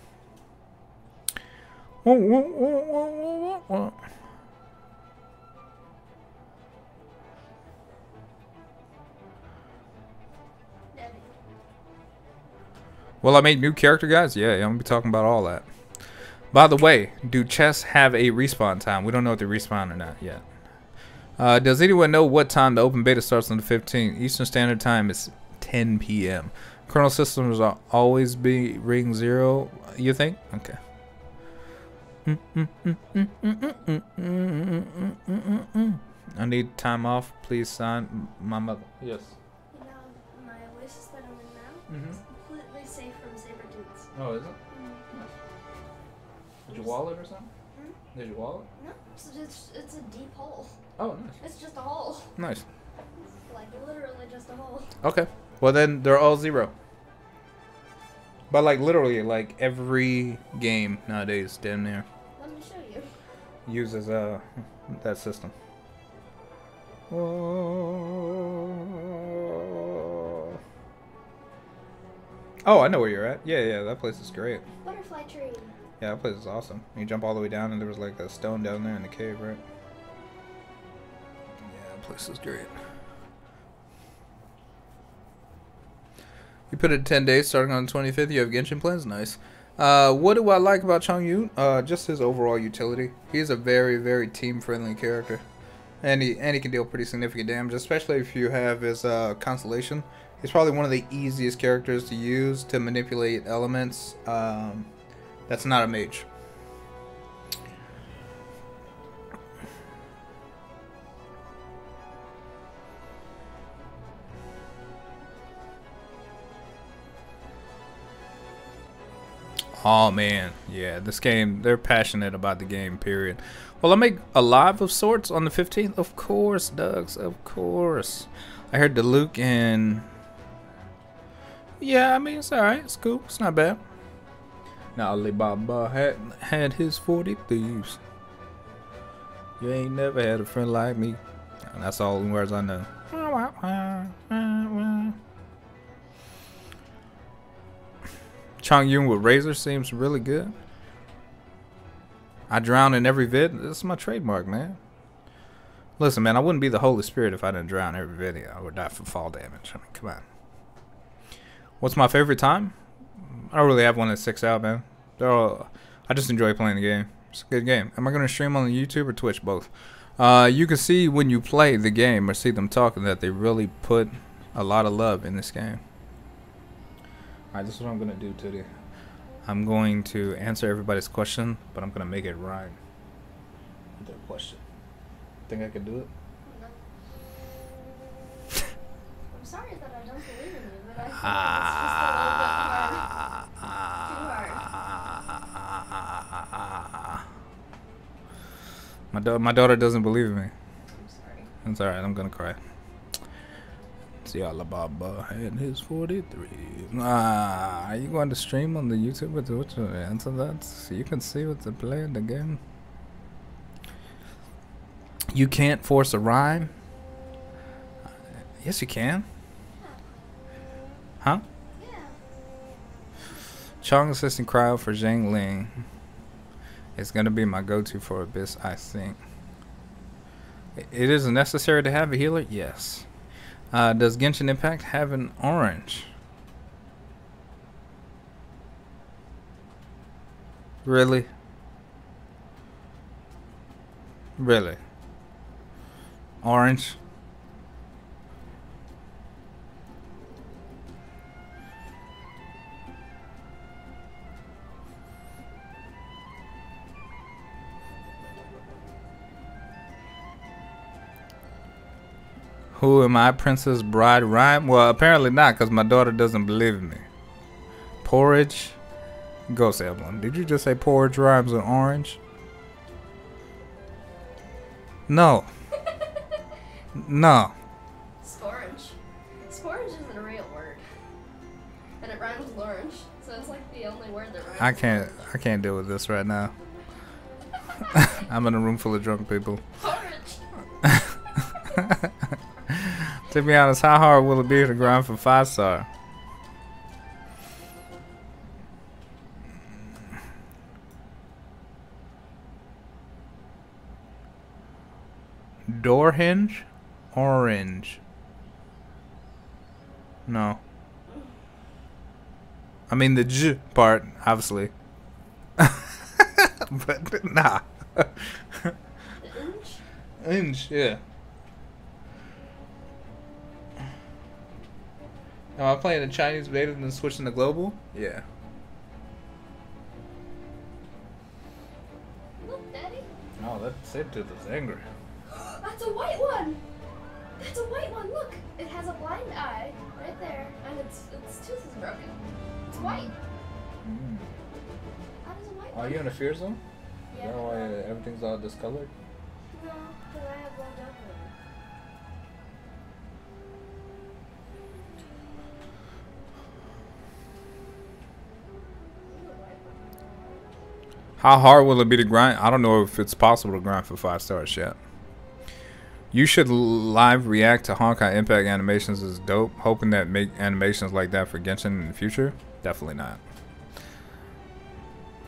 Well, I made new character guys. Yeah, yeah, I'm gonna be talking about all that. By the way, do chests have a respawn time? We don't know if they respawn or not yet. Uh, does anyone know what time the open beta starts on the 15th? Eastern Standard Time is 10 p.m. Kernel systems will always be ring zero. You think? Okay. I need time off. Please sign my mother. Yes. You know, my that I'm in now Mhm. is completely safe from saber tooths. Oh, is it? Did you wall it or something? Hmm? Did you wall it? No, it's just it's a deep hole. Oh, nice. It's just a hole. Nice. Like literally just a hole. Okay. Well, then they're all zero. But like literally, like every game nowadays, damn near Let me show you. uses uh that system. Oh, I know where you're at. Yeah, yeah, that place is great. Butterfly tree. Yeah, that place is awesome. You jump all the way down, and there was like a stone down there in the cave, right? Place is great. You put it 10 days starting on the 25th. You have Genshin plans? Nice. Uh, what do I like about Chongyun? Uh, just his overall utility. He's a very, very team-friendly character. And he, and he can deal pretty significant damage, especially if you have his uh, Constellation. He's probably one of the easiest characters to use to manipulate elements. Um, that's not a mage. Oh man, yeah, this game, they're passionate about the game, period. Well, I make a live of sorts on the 15th? Of course, Dugs, of course. I heard the Luke and. Yeah, I mean, it's alright, it's cool, it's not bad. Now, Alibaba had, had his 40 thieves. You ain't never had a friend like me. And that's all the words I know. Chongyun with Razor seems really good. I drown in every vid. This is my trademark, man. Listen, man, I wouldn't be the Holy Spirit if I didn't drown every video. I would die from fall damage. I mean, come on. What's my favorite time? I don't really have one that sticks out, man. All, I just enjoy playing the game. It's a good game. Am I going to stream on YouTube or Twitch? Both. Uh, you can see when you play the game or see them talking that they really put a lot of love in this game. Alright, this is what I'm going to do today. I'm going to answer everybody's question, but I'm going to make it rhyme with their question. Think I can do it? No. I'm sorry that I don't believe in you, but I think Ah, it's just a ah, my, da- my daughter doesn't believe in me. little bit hard. I'm sorry. It's alright, I'm gonna cry. See Alibaba and his 43. Ah, are you going to stream on the YouTube with what you answer that? So you can see what they're playing the game. You can't force a rhyme? Yes, you can. Huh? Yeah. Chong Assistant Cryo for Xiangling It's going to be my go to for Abyss, I think. It is necessary to have a healer? Yes. Uh, does Genshin Impact have an orange? Really? Really? Orange? Who am I, Princess Bride Rhyme? Well, apparently not, because my daughter doesn't believe me. Porridge? Ghost Evelyn. Did you just say porridge rhymes with orange? No. No. Sporange. Sporange isn't a real word. And it rhymes with orange, so it's like the only word that rhymes I can't. I can't deal with this right now. I'm in a room full of drunk people. Porridge! To be honest, how hard will it be to grind for five star? Door hinge? Orange. No. I mean the J part, obviously. but nah. Inch? Inch, yeah. Am I playing the Chinese beta and then switching to global? Yeah. Look, Daddy. Oh, that saber-tooth is angry. That's a white one! That's a white one, look! It has a blind eye right there, and its its tooth is broken. It's white. Mm. That is a white Are you in a fear zone? Yeah. Is that why everything's all discolored? No, because I have low dopamine. How hard will it be to grind? I don't know if it's possible to grind for five stars yet. You should live react to Honkai Impact animations is dope. Hoping that make animations like that for Genshin in the future. Definitely not.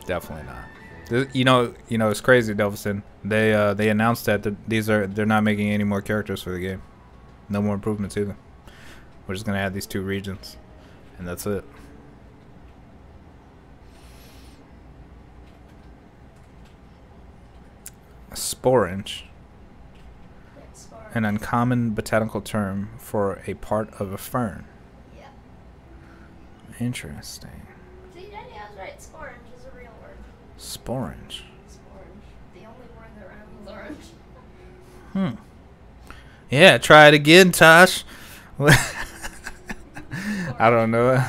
Definitely not. You know, you know, it's crazy, Delvison. They uh, they announced that th- these are they're not making any more characters for the game. No more improvements either. We're just gonna add these two regions, and that's it. Sporange. An uncommon botanical term for a part of a fern. Yeah. Interesting. See, Daddy, I was right. Sporange is a real word. Sporange. Sporange. The only word that rhymes orange. Hmm. Yeah, try it again, Tosh. I don't know.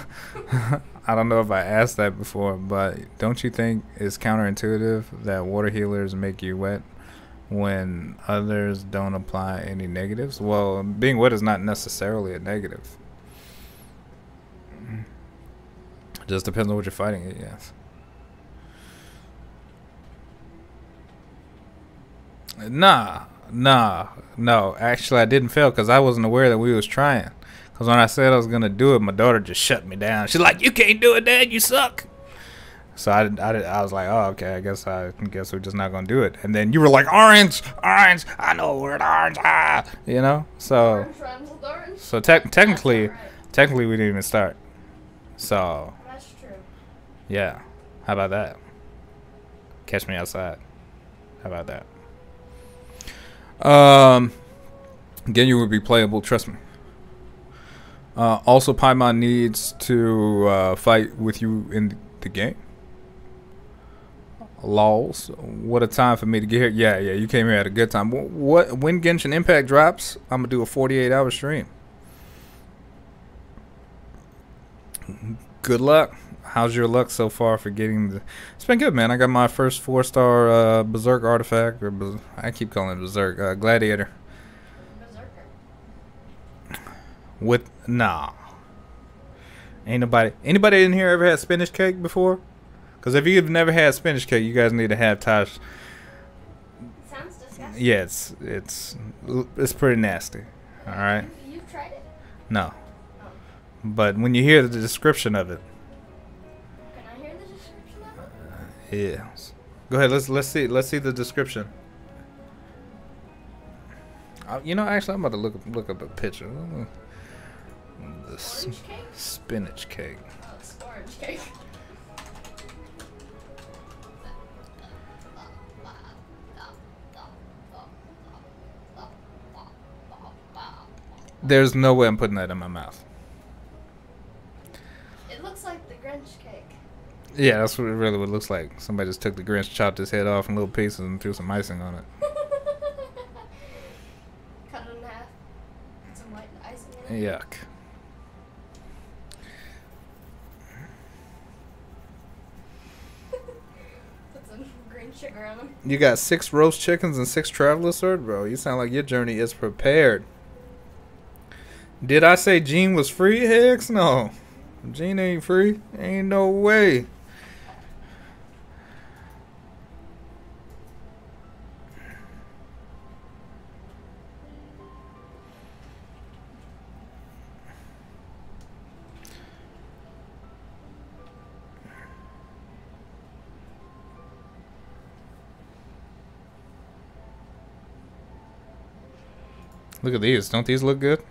I don't know if I asked that before, but don't you think it's counterintuitive that water healers make you wet when others don't apply any negatives? Well, being wet is not necessarily a negative. It just depends on what you're fighting it, yes. Nah, nah, no. Actually, I didn't fail because I wasn't aware that we was trying. Because when I said I was gonna do it, my daughter just shut me down. She's like, "You can't do it, Dad. You suck." So I, I, I was like, "Oh, okay. I guess I guess we're just not gonna do it." And then you were like, "Orange, orange. I know word orange." Ah, you know. So Orange so tec- technically, right. technically we didn't even start. So That's true. yeah, how about that? Catch me outside. How about that? Um, Ganyu would be playable. Trust me. Uh, also, Paimon needs to uh, fight with you in the game. Lols, what a time for me to get here. Yeah, yeah, you came here at a good time. Wh- What when Genshin Impact drops, I'm gonna do a 48 hour stream. Good luck. How's your luck so far for getting the? It's been good, man. I got my first four star uh, Berserk artifact, or I keep calling it Berserk uh, Gladiator. Berserker. With nah, ain't nobody. Anybody in here ever had spinach cake before? Because if you've never had spinach cake, you guys need to have Tosh. Sounds disgusting. Yeah, it's it's it's pretty nasty. All right, You, you've tried it? no, Oh. but when you hear the description of it, Can I hear the description of it? yeah. Go ahead. Let's let's see let's see the description. Uh, you know, actually, I'm about to look up, look up a picture. The cake? spinach cake. Oh, it's orange cake. There's no way I'm putting that in my mouth. It looks like the Grinch cake. Yeah, that's what it really what it looks like. Somebody just took the Grinch, chopped his head off in little pieces, and threw some icing on it. Cut it in half. Put some white icing in it. Yuck. Put some green sugar on them. You got six roast chickens and six travelers, sword, bro. You sound like your journey is prepared. Did I say Jean was free? Hex no. Jean ain't free. Ain't no way. Look at these. Don't these look good?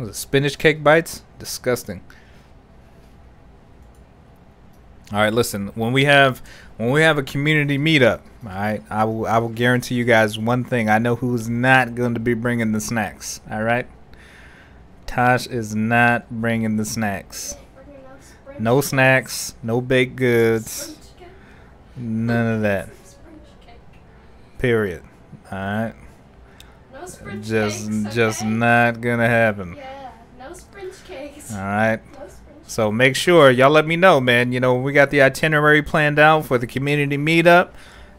Was it spinach cake bites? Disgusting. All right, listen. When we have when we have a community meetup, all right, I will I will guarantee you guys one thing. I know who's not going to be bringing the snacks. All right, Tosh is not bringing the snacks. Bring enough sprinch No snacks, no baked goods, none of that. Period. All right. No Just, cakes. just okay? not gonna happen. Yeah, no cakes. All right. No. So make sure y'all let me know, man. You know, we got the itinerary planned out for the community meetup.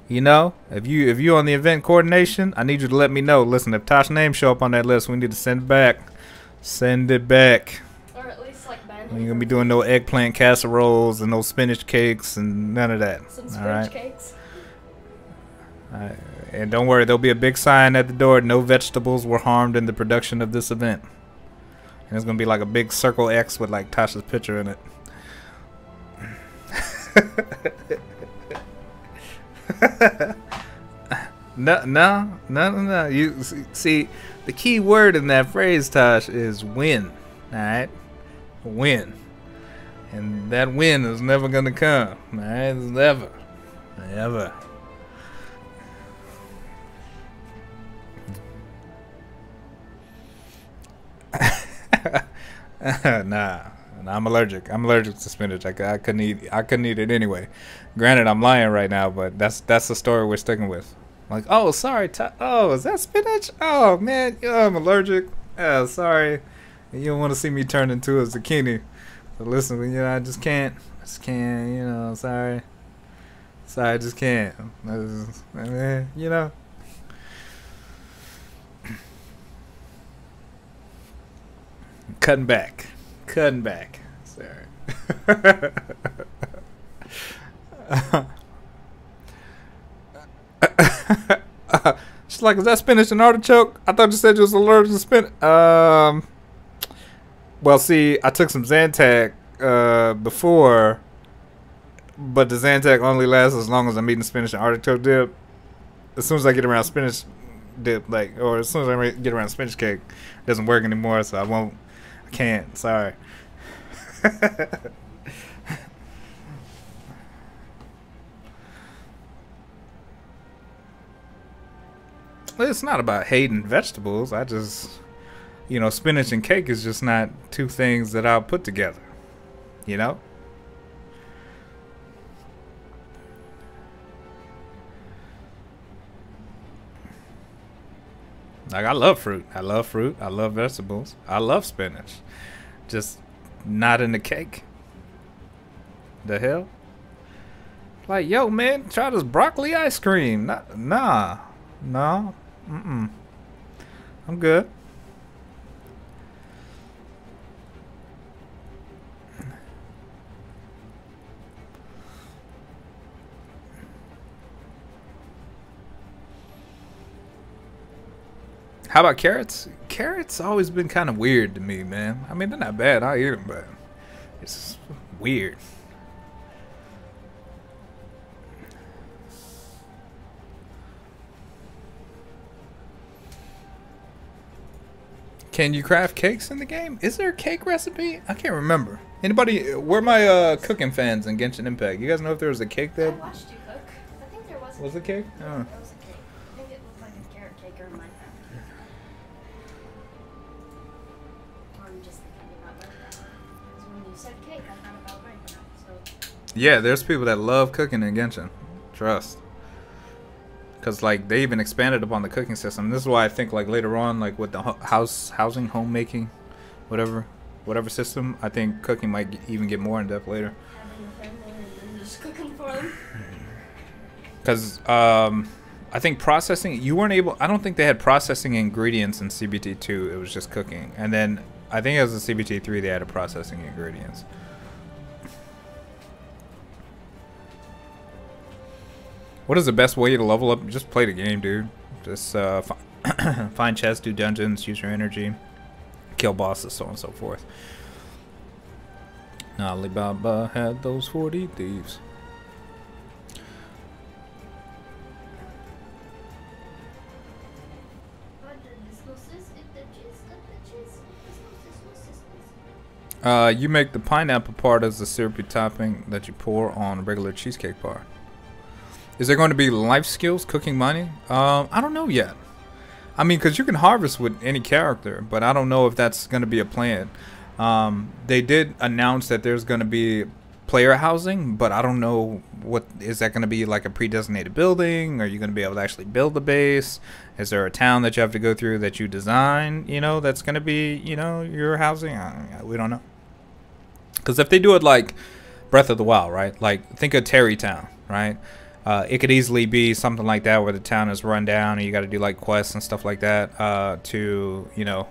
You know, if you if you on the event coordination, I need you to let me know. Listen, if Tosh's name show up on that list, we need to send it back. Send it back. Or at least like Ben. We ain't gonna be doing no eggplant casseroles and no spinach cakes and none of that. some right. cakes. Alright. And don't worry, there'll be a big sign at the door. No vegetables were harmed in the production of this event. And it's gonna be like a big circle X with like Tasha's picture in it. no, no, no, no. You see- see, the key word in that phrase, Tosh, is win. All right, win, and that win is never gonna come. All right, it's never, never. nah, nah, I'm allergic. I'm allergic to spinach. I, I couldn't eat. I couldn't eat it anyway. Granted, I'm lying right now, but that's that's the story we're sticking with. Like, oh, sorry. Oh, is that spinach? Oh man, I'm allergic. Sorry. You don't want to see me turn into a zucchini. So listen, you know, I just can't. I just can't. You know, sorry. Sorry, I just can't. I just- mean, you know. Cutting back. Cutting back. Sorry. She's like, is that spinach and artichoke? I thought you said you was allergic to spinach. Um, well, see, I took some Zantac uh, before, but the Zantac only lasts as long as I'm eating spinach and artichoke dip. As soon as I get around spinach dip, like, or as soon as I get around spinach cake, it doesn't work anymore, so I won't. Can't. Sorry. it's not about hating vegetables. I just, you know, spinach and cake is just not two things that I'll put together. You know? Like I love fruit. I love fruit. I love vegetables. I love spinach. Just not in the cake. The hell? Like, yo, man, try this broccoli ice cream. Not, nah. No. Mm-mm. I'm good. How about carrots? Carrots always been kind of weird to me, man. I mean, they're not bad. I eat them, but it's weird. Can you craft cakes in the game? Is there a cake recipe? I can't remember. Anybody? Where my uh, cooking fans in Genshin Impact? You guys know if there was a cake there? I watched you cook. I think there was. a Was cake. cake? Oh. Yeah, there's people that love cooking in Genshin. Trust. Cause like they even expanded upon the cooking system. This is why I think like later on, like with the house housing, homemaking, whatever, whatever system, I think cooking might even get more in depth later. having a family and then just cooking for them. Cause um, I think processing you weren't able. I don't think they had processing ingredients in CBT two. It was just cooking, and then I think as a CBT three they added processing ingredients. What is the best way to level up? Just play the game, dude. Just uh, fi- find chests, do dungeons, use your energy, kill bosses, so on and so forth. Alibaba had those 40 thieves. Uh, you make the pineapple part as the syrupy topping that you pour on a regular cheesecake bar. Is there going to be life skills, cooking, money? Um, I don't know yet. I mean, because you can harvest with any character, but I don't know if that's going to be a plan. Um, they did announce that there's going to be player housing, but I don't know what is that going to be like a pre-designated building? Are you going to be able to actually build the base? Is there a town that you have to go through that you design? You know, that's going to be you know your housing. I, we don't know. Because if they do it like Breath of the Wild, right? Like think of Tarrey Town, right? Uh, it could easily be something like that where the town is run down and you got to do like quests and stuff like that uh, to you know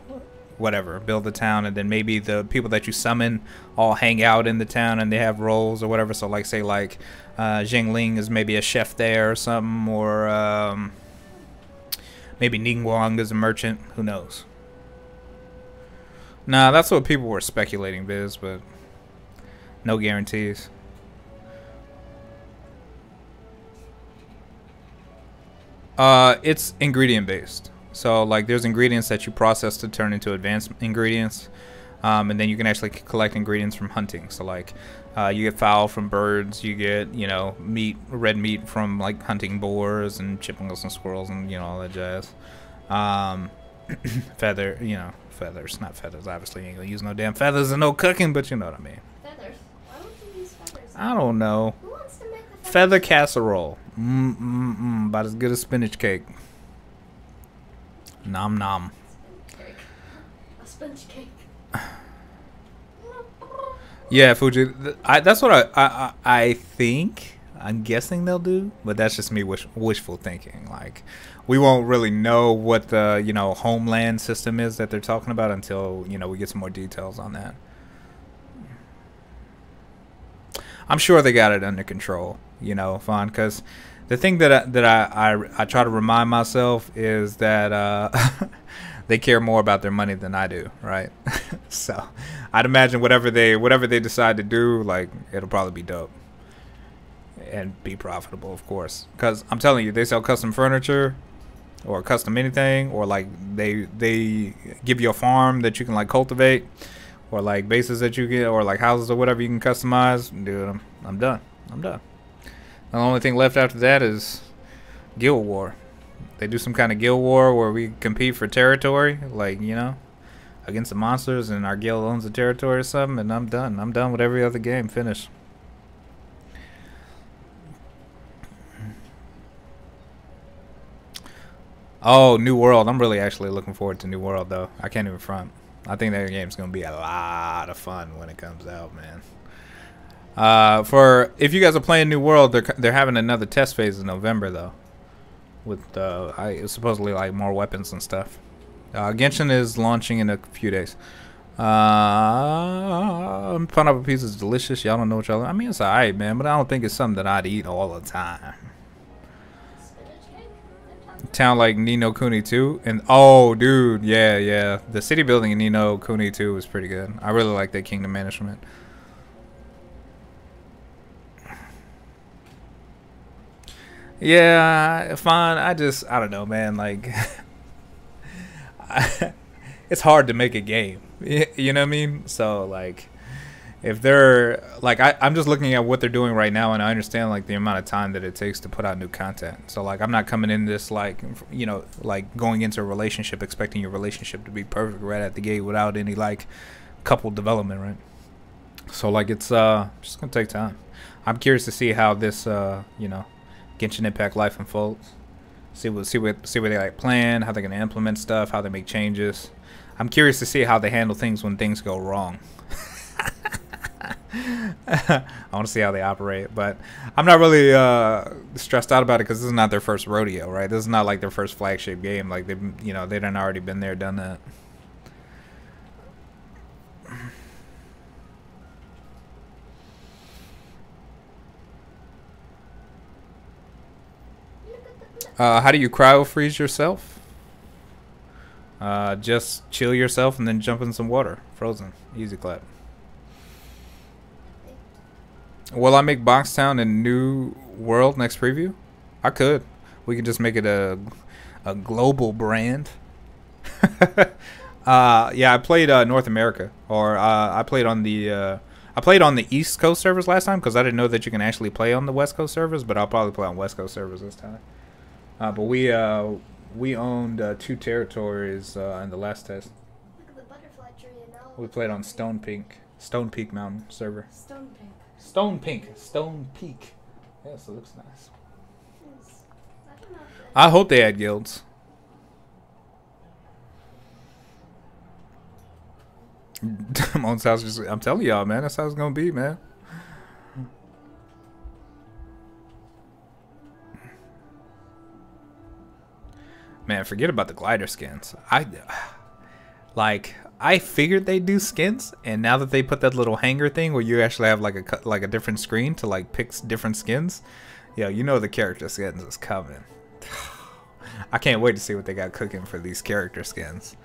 whatever, build the town, and then maybe the people that you summon all hang out in the town and they have roles or whatever. So, like, say, like, uh, Ling is maybe a chef there or something, or um, maybe Ningguang is a merchant. Who knows? Nah, that's what people were speculating, Biz, but no guarantees. Uh, it's ingredient based. So like there's ingredients that you process to turn into advanced ingredients. Um, and then you can actually collect ingredients from hunting. So like uh, you get fowl from birds, you get you know meat, red meat from like hunting boars and chipmunks and squirrels and you know all that jazz. Um, feather, you know feathers, not feathers. Obviously, you ain't gonna use no damn feathers and no cooking, but you know what I mean. Feathers. Why would you use feathers? I don't know. Who wants to make the? Feather casserole, mm mm mm, about as good as spinach cake. Nom nom. A sponge cake. Yeah, Fuji. I, that's what I, I I think. I'm guessing they'll do, but that's just me wish, wishful thinking. Like, we won't really know what the you know homeland system is that they're talking about until you know we get some more details on that. I'm sure they got it under control. You know, fine. Because the thing that I, that I, I I try to remind myself is that uh, they care more about their money than I do, right? so I'd imagine whatever they whatever they decide to do, like it'll probably be dope and be profitable, of course. Because I'm telling you, they sell custom furniture or custom anything, or like they they give you a farm that you can like cultivate, or like bases that you get, or like houses or whatever you can customize. Dude, I'm I'm done. I'm done. The only thing left after that is guild war. They do some kind of guild war where we compete for territory, like you know, against the monsters, and our guild owns the territory or something. And I'm done. I'm done with every other game. Finish. Oh, New World. I'm really actually looking forward to New World though. I can't even front. I think that game's gonna be a lot of fun when it comes out, man. Uh, for if you guys are playing New World, they're they're having another test phase in November though, with uh, I supposedly like more weapons and stuff. Uh, Genshin is launching in a few days. Uh, pineapple pizza is delicious. Y'all don't know what y'all. I mean, it's alright, man, but I don't think it's something that I'd eat all the time. Town like Ni no Kuni 2 and oh dude yeah yeah the city building in Ni no Kuni 2 was pretty good I really like that kingdom management yeah fine. I just I don't know man like it's hard to make a game. You know what I mean? So like if they're like I, i'm just looking at what they're doing right now and i understand like the amount of time that it takes to put out new content. So like i'm not coming in this like you know like going into a relationship expecting your relationship to be perfect right at the gate without any like couple development right? So like it's uh just gonna take time. I'm curious to see how this uh you know genshin impact life unfolds see what see what see what they like plan how they're gonna implement stuff how they make changes i'm curious to see how they handle things when things go wrong I want to see how they operate, but I'm not really uh, stressed out about it because this is not their first rodeo, right? This is not like their first flagship game. Like they've, you know, they done already been there, done that. Uh, how do you cryo freeze yourself? Uh, just chill yourself and then jump in some water, frozen, easy clap. Will I make Boxtown a new world next preview? I could. We could just make it a a global brand. uh, yeah, I played uh, North America, or uh, I played on the uh, I played on the East Coast servers last time because I didn't know that you can actually play on the West Coast servers, but I'll probably play on West Coast servers this time. Uh, but we uh, we owned uh, two territories uh, in the last test. Look at the butterfly tree and. We played on Stone Peak Stone Peak Mountain server. Stone pink. Stone Pink. Stone Peak. Yes, it looks nice. Yes. I don't know I hope they add guilds. Moan's house just, I'm telling y'all, man, that's how it's gonna be, man. Man, forget about the glider skins. I like I figured they'd do skins, and now that they put that little hanger thing where you actually have like a like a different screen to like pick different skins, yeah, you know the character skins is coming. I can't wait to see what they got cooking for these character skins.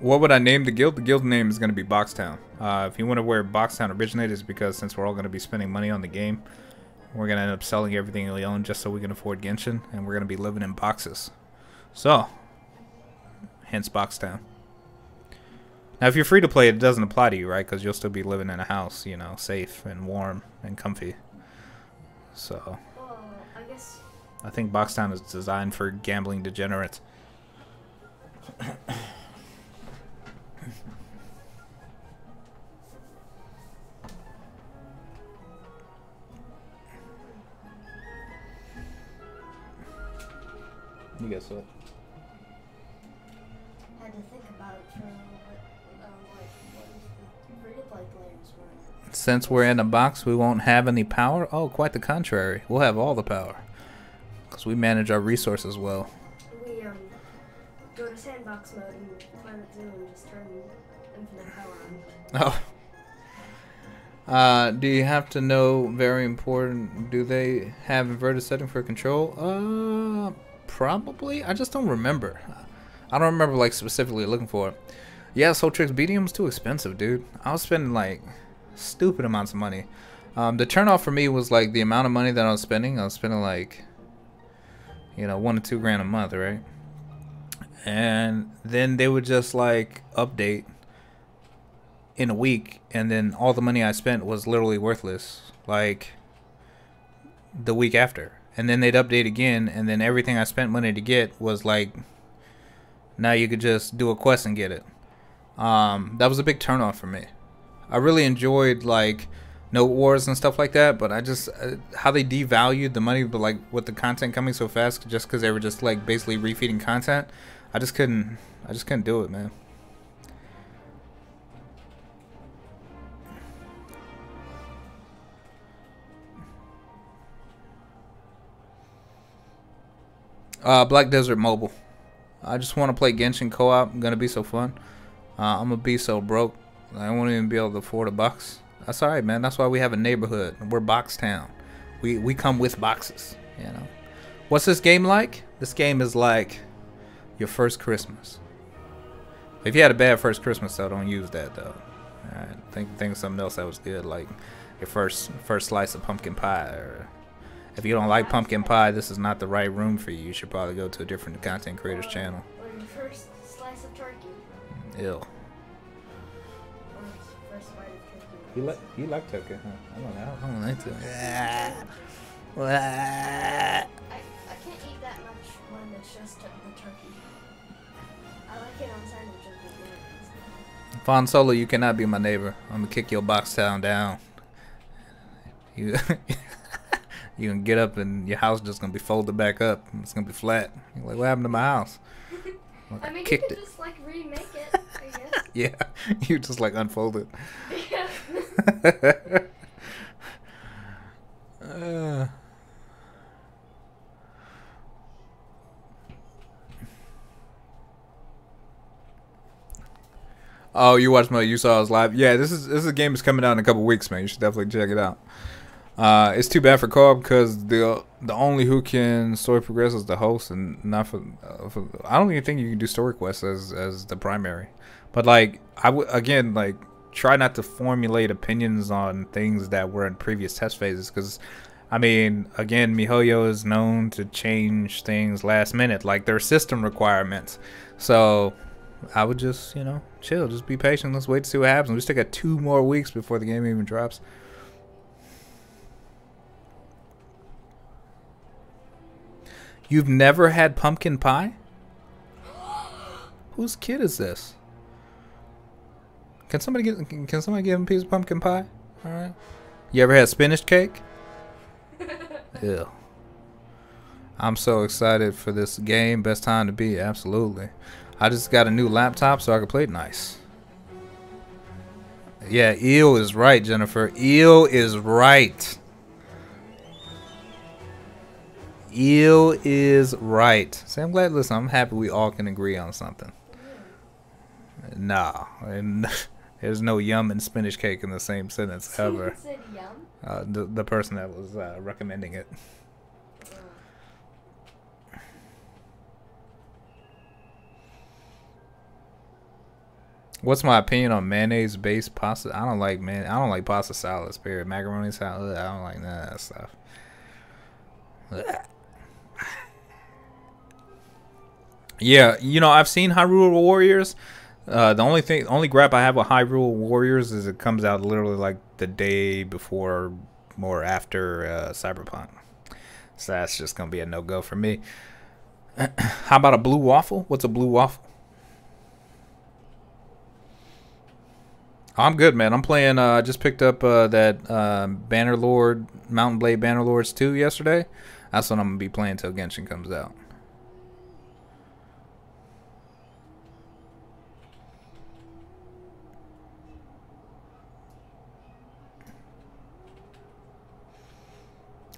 What would I name the guild? The guild name is going to be Boxtown. Uh, if you wonder where Boxtown originated, is because since we're all going to be spending money on the game, we're going to end up selling everything we own just so we can afford Genshin, and we're going to be living in boxes. So, hence Boxtown. Now, if you're free to play, it doesn't apply to you, right? Because you'll still be living in a house, you know, safe and warm and comfy. So, Well, I guess I think Boxtown is designed for gambling degenerates. You guess what? I had to think about it for what, um, like, what if the free-to-play players were. Since we're in a box, we won't have any power? Oh, quite the contrary. We'll have all the power. Because we manage our resources well. We um go to sandbox mode and Planet Zoo and just turn infinite power on. Oh. Uh, do you have to know, very important, do they have inverted setting for control? Uh, probably. I just don't remember. I don't remember, like, specifically looking for it. Yeah, Soul Tricks Medium's too expensive, dude. I was spending, like, stupid amounts of money. Um, the turnoff for me was, like, the amount of money that I was spending. I was spending, like, you know, one to two grand a month, right? And then they would just, like, update in a week and then all the money I spent was literally worthless like the week after and then they'd update again and then everything I spent money to get was like now you could just do a quest and get it. Um that was a big turnoff for me. I really enjoyed like note wars and stuff like that but I just uh, how they devalued the money but like with the content coming so fast just because they were just like basically refeeding content I just couldn't I just couldn't do it man Uh, Black Desert Mobile. I just want to play Genshin co-op. Gonna be so fun. Uh, I'm gonna be so broke. I won't even be able to afford a box. That's alright, man. That's why we have a neighborhood. We're Box Town. We we come with boxes. You know. What's this game like? This game is like your first Christmas. If you had a bad first Christmas, though, don't use that though. Alright, think think of something else that was good, like your first first slice of pumpkin pie or if you don't like pumpkin pie, this is not the right room for you. You should probably go to a different content creators channel. Or your first slice of turkey. Ill. First bite of turkey. You like you like turkey, huh? I don't know. I don't like to. I, I can't eat that much when it's just the turkey. I like it on sandwiches with. Fon Solo, you cannot be my neighbor. I'm gonna kick your box town down. You you can get up and your house just gonna be folded back up. It's gonna be flat. You're like, what happened to my house? Like, I mean, you kicked could it. just like remake it, I guess. Yeah, you just like unfold it. yeah. Uh. Oh, you watched my you saw us live. Yeah, this is this is a game that's coming out in a couple weeks, man. You should definitely check it out. Uh, it's too bad for co-op because the the only who can story progress is the host, and not for, uh, for. I don't even think you can do story quests as as the primary. But like I would again like try not to formulate opinions on things that were in previous test phases because I mean, again, MiHoYo is known to change things last minute, like their system requirements. So I would just, you know, chill, just be patient. Let's wait to see what happens. We still got two more weeks before the game even drops. You've never had pumpkin pie? Whose kid is this? Can somebody get? Can somebody give him a piece of pumpkin pie? All right. You ever had spinach cake? Ew. I'm so excited for this game. Best time to be. Absolutely. I just got a new laptop so I can play it nice. Yeah, eel is right, Jennifer. Eel is right. Eel is right. See, I'm glad. Listen, I'm happy we all can agree on something. Nah, and there's no yum and spinach cake in the same sentence ever. Uh, the the person that was uh, recommending it. What's my opinion on mayonnaise based pasta? I don't like man. I don't like pasta salads. Period. Macaroni salad. I don't like none of that stuff. Ugh. Yeah, you know I've seen Hyrule Warriors. Uh, the only thing, only gripe I have with Hyrule Warriors is it comes out literally like the day before or after uh, Cyberpunk. So that's just gonna be a no go for me. How about a blue waffle? What's a blue waffle? I'm good, man. I'm playing. Uh, I just picked up uh, that um, Bannerlord Mount & Blade Bannerlords 2 yesterday. That's what I'm gonna be playing till Genshin comes out.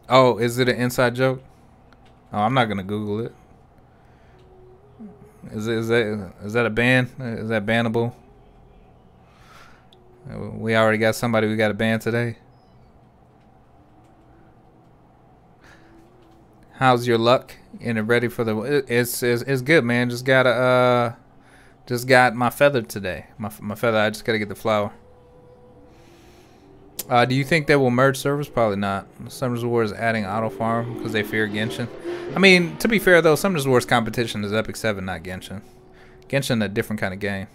Oh, is it an inside joke? Oh, I'm not gonna Google it. Is it, is that is that a ban? Is that bannable? We already got somebody we got a ban today. How's your luck? And ready for the? It's it's it's good, man. Just got a uh, just got my feather today. My my feather. I just gotta get the flower. Uh, do you think they will merge servers? Probably not. Summoners War is adding auto farm because they fear Genshin. I mean, to be fair though, Summoners War's competition is Epic Seven, not Genshin. Genshin a different kind of game.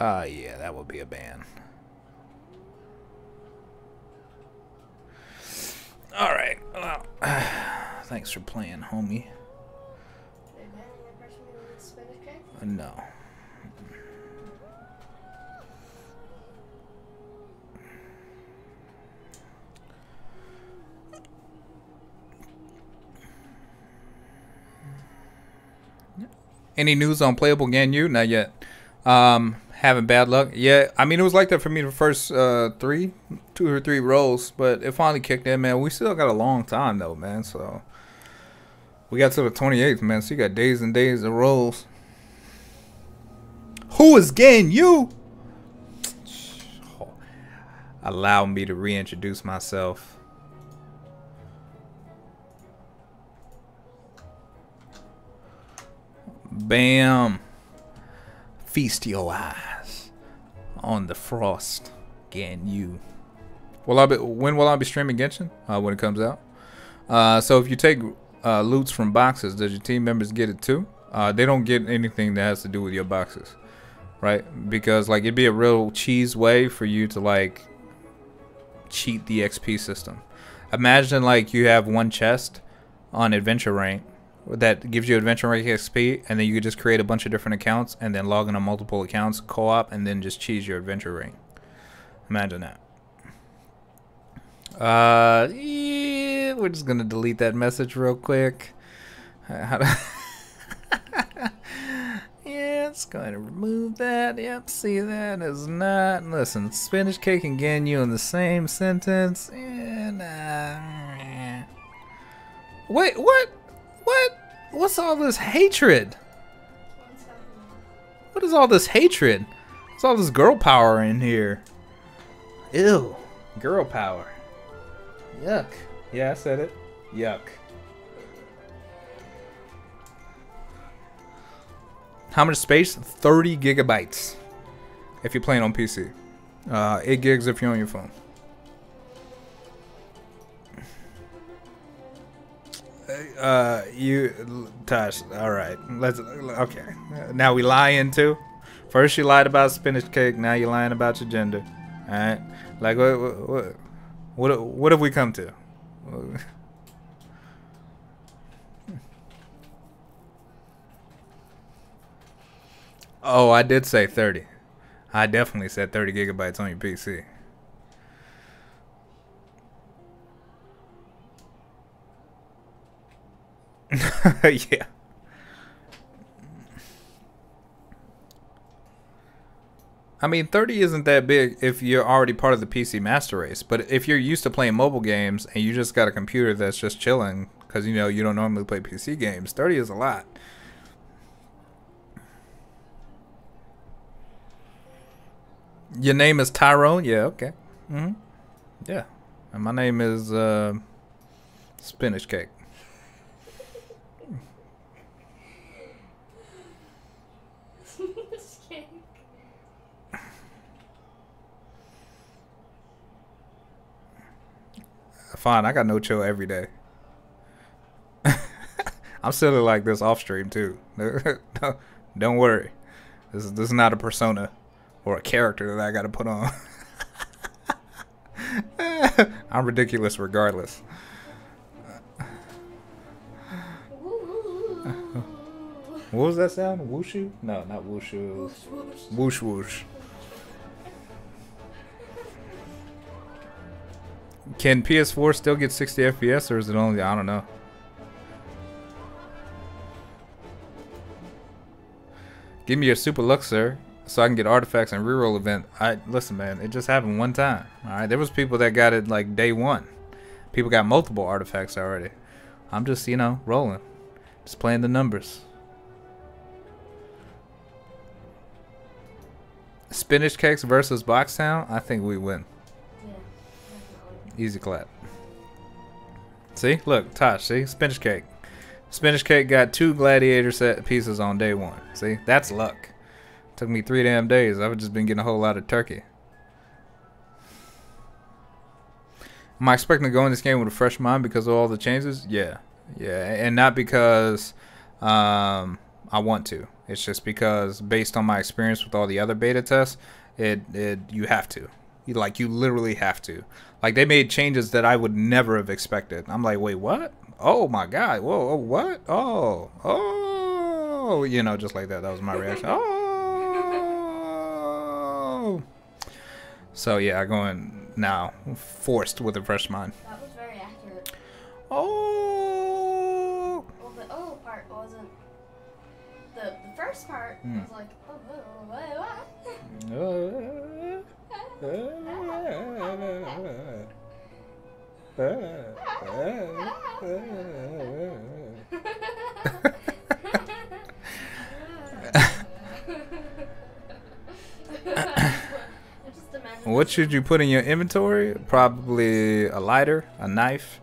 Ah, uh, yeah, that would be a ban. All right. Well, thanks for playing, homie. They banning that person with spinach cake? Uh, no. Any news on playable Ganyu? Not yet. Um, having bad luck. Yeah, I mean it was like that for me the first uh, three, two or three rolls, but it finally kicked in, man. We still got a long time though, man. So we got to the 28th, man. So you got days and days of rolls. Who is Ganyu? Allow me to reintroduce myself. Bam. Feast your eyes on the frost, Ganyu. Will I be, when will I be streaming Genshin? Uh, when it comes out. Uh, so if you take uh, loots from boxes, does your team members get it too? Uh, they don't get anything that has to do with your boxes, right? Because like it'd be a real cheese way for you to like cheat the XP system. Imagine like you have one chest on adventure rank that gives you adventure rank XP, and then you could just create a bunch of different accounts and then log in on multiple accounts, co-op, and then just cheese your adventure rank. Imagine that. Uh, yeah, we're just gonna delete that message real quick. How to yeah, it's going to remove that. Yep, see that is not. Listen, spinach cake and Ganyu in the same sentence. Yeah, nah. Wait, what? What? What's all this hatred? What is all this hatred? What's all this girl power in here? Ew. Girl power. Yuck. Yeah, I said it. Yuck. How much space? 30 gigabytes. If you're playing on PC. Uh, 8 gigs if you're on your phone. Uh, you, Tosh. All right, let's. Okay, now we lie into. First you lied about spinach cake. Now you're lying about your gender. All right, like what? What? What? What have we come to? Oh, I did say 30. I definitely said 30 gigabytes on your PC. yeah. I mean, 30 isn't that big if you're already part of the PC master race. But if you're used to playing mobile games and you just got a computer that's just chilling because you know you don't normally play PC games, 30 is a lot. Your name is Tyrone? Yeah, okay. hmm Yeah. And my name is uh, Spinach Cake. This cake. Fine, I got no chill every day. I'm silly like this off stream too. Don't worry. This is this is not a persona or a character that I got to put on. I'm ridiculous regardless. What was that sound? Whooshu? No, not whooshu. Whoosh, whoosh. Whoosh whoosh. Can PS4 still get 60 FPS or is it only I don't know. Give me your super luck, sir, so I can get artifacts and reroll event. I listen man, it just happened one time. Alright. There was people that got it like day one. People got multiple artifacts already. I'm just, you know, rolling. Just playing the numbers. Spinach cakes versus Boxtown. I think we win. Easy clap. See, look, Tosh. See, spinach cake. Spinach cake got two gladiator set pieces on day one. See, that's luck. Took me three damn days. I've just been getting a whole lot of turkey. Am I expecting to go in this game with a fresh mind because of all the changes? Yeah, yeah, and not because um, I want to. It's just because based on my experience with all the other beta tests, it it you have to. You like you literally have to. Like they made changes that I would never have expected. I'm like, wait, what? Oh my god! Whoa, oh, what? Oh, oh, you know, just like that. That was my reaction. Oh. So yeah, I go in now, forced with a fresh mind. That was very accurate. Oh. Well, the oh part wasn't. The the first part Hmm. was like, oh, oh, just imagine What should you put in your inventory? Probably a lighter, a knife,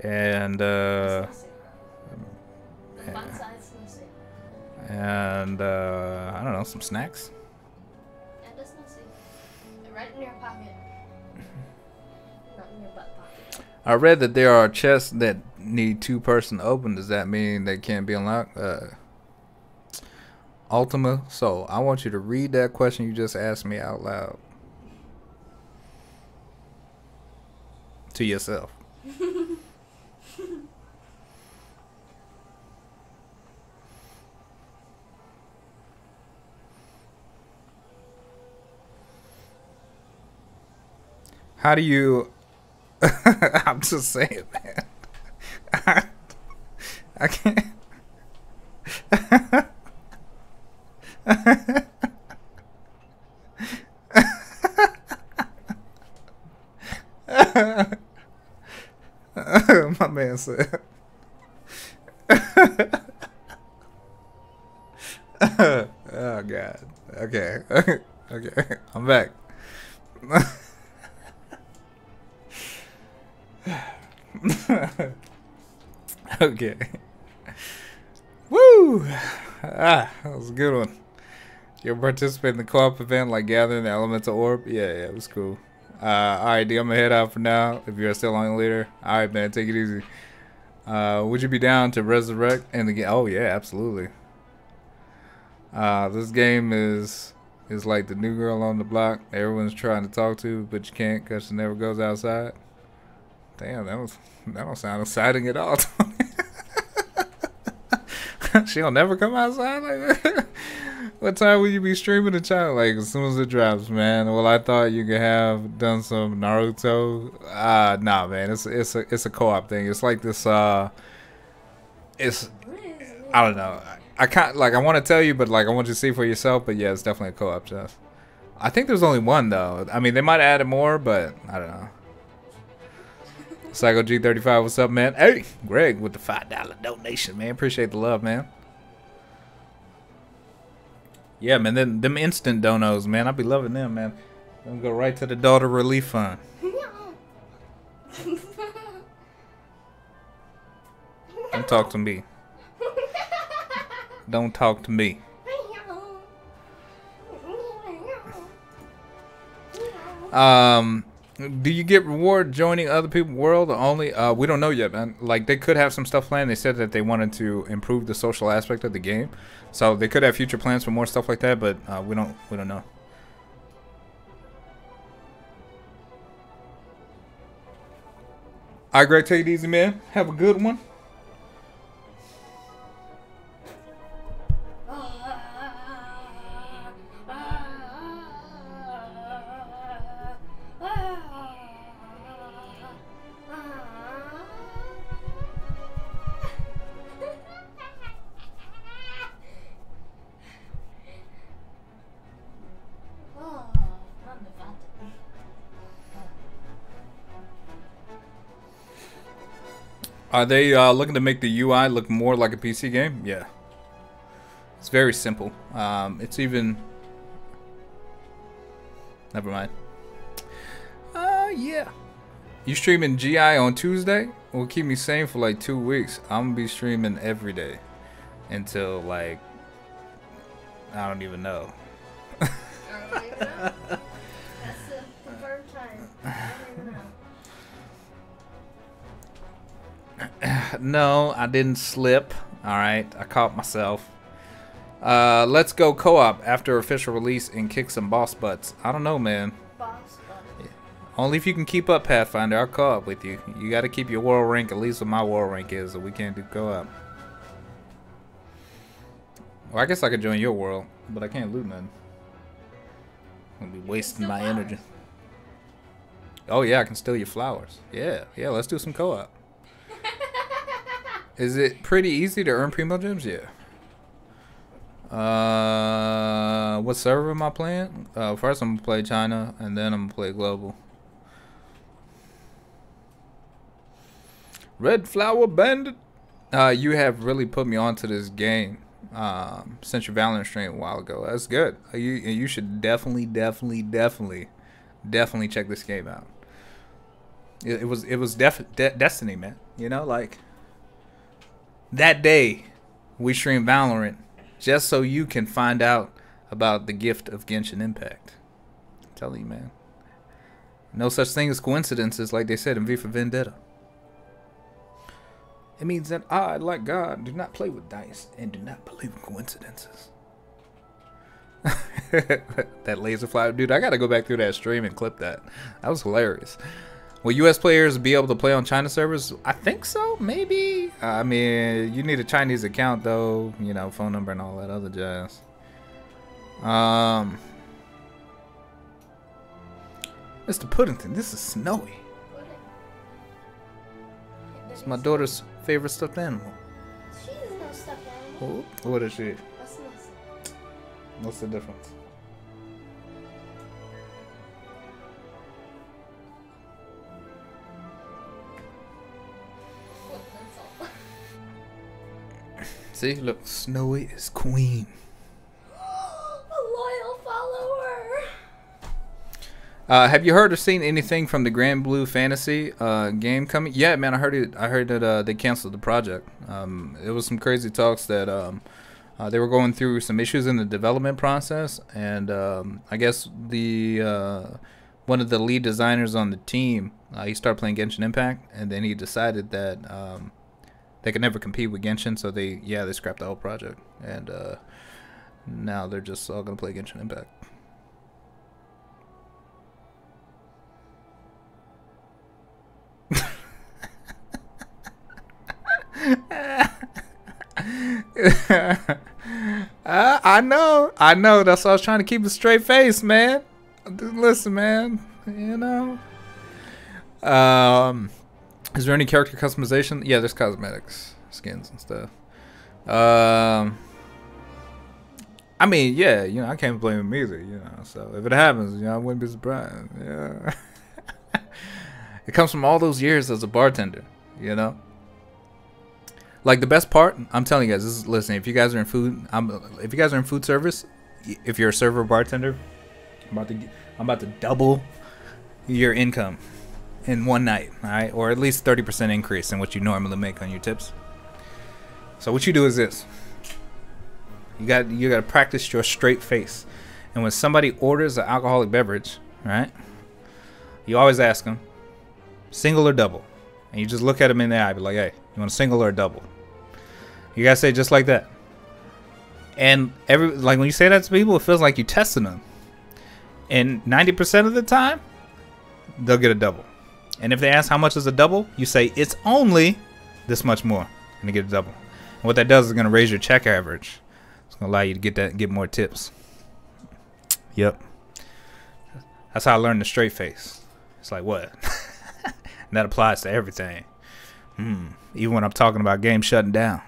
and uh, Snoozy. Fun size snoozy. and uh, I don't know, some snacks. Right in your pocket. Not in your butt pocket. I read that there are chests that need two person open. Does that mean they can't be unlocked? Uh, Ultima. So I want you to read that question you just asked me out loud to yourself. How do you? I'm just saying, man. I, can't. My man said. oh God. Okay. okay. I'm back. okay. Woo! Ah, that was a good one. You'll participate in the co-op event like gathering the elemental orb? Yeah, yeah, it was cool. Uh, alright, D, I'm gonna head out for now. If you're still on leader, alright, man, take it easy. Uh, would you be down to resurrect and the game? Oh yeah, absolutely. Uh, this game is is like the new girl on the block. Everyone's trying to talk to, but you can't because she never goes outside. Damn, that was that don't sound exciting at all. She'll never come outside like that. What time will you be streaming the channel? Like as soon as it drops, man. Well, I thought you could have done some Naruto. Uh, nah, man. It's it's a it's a co-op thing. It's like this. uh It's I don't know. I can't like I want to tell you, but like I want you to see for yourself. But yeah, it's definitely a co-op chess. I think there's only one though. I mean, they might have added more, but I don't know. Psycho G35, what's up, man? Hey, Greg with the five dollar donation, man. Appreciate the love, man. Yeah, man, them, them instant donos, man. I be loving them, man. Them go right to the daughter relief fund. Don't talk to me. Don't talk to me. Um, do you get reward joining other people's world only? Uh, we don't know yet, man. Like they could have some stuff planned. They said that they wanted to improve the social aspect of the game, so they could have future plans for more stuff like that. But uh, we don't, we don't know. All right, Greg, take it easy, man. Have a good one. Are they uh, looking to make the UI look more like a PC game? Yeah. It's very simple. Um, it's even... Never mind. Uh, yeah. You streaming GI on Tuesday? Will keep me sane for like two weeks. I'm gonna be streaming every day until like I don't even know. no, I didn't slip. All right, I caught myself. Uh, let's go co-op after official release and kick some boss butts. I don't know, man. Boss. Only if you can keep up, Pathfinder. I'll co-op with you. You got to keep your world rank at least what my world rank is, so we can't do co-op. Well, I guess I could join your world, but I can't loot none. I'll be wasting my energy. Oh yeah, I can steal your flowers. Yeah, yeah. Let's do some co-op. Is it pretty easy to earn Primogems? Yeah. Uh, what server am I playing? Uh, first I'm gonna play China, and then I'm gonna play global. Red Flower Bandit. Uh, you have really put me onto this game. Um, since your Valorant stream a while ago. That's good. Uh, You you should definitely, definitely, definitely, definitely check this game out. It, it was it was def- de- destiny, man. You know, like that day we streamed Valorant just so you can find out about the gift of Genshin Impact. I'm you, man. No such thing as coincidences, like they said in V for Vendetta. It means that I, like God, do not play with dice and do not believe in coincidences. that laser fly, dude. I gotta go back through that stream and clip that. That was hilarious. Will U.S. players be able to play on China servers? I think so, maybe. I mean, you need a Chinese account though, you know, phone number and all that other jazz. Um, Mr. Puddington, this is snowy. It's my daughter's favorite stuffed animal. She is no stuffed animal. Oh, what is she? What's the difference? See, look, Snowy is queen. A loyal follower. Uh, have you heard or seen anything from the Granblue Fantasy uh, game coming? Yeah, man, I heard it. I heard that uh, they canceled the project. Um, it was some crazy talks that um, uh, they were going through some issues in the development process, and um, I guess the uh, one of the lead designers on the team uh, he started playing Genshin Impact, and then he decided that um, they could never compete with Genshin, so they yeah they scrapped the whole project, and uh, now they're just all gonna play Genshin Impact. I I know, I know. That's why I was trying to keep a straight face, man. Listen, man. You know. Um, is there any character customization? Yeah, there's cosmetics, skins and stuff. Um, I mean, yeah, you know, I can't blame him either. You know, so if it happens, you know, I wouldn't be surprised. Yeah. it comes from all those years as a bartender. You know. Like the best part, I'm telling you guys, is listen. If you guys are in food, I'm if you guys are in food service, if you're a server bartender, I'm about to I'm about to double your income in one night, all right, or at least thirty percent increase in what you normally make on your tips. So what you do is this: you got you got to practice your straight face, and when somebody orders an alcoholic beverage, right, you always ask them, single or double, and you just look at them in the eye, be like, hey, you want a single or a double? You gotta say it just like that. And every like when you say that to people, it feels like you're testing them. And ninety percent of the time, they'll get a double. And if they ask how much is a double, you say it's only this much more, and they get a double. And what that does is gonna raise your check average. It's gonna allow you to get that get more tips. Yep. That's how I learned the straight face. It's like what? and that applies to everything. Hmm. Even when I'm talking about games shutting down.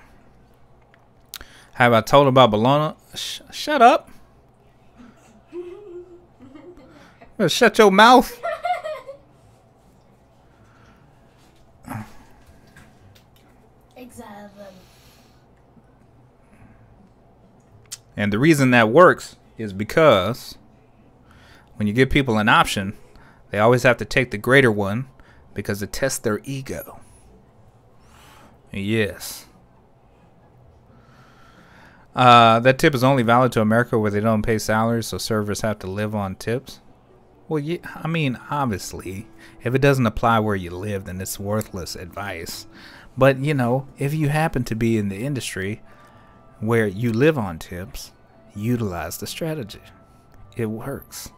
Have I told about Bologna? Sh- shut up. Shut your mouth. And the reason that works is because when you give people an option, they always have to take the greater one because it tests their ego. Yes. Uh, that tip is only valid to America where they don't pay salaries, so servers have to live on tips. Well, yeah, I mean, obviously, if it doesn't apply where you live, then it's worthless advice. But, you know, if you happen to be in the industry where you live on tips, utilize the strategy. It works.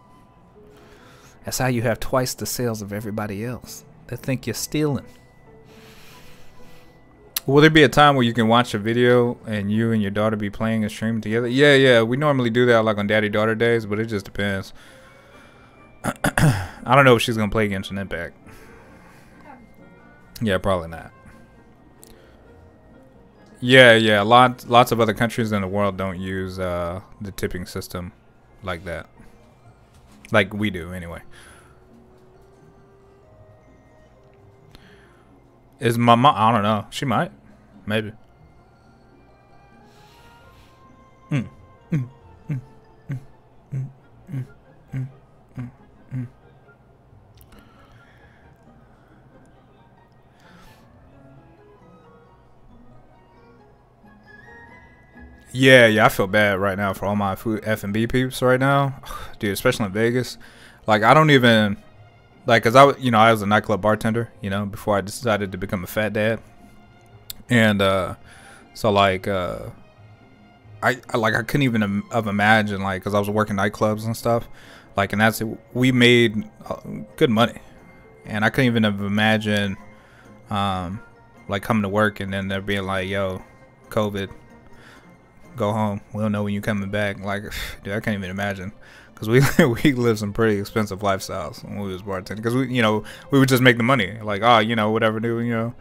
That's how you have twice the sales of everybody else. They think you're stealing. Will there be a time where you can watch a video and you and your daughter be playing and streaming together? Yeah, yeah. We normally do that like on daddy daughter days, but it just depends. I don't know if she's gonna play Genshin Impact. Yeah, probably not. Yeah, yeah. Lots, lots of other countries in the world don't use uh, the tipping system like that, like we do anyway. Is my mom? I don't know. She might, maybe. Yeah, yeah, I feel bad right now for all my food F and B peeps right now, dude. Especially in Vegas, like I don't even like, cause I, w- you know, I was a nightclub bartender, you know, before I decided to become a fat dad, and uh, so like, uh, I, I like I couldn't even have imagined like, cause I was working nightclubs and stuff, like, and that's we made uh, good money, and I couldn't even have imagined, um, like coming to work and then they're being like, yo, COVID go home. We don't know when you're coming back. Like, dude, I can't even imagine. Cause we we lived some pretty expensive lifestyles when we was bartending. Cause we, you know, we would just make the money. Like, oh, you know, whatever, do you know.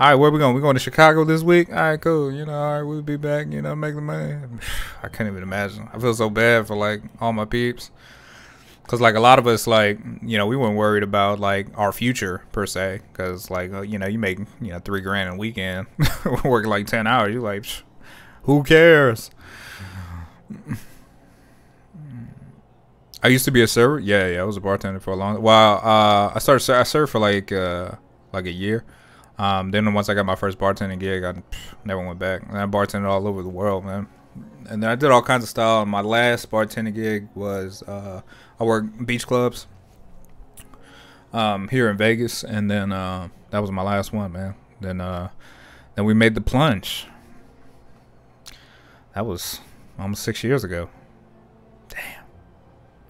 All right, where we going? We going to Chicago this week? All right, cool. You know, all right, we'll be back. You know, make the money. I can't even imagine. I feel so bad for like all my peeps. Cause like a lot of us, like you know, we weren't worried about like our future per se. Cause like uh, you know, you make you know three grand a weekend, working like ten hours. You like, psh, who cares? I used to be a server. Yeah, yeah, I was a bartender for a long. Well, uh, I started. I served for like uh, like a year. Um, then once I got my first bartending gig, I never went back. And I bartended all over the world, man. And then I did all kinds of style. My last bartending gig was uh, I worked beach clubs um, here in Vegas, and then uh, that was my last one, man. Then uh, then we made the plunge. That was almost six years ago. Damn,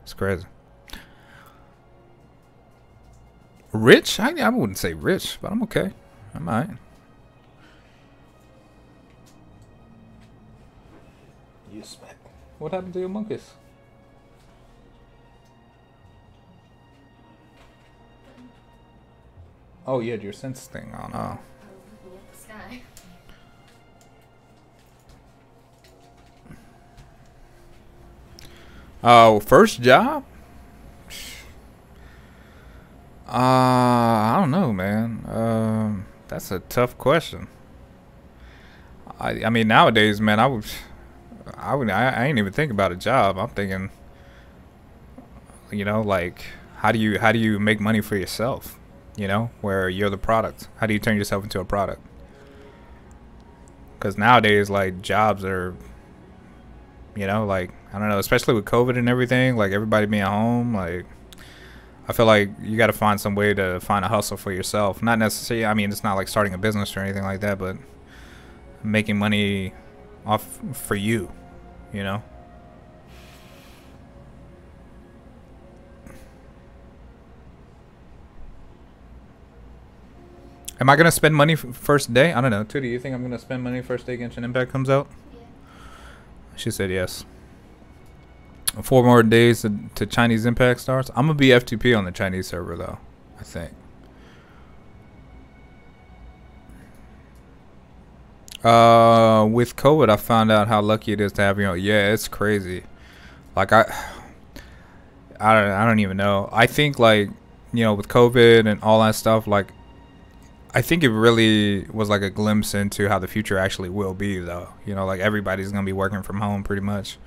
it's crazy. Rich? I, I wouldn't say rich, but I'm okay. I'm alright. You smack. What happened to your monkeys? Oh, you had your sense thing on. Oh. Oh, first job? Uh, I don't know, man. Um, that's a tough question. I, I mean, nowadays, man, I would, I would, I, I ain't even think about a job. I'm thinking, you know, like, how do you, how do you make money for yourself? You know, where you're the product. How do you turn yourself into a product? Because nowadays, like, jobs are, you know, like, I don't know, especially with COVID and everything, like everybody being at home, like I feel like you got to find some way to find a hustle for yourself. Not necessarily, I mean, it's not like starting a business or anything like that, but making money off for you, you know? Am I gonna spend money first day? I don't know. Tootie, you think I'm gonna spend money first day Genshin Impact comes out? She said yes. Four more days to, to Chinese Impact starts. I'm gonna be FTP on the Chinese server though. I think. Uh, with COVID, I found out how lucky it is to have you know. Yeah, it's crazy. Like I, I don't, I don't even know. I think like you know with COVID and all that stuff, like I think it really was like a glimpse into how the future actually will be, though. You know, like everybody's gonna be working from home pretty much,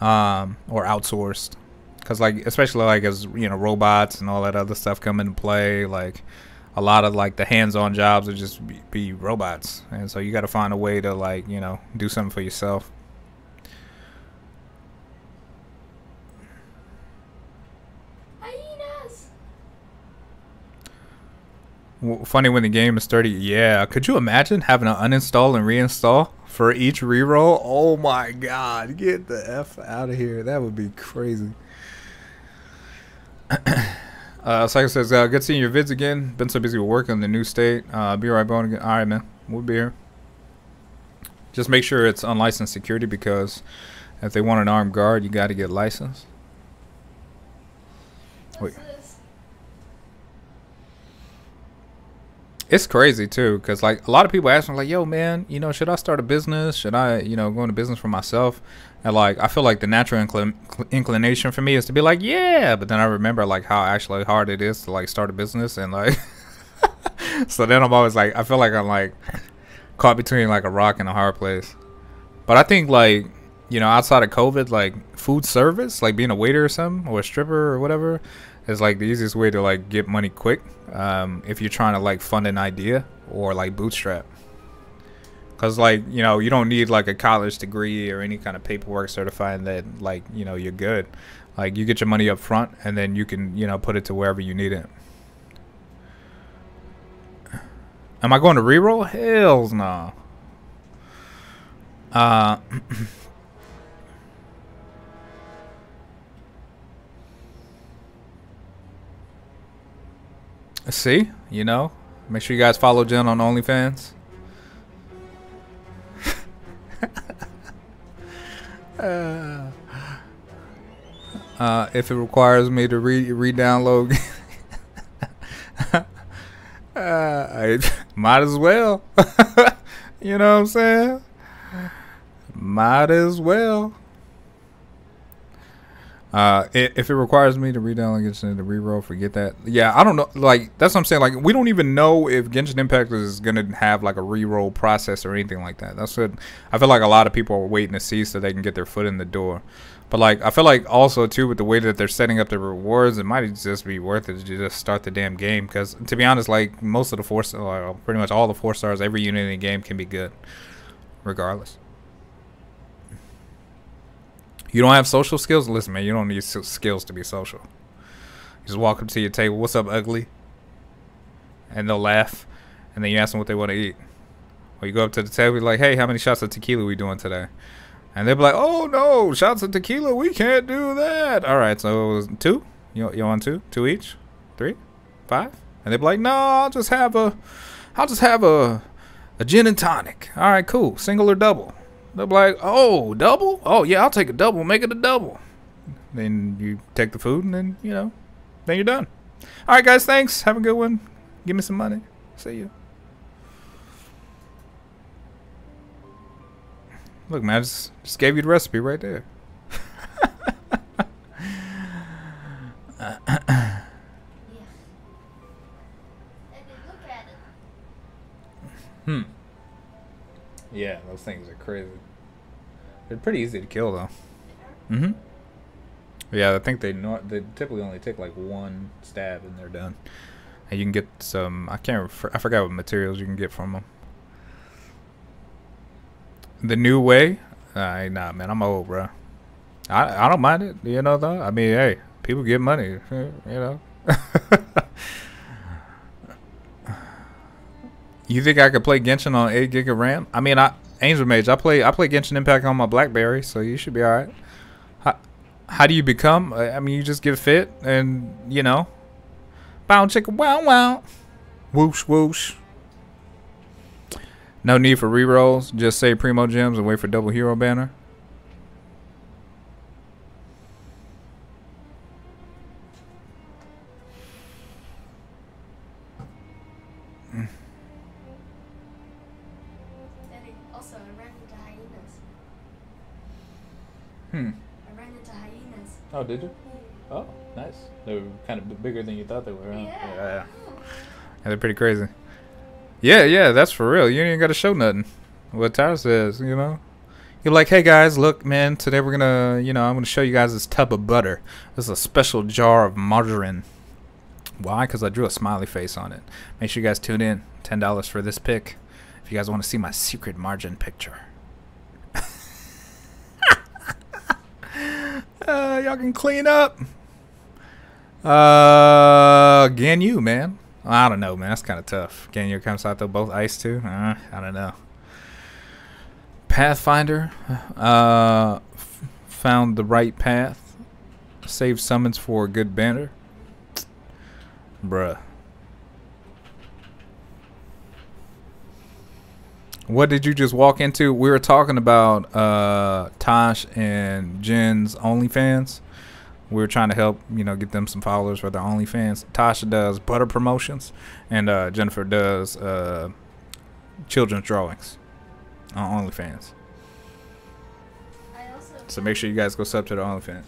um, or outsourced, because like especially like as you know robots and all that other stuff come into play, like a lot of like the hands-on jobs will just be, be robots, and so you got to find a way to like you know do something for yourself. Funny when the game is 30. Yeah, could you imagine having to uninstall and reinstall for each reroll? Oh my god, get the F out of here. That would be crazy. uh, Psycho says, uh, good seeing your vids again. Been so busy with work on the new state. Uh, be right back again. Alright, man. We'll be here. Just make sure it's unlicensed security because if they want an armed guard, you got to get licensed. What's Wait. this? It's crazy too because like a lot of people ask me like yo man you know should i start a business? Should i you know go into business for myself? And like i feel like the natural inclin- inclination for me is to be like yeah! But then i remember like how actually hard it is to like start a business and like so then i'm always like i feel like i'm like caught between like a rock and a hard place. But i think like you know outside of covid like food service like being a waiter or something or a stripper or whatever is like the easiest way to like get money quick um, if you're trying to like fund an idea or like bootstrap. Because like you know you don't need like a college degree or any kind of paperwork certifying that like you know you're good. Like you get your money up front and then you can you know put it to wherever you need it. Am i going to reroll? Hells no. Uh See, you know, make sure you guys follow Jen on OnlyFans. uh, if it requires me to re re-download, uh, I might as well. you know what I'm saying? Might as well. Uh, if it requires me to re-download Genshin to reroll, forget that. Yeah, I don't know. Like that's what I'm saying. Like we don't even know if Genshin Impact is gonna have like a reroll process or anything like that. That's what I feel like. A lot of people are waiting to see so they can get their foot in the door. But like I feel like also too with the way that they're setting up the rewards, it might just be worth it to just start the damn game. Because to be honest, like most of the four, uh, pretty much all the four stars, every unit in the game can be good, regardless. You don't have social skills? Listen, man, you don't need skills to be social. Just walk up to your table, what's up, ugly? And they'll laugh. And then you ask them what they want to eat. Or you go up to the table, like, hey, how many shots of tequila we doing today? And they'll be like, oh, no, shots of tequila, we can't do that. All right, so two? You, you want two? Two each? Three? Five? And they'll be like, no, I'll just have a, I'll just have a, a gin and tonic. All right, cool. Single or double? They'll be like, oh, double? Oh, yeah, I'll take a double. Make it a double. Then you take the food and then, you know, then you're done. All right, guys, thanks. Have a good one. Give me some money. See you. Look, man, I just, just gave you the recipe right there. Yeah. And then look at it. Hmm. Yeah, those things are crazy. They're pretty easy to kill, though. Mm-hmm. Yeah, I think they they typically only take like one stab and they're done. And you can get some. I can't. I forgot what materials you can get from them. The new way. I nah, man. I'm old, bro. I I don't mind it. You know, though. I mean, hey, people get money. You know. You think I could play Genshin on 8 gig of RAM? I mean, I Angel Mage. I play I play Genshin Impact on my BlackBerry, so you should be all right. How, how do you become? I mean, you just get fit and you know, bow chicka wow wow, whoosh whoosh. No need for rerolls. Just say Primogems and wait for double hero banner. Oh, did you? Oh, nice. They were kind of bigger than you thought they were. Huh? Yeah. yeah. Yeah, they're pretty crazy. Yeah, yeah, that's for real. You ain't even got to show nothing. What Tyler says, you know? You're like, hey guys, look, man, today we're gonna, you know, I'm gonna show you guys this tub of butter. This is a special jar of margarine. Why? Because I drew a smiley face on it. Make sure you guys tune in. $10 for this pick. If you guys want to see my secret margin picture. Uh, y'all can clean up. Uh, Ganyu, man. I don't know, man. That's kind of tough. Ganyu Kamisato, both ice too. Uh, I don't know. Pathfinder, uh, found the right path. Save summons for a good banner. Bruh. What did you just walk into? We were talking about uh, Tosh and Jen's OnlyFans. We were trying to help, you know, get them some followers for their OnlyFans. Tasha does butter promotions, and uh, Jennifer does uh, children's drawings on OnlyFans. So make sure you guys go sub to the OnlyFans.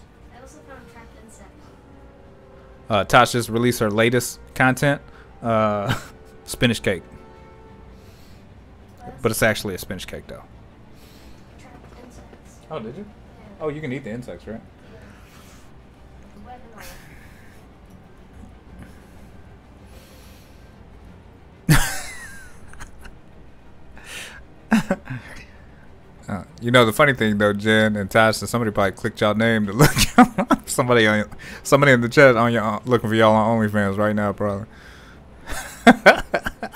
I. Uh, just released her latest content, uh, spinach cake, but it's actually a spinach cake though. Oh, did you? Oh, you can eat the insects, right? Web and all. Uh, you know the funny thing though, Jen and Tasha, somebody probably clicked y'all name to look somebody on somebody in the chat on your looking for y'all on OnlyFans right now, probably.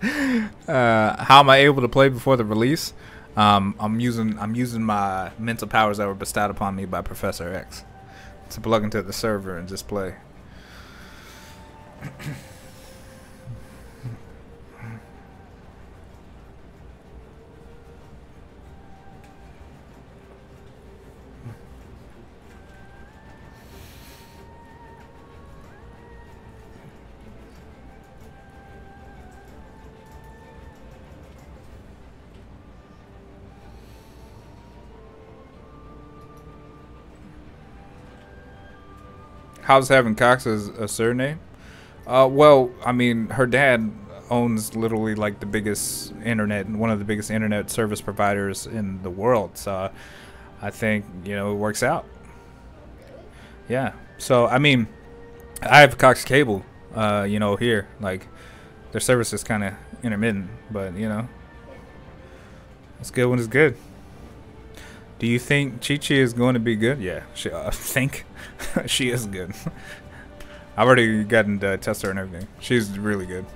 uh, how am I able to play before the release? Um, I'm using I'm using my mental powers that were bestowed upon me by Professor X to plug into the server and just play. How's having Cox as a surname? Uh, well, I mean, her dad owns literally like the biggest internet, and one of the biggest internet service providers in the world. So I think you know it works out. Yeah. So I mean, I have Cox Cable. Uh, you know, here like their service is kind of intermittent, but you know, it's good when it's good. Do you think Qiqi is going to be good? Yeah, she, uh, think she is good. I've already gotten to test her and everything. She's really good.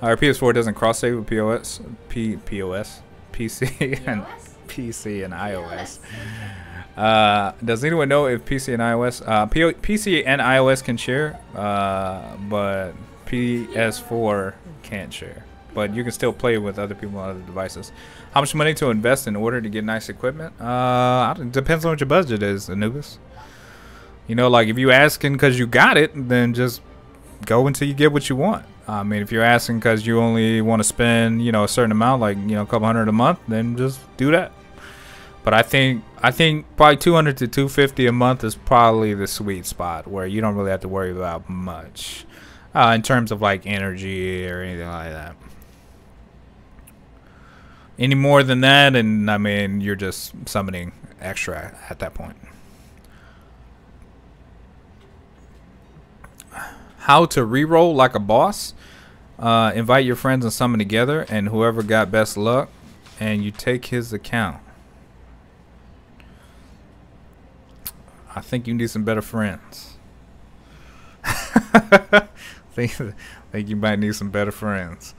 Our PS4 doesn't cross save with POS, P, POS, PC, and PC and iOS. Uh, does anyone know if PC and iOS, uh, P- PC and iOS can share, uh, but PS4 can't share. but you can still play with other people on other devices. How much money to invest in order to get nice equipment? Uh, depends on what your budget is, Anubis. You know, like if you asking because you got it, then just go until you get what you want. I mean, if you're asking because you only want to spend, you know, a certain amount, like you know, a couple hundred a month, then just do that. But I think I think probably 200 to 250 a month is probably the sweet spot where you don't really have to worry about much uh, in terms of like energy or anything like that. Any more than that, and I mean, you're just summoning extra at that point. How to reroll like a boss? Uh, invite your friends and summon together, and whoever got best luck, and you take his account. I think you need some better friends. think, think you might need some better friends.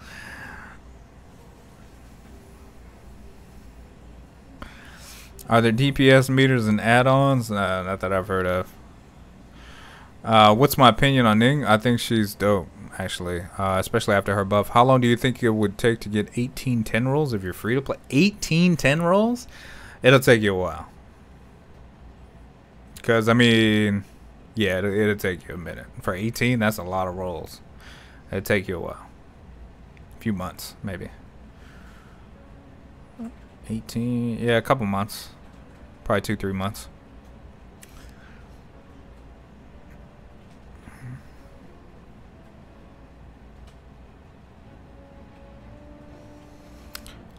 Are there DPS meters and add-ons? Uh, not that I've heard of. Uh, what's my opinion on Ning? I think she's dope, actually, uh, especially after her buff. How long do you think it would take to get 18 10 rolls if you're free to play? 18 10 rolls? It'll take you a while. Because, I mean, yeah, it'll, it'll take you a minute. For 18, that's a lot of rolls. It'll take you a while. A few months, maybe. 18, yeah, a couple months. Probably two, three months.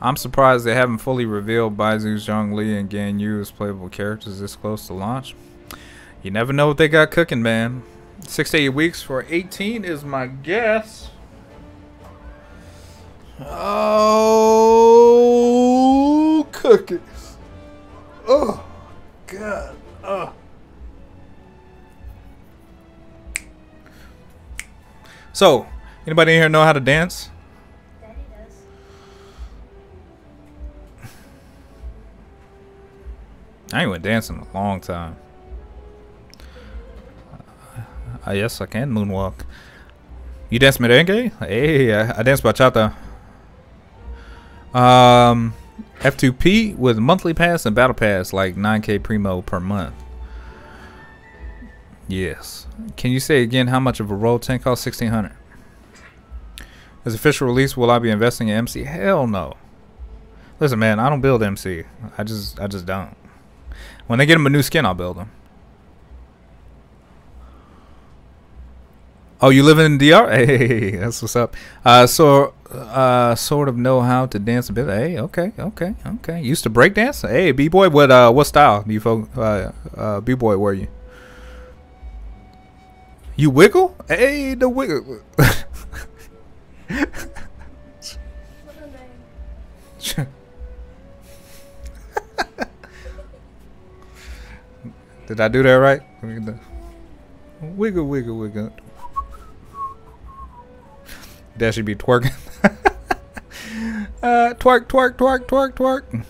I'm surprised they haven't fully revealed Baizhu, Zhongli, and Ganyu as playable characters this close to launch. You never know what they got cooking, man. Six to eight weeks for 18 is my guess. Oh, cookies. Oh, God. Oh. So, anybody in here know how to dance? I ain't went dancing in a long time. Uh, yes, I can moonwalk. You dance merengue? Hey, I, I dance bachata. Um, F2P with monthly pass and battle pass, like 9k primo per month. Yes. Can you say again how much of a roll tank costs? 1600. As official release, will I be investing in MC? Hell no. Listen, man, I don't build MC. I just, I just don't. When they get him a new skin, I'll build him. Oh, you live in DR? Hey, that's what's up. Uh, so, uh, sort of know how to dance a bit. Hey, okay, okay, okay. Used to break dance. Hey, b boy, what uh, what style do you folk, uh, uh, b boy were you? You wiggle? Hey, the wiggle. Did I do that right? Wiggle, wiggle, wiggle. That should be twerking. uh, twerk, twerk, twerk, twerk, twerk.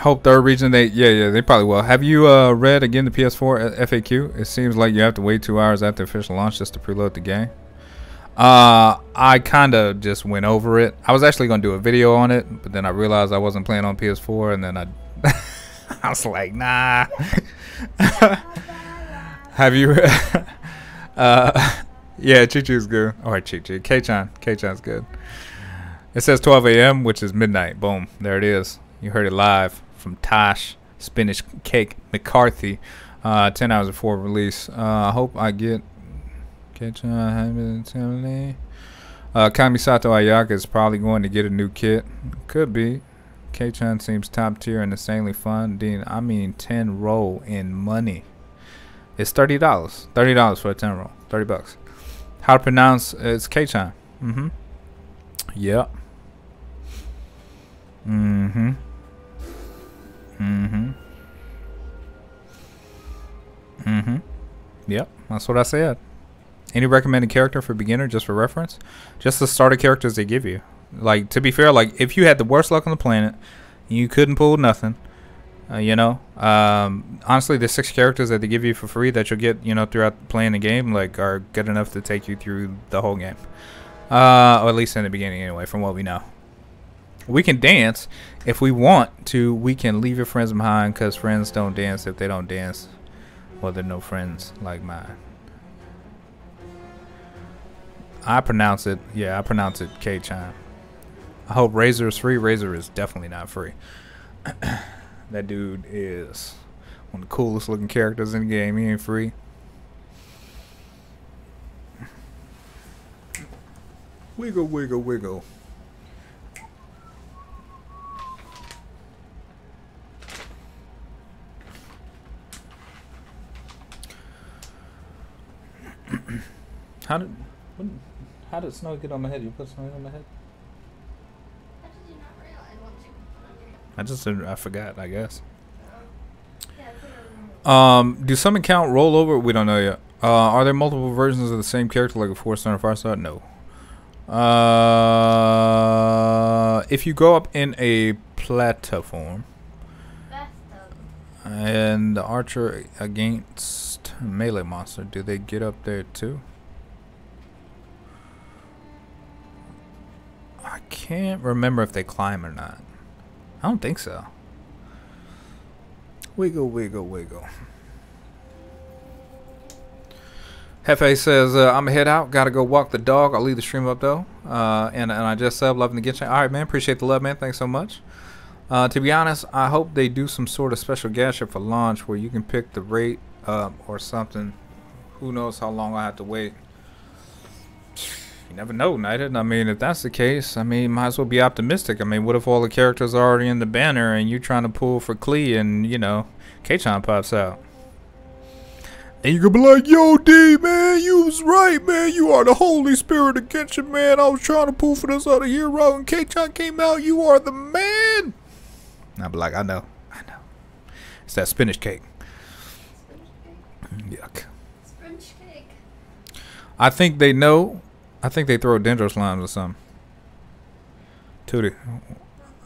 Hope third region they yeah yeah they probably will. Have you uh, read again the PS4 FAQ? It seems like you have to wait two hours after official launch just to preload the game. Uh, I kind of just went over it. I was actually gonna do a video on it, but then I realized I wasn't playing on PS4, and then I I was like, nah. Have you? uh, yeah, Qiqi's good. Or Qiqi, K-chan, K-chan's good. It says 12 a.m., which is midnight. Boom, there it is. You heard it live from Tosh Spinach Cake McCarthy. Uh, 10 hours before release. Uh, I hope I get K-chan. Hamilton, Uh, Kamisato Ayaka is probably going to get a new kit. Could be. K-chan seems top tier and insanely fun. Dean, I mean 10 roll in money. It's thirty dollars. Thirty dollars for a ten roll. Thirty bucks. How to pronounce? It's K-chan. Mm-hmm. Yep. Mm-hmm. Mm-hmm. Mm-hmm. Yep. That's what I said. Any recommended character for beginner, just for reference? Just the starter characters they give you. Like to be fair, like if you had the worst luck on the planet, You couldn't pull nothing. Uh, you know, um, honestly, the six characters that they give you for free that you'll get, you know, throughout playing the game, like, are good enough to take you through the whole game. Uh, or at least in the beginning, anyway, from what we know. We can dance if we want to. We can leave your friends behind because friends don't dance if they don't dance. Well, they're no friends like mine. I pronounce it, yeah, I pronounce it K Chime. I hope Razor is free. Razor is definitely not free. that dude is one of the coolest looking characters in the game. He ain't free. Wiggle, wiggle, wiggle. How did what, how did snow get on my head? You put snow on my head? How did you not realize once you put it on your I just didn't, I forgot. I guess. Yeah, I put it on Um, do some account roll over? We don't know yet. Uh, are there multiple versions of the same character like a four star and five star? No. Uh, if you go up in a platform and the archer against melee monster, do they get up there too? I can't remember if they climb or not. I don't think so. Wiggle, wiggle, wiggle. Hefe says, uh, I'm going to head out. Got to go walk the dog. I'll leave the stream up, though. Uh, and, and I just sub, loving the Genshin. All right, man. Appreciate the love, man. Thanks so much. Uh, to be honest, I hope they do some sort of special gadget for launch where you can pick the rate up or something. Who knows how long I have to wait. You never know, Knighted. I mean, if that's the case, I mean, might as well be optimistic. I mean, what if all the characters are already in the banner and you're trying to pull for Klee and, you know, K-Chan pops out? And you could be like, yo, D, man, you was right, man. You are the Holy Spirit of Genshin, man. I was trying to pull for this other hero, and K-Chan came out. You are the man. I'd be like, I know. I know. It's that spinach cake. Yuck. French cake. I think they know. I think they throw dendro slimes or something. Tootie,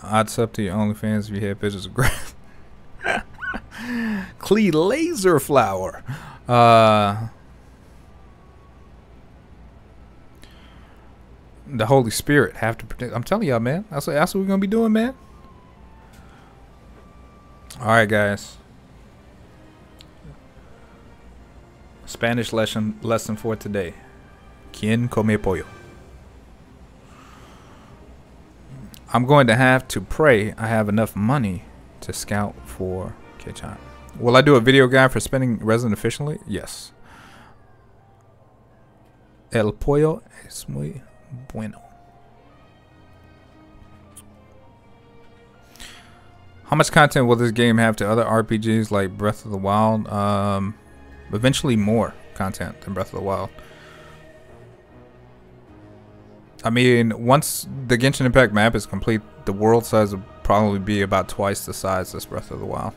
I'd sub to your OnlyFans if you had pictures of grass. Klee laser flower. Uh, the Holy Spirit have to protect. I'm telling y'all, man. That's what, that's what we're gonna be doing, man. All right, guys. Spanish lesson lesson for today. Quien come pollo? I'm going to have to pray I have enough money to scout for K-Chan. Will I do a video guide for spending resin efficiently? Yes. El pollo es muy bueno. How much content will this game have to other RPGs like Breath of the Wild? Um, eventually more content than Breath of the Wild. I mean, once the Genshin Impact map is complete, the world size will probably be about twice the size as Breath of the Wild.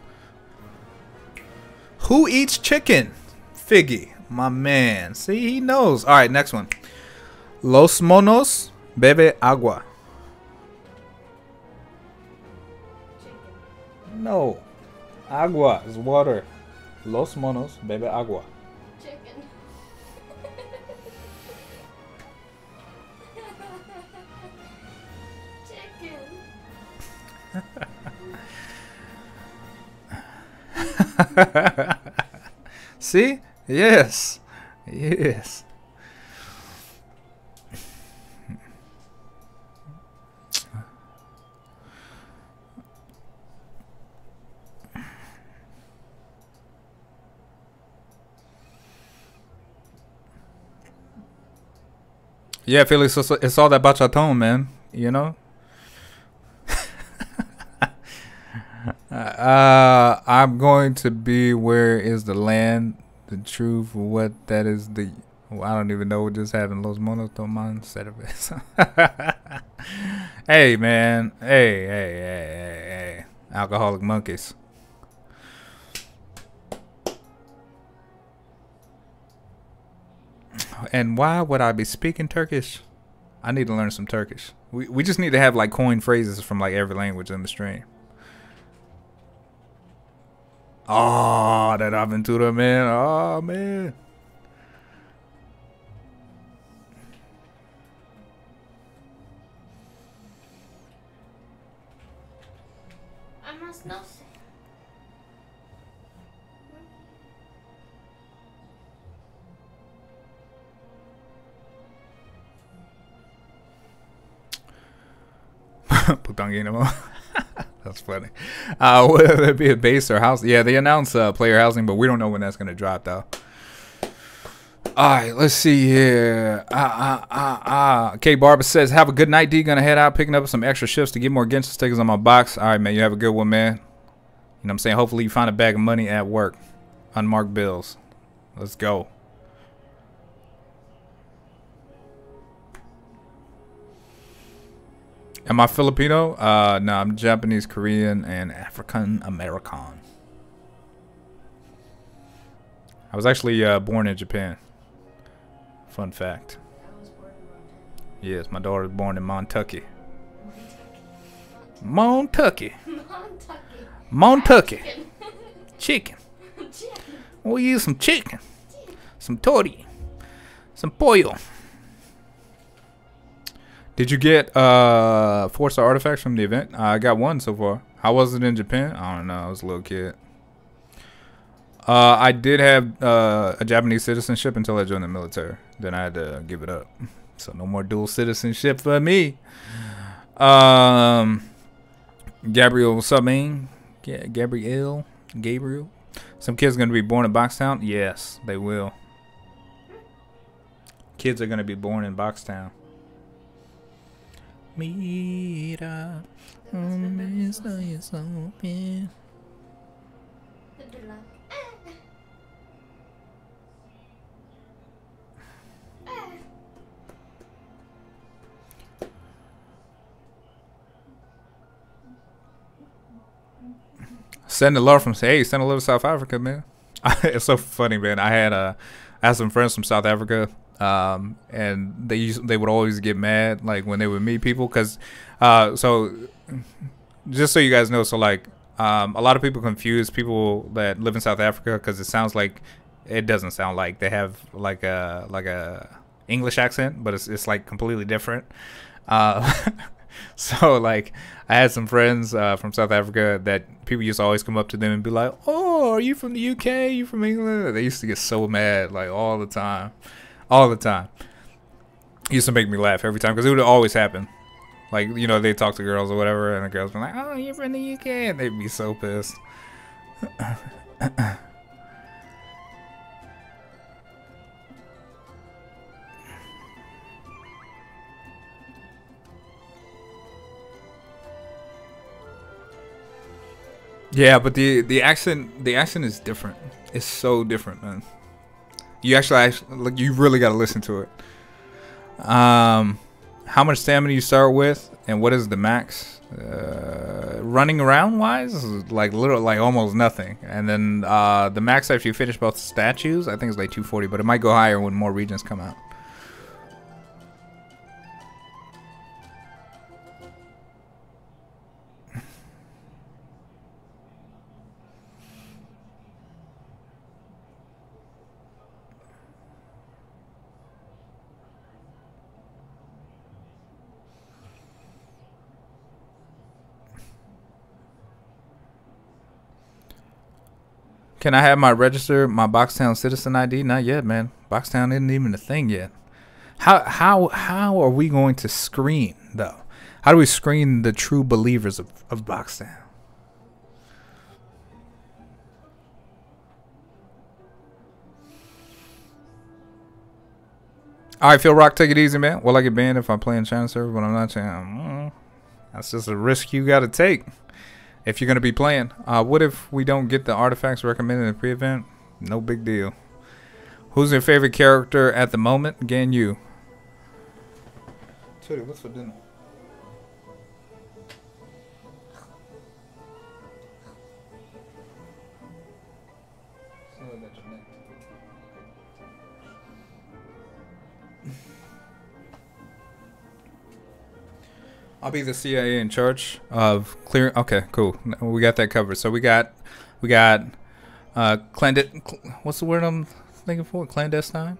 Who eats chicken? Figgy, my man. See, he knows. All right, next one. Los monos bebe agua. Chicken. No, agua is water. Los monos bebe agua. Chicken. Chicken. See? Yes. Yes. Yeah, Felix, it's, all that bachaton, man. You know? Uh, I'm going to be where is the land, the truth, what that is the. Well, I don't even know what just happened. Los monos toman cerveza. hey man, hey, hey, hey, hey, hey, alcoholic monkeys. And why would I be speaking Turkish? I need to learn some Turkish. We, we just need to have like coin phrases from like every language in the stream. Oh, that Aventura, man. Oh, man. I must know say. Putanginamo. That's funny. Uh, whether it be a base or house. Yeah, they announced uh, player housing, but we don't know when that's going to drop, though. All right, let's see here. Ah, ah, ah, ah. K Barber says, Have a good night, D. Gonna head out picking up some extra shifts to get more Genshin stickers on my box. All right, man. You have a good one, man. You know what I'm saying? Hopefully, you find a bag of money at work. Unmarked bills. Let's go. Am I Filipino? Uh, no, I'm Japanese, Korean, and African American. I was actually uh, born in Japan. Fun fact. I was born Yes, my daughter was born in Montucky. Montucky. Montucky. Montucky. Chicken. Chicken. Chicken. We'll use some chicken. Some torty. Some pollo. Did you get uh four star artifacts from the event? I got one so far. How was it in Japan? I don't know. I was a little kid. Uh, I did have uh, a Japanese citizenship until I joined the military. Then I had to give it up. So no more dual citizenship for me. Um, Gabriel, what's up, man? Ga- Gabriel, Gabriel. Some kids gonna be born in Boxtown. Yes, they will. Kids are gonna be born in Boxtown. Mira, un beso y es open. They'd be like, eh. Eh. Send a love from hey, send a love to South Africa, man. it's so funny, man. I had uh, I had some friends from South Africa, um, and they used, they would always get mad like when they would meet people, cause uh, so just so you guys know, so like um, a lot of people confuse people that live in South Africa because it sounds like it doesn't sound like they have like a like a English accent, but it's it's like completely different. Uh, so like I had some friends uh, from South Africa that people used to always come up to them and be like, "Oh, are you from the UK? you from England?" They used to get so mad like all the time, all the time. Used to make me laugh every time because it would always happen. Like you know they talk to girls or whatever, and the girls be like, "Oh, you're from the UK," and they'd be so pissed. Yeah, but the the accent the accent is different. It's so different, man. You actually, actually you really got to listen to it. Um, how much stamina you start with, and what is the max? Uh, running around wise, like little, like almost nothing. And then uh, the max after you finish both statues, I think it's like 240, but it might go higher when more regions come out. Can I have my register, my Boxtown citizen ID? Not yet, man. Boxtown isn't even a thing yet. How how how are we going to screen though? How do we screen the true believers of, of Boxtown? All right, Phil Rock, take it easy, man. Will I get banned if I play in China server when I'm not China? Mm, That's just a risk you got to take if you're gonna be playing. Uh, what if we don't get the artifacts recommended in the pre-event? No big deal. Who's your favorite character at the moment? Again, you. Teddy, what's for dinner? I'll be the CIA in charge of clearing. Okay, cool. We got that covered. So we got, we got Uh, clandid- cl- what's the word I'm thinking for? Clandestine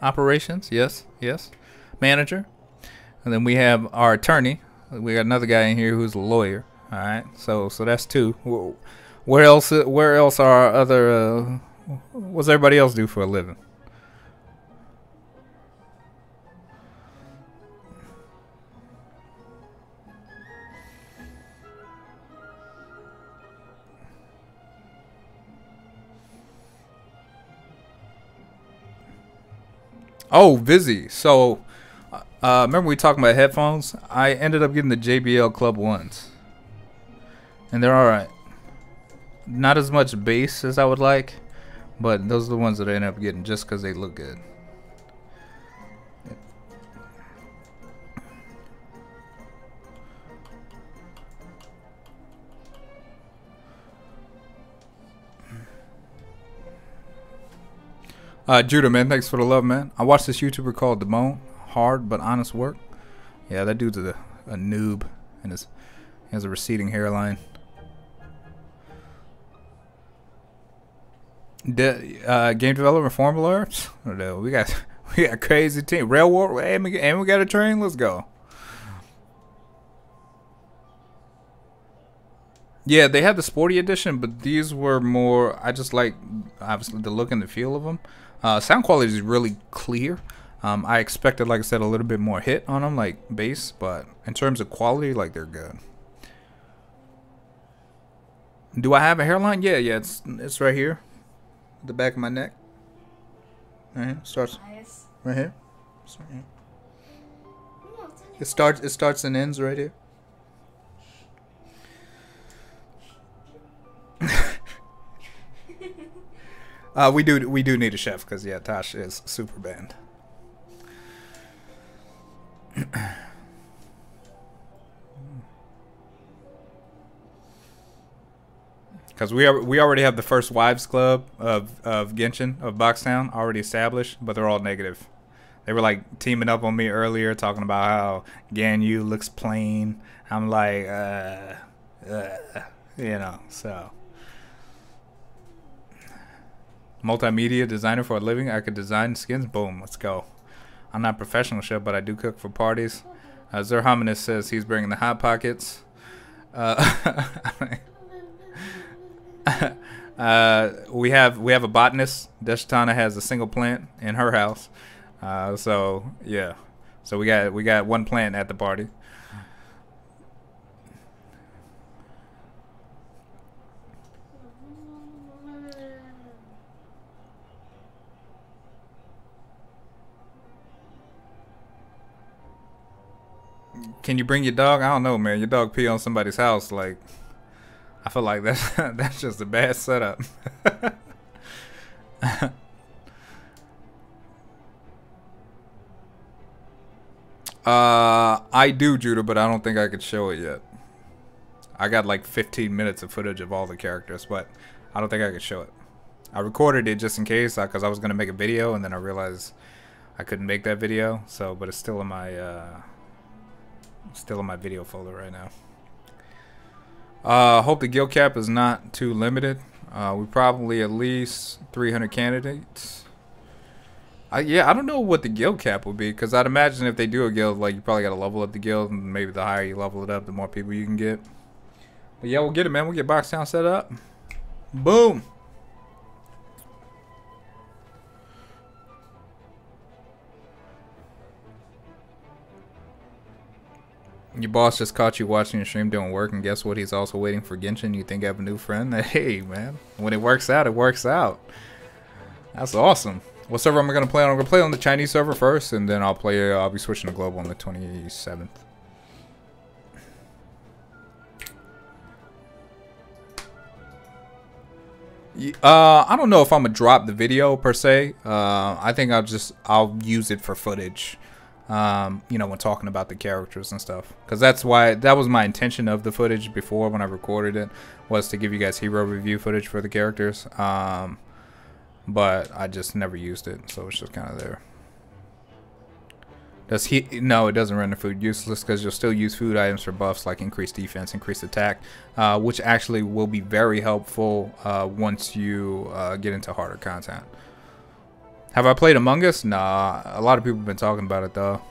operations. Yes, yes. Manager, and then we have our attorney. We got another guy in here who's a lawyer. All right, so so that's two. Wh- Where else? Where else are other? Uh, what's everybody else do for a living? Oh, Vizzy. So, uh, remember we talking about headphones? I ended up getting the JBL Club ones, and they're all right. Not as much bass as I would like, but those are the ones that I ended up getting just because they look good. Uh, Judah, man, thanks for the love, man. I watched this YouTuber called Demone. Hard but honest work. Yeah, that dude's a, a noob, and his he has a receding hairline. De- uh, game development formula. We got we got crazy team. Railroad and we, and we got a train. Let's go. Yeah, they had the sporty edition, but these were more. I just like obviously the look and the feel of them. Uh, sound quality is really clear. Um, I expected, like I said, a little bit more hit on them, like bass, but in terms of quality, like they're good. Do I have a hairline? Yeah, yeah, it's it's right here, the back of my neck. Right here, starts right here. Right here. No, it's in your It starts it starts and ends right here. Uh, we do we do need a chef because yeah, Tosh is super banned. Because we are, we already have the first wives club of of Genshin of Boxtown already established, but they're all negative. They were like teaming up on me earlier, talking about how Ganyu looks plain. I'm like, uh, uh, you know, so. Multimedia designer for a living. I could design skins. Boom, let's go. I'm not professional chef, but I do cook for parties. Uh, Zerhominus says he's bringing the hot pockets. Uh, uh, we have we have a botanist. Deshtana has a single plant in her house. Uh, so yeah, so we got we got one plant at the party. Can you bring your dog? I don't know, man. Your dog pee on somebody's house, like I feel like that's that's just a bad setup. uh, I do, Judah, but I don't think I could show it yet. I got like 15 minutes of footage of all the characters, but I don't think I could show it. I recorded it just in case, because I was gonna make a video, and then I realized I couldn't make that video. So, but it's still in my uh, still in my video folder right now. Uh, hope the guild cap is not too limited. Uh, we probably at least 300 candidates. I, yeah, I don't know what the guild cap would be because I'd imagine if they do a guild, like you probably got to level up the guild, and maybe the higher you level it up, the more people you can get. But yeah, we'll get it, man. We'll get Boxtown set up. Boom. Your boss just caught you watching your stream doing work, and guess what? He's also waiting for Genshin. You think I have a new friend? Hey, man. When it works out, it works out. That's awesome. What server am I gonna play on? I'm gonna play on the Chinese server first, and then I'll play. Uh, I'll be switching to global on the 27th. Uh, I don't know if I'm gonna drop the video per se. Uh, I think I'll just I'll use it for footage. Um, you know, when talking about the characters and stuff, because that's why that was my intention of the footage before when I recorded it was to give you guys hero review footage for the characters. Um, but I just never used it, so it's just kind of there. Does he? No, it doesn't render food useless because you'll still use food items for buffs like increased defense, increased attack, uh, which actually will be very helpful uh, once you uh, get into harder content. Have I played Among Us? Nah, a lot of people have been talking about it though.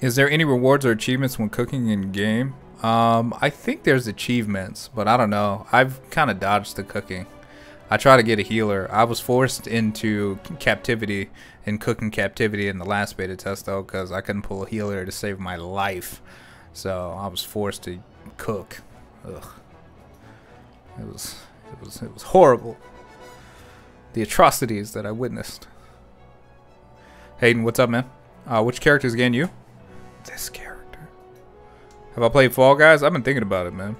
Is there any rewards or achievements when cooking in game? Um, I think there's achievements, but I don't know. I've kind of dodged the cooking. I try to get a healer. I was forced into captivity and cooking captivity in the last beta test though, because I couldn't pull a healer to save my life. So I was forced to cook. Ugh. It was, it was, it was horrible. The atrocities that I witnessed. Hayden, what's up, man? Uh, which character is getting you? This character. Have I played Fall Guys? I've been thinking about it, man.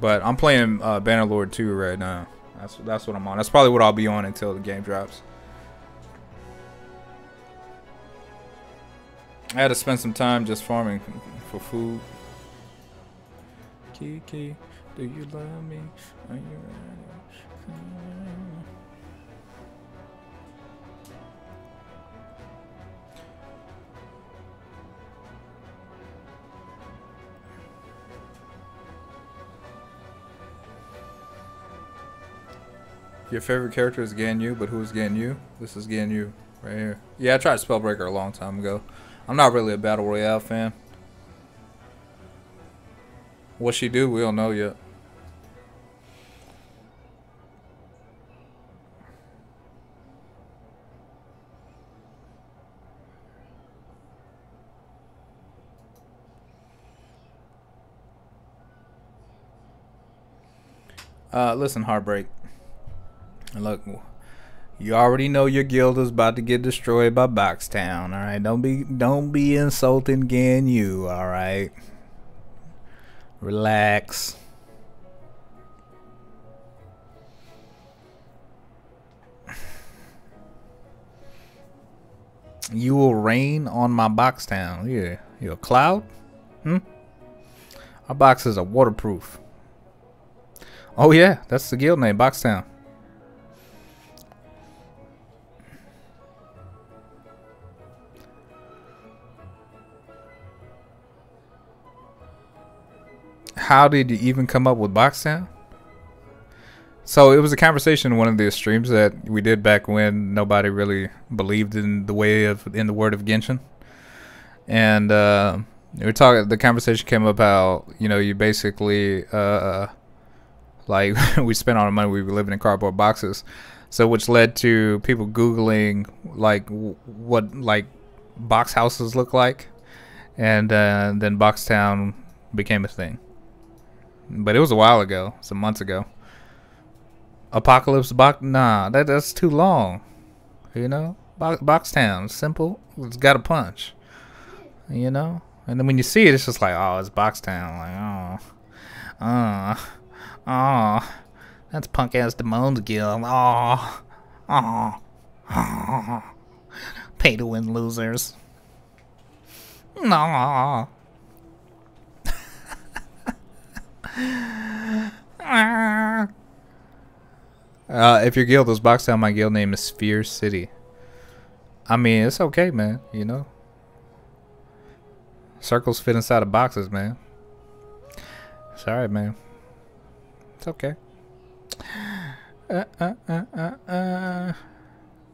But I'm playing uh, Bannerlord 2 right now. That's that's what I'm on. That's probably what I'll be on until the game drops. I had to spend some time just farming for food. Kiki, do you love me? Are you ready? Your favorite character is Ganyu, but who's Ganyu? This is Ganyu right here. Yeah, I tried Spellbreaker a long time ago. I'm not really a Battle Royale fan. What she do, we don't know yet. Uh, listen, Heartbreak. Look, you already know your guild is about to get destroyed by Boxtown. All right, don't be don't be insulting Ganyu. All right, relax. You will rain on my Boxtown. Yeah, you a cloud? Hmm. Our boxes are waterproof. Oh yeah, that's the guild name, Boxtown. how did you even come up with Boxtown? So it was a conversation in one of the streams that we did back when nobody really believed in the way of in the word of Genshin, and uh, we were talking. The conversation came how you know you basically uh, like we spent all our money we were living in cardboard boxes, so which led to people googling like what like box houses look like, and uh, then Boxtown became a thing. But it was a while ago, some months ago. Apocalypse box? Nah, that that's too long. You know, box, box town, simple. It's got a punch. You know, and then when you see it, it's just like, oh, it's box town. Like, oh, oh, oh, that's punk ass Demon's Guild. Oh, oh, oh, pay to win losers. No. uh, if your guild is Boxtown, my guild name is Sphere City. I mean, it's okay, man. You know, circles fit inside of boxes, man. Alright, man. It's okay. Uh, uh, uh, uh, uh.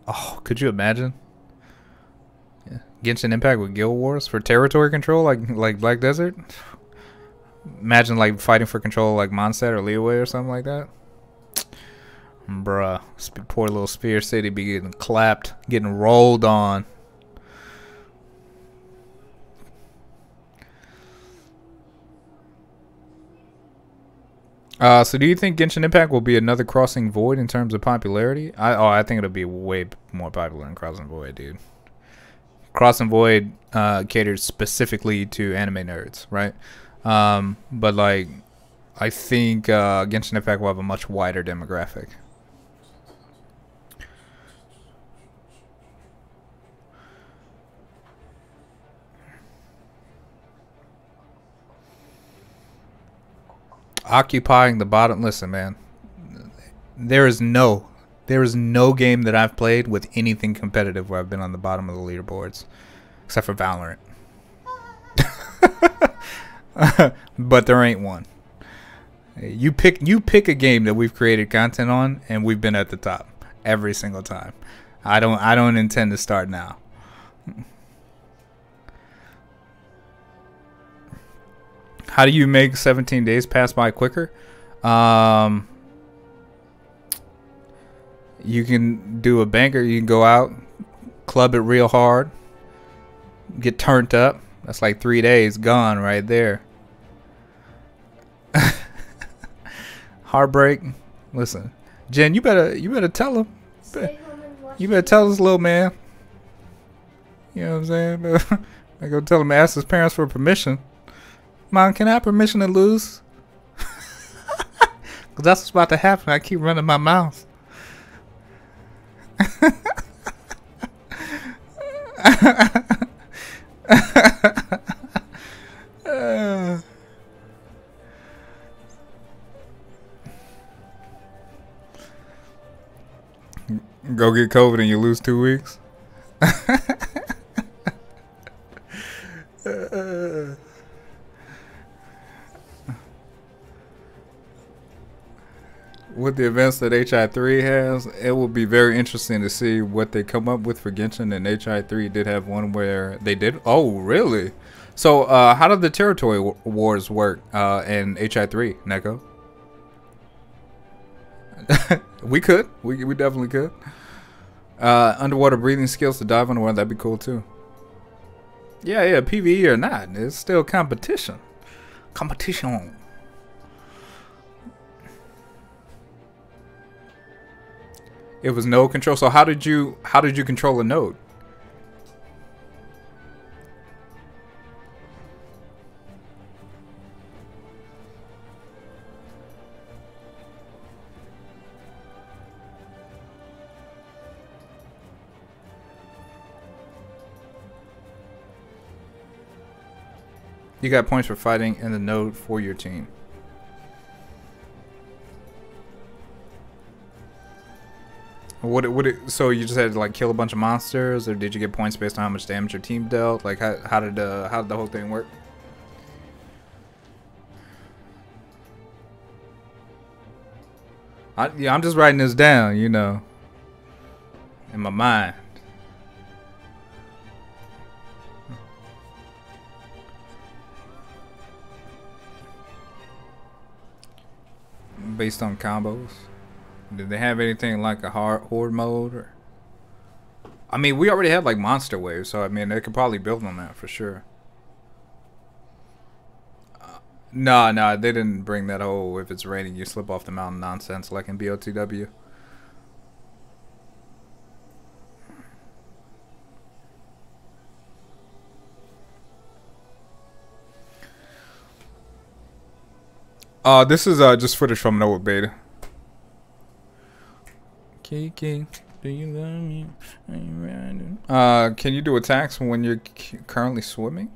Oh, could you imagine? Yeah. Genshin Impact with Guild Wars for territory control, like like Black Desert. Imagine like fighting for control like Mondstadt or Liyue or something like that. Bruh, poor little Spear City be getting clapped, getting rolled on. Uh, so do you think Genshin Impact will be another Crossing Void in terms of popularity? I oh, I think it'll be way more popular than Crossing Void, dude. Crossing Void uh, caters specifically to anime nerds, right? Um, but like, I think uh, Genshin Impact will have a much wider demographic. Occupying the bottom. Listen, man. There is no, There is no game that I've played with anything competitive where I've been on the bottom of the leaderboards, except for Valorant. but there ain't one. You pick you pick a game that we've created content on, and we've been at the top every single time. I don't I don't intend to start now. How do you make 17 days pass by quicker? Um, you can do a banker. You can go out, club it real hard, get turned up. That's like three days gone right there. Heartbreak. Listen, Jen, you better you better tell him. Stay home and watch You better tell this little man. You know what I'm saying? I go tell him ask his parents for permission. Mom, can I have permission to lose? Cause that's what's about to happen. I keep running my mouth. Uh. Go get COVID and you lose two weeks. with the events that HI3 has, it will be very interesting to see what they come up with for Genshin. And HI3 did have one where they did. Oh, really? So, uh, how did the territory wa- wars work uh, in HI3, Neko? we could. We, we definitely could. Uh, underwater breathing skills to dive underwater. That'd be cool too. Yeah, yeah. PVE or not, it's still competition. Competition. It was node control. So how did you how did you control a node? You got points for fighting in the node for your team. What what it, so you just had to like kill a bunch of monsters, or did you get points based on how much damage your team dealt? Like how, how did uh, how did the whole thing work? I, yeah, I'm just writing this down, you know, in my mind. Based on combos. Did they have anything like a hard horde mode or? I mean, we already had like monster waves, so I mean they could probably build on that for sure. Uh, no, no, they didn't bring that whole if it's raining you slip off the mountain nonsense like in BOTW. Uh, this is uh just footage from an old beta. Kiki, do you love me? Are you? Uh, can you do attacks when you're currently swimming?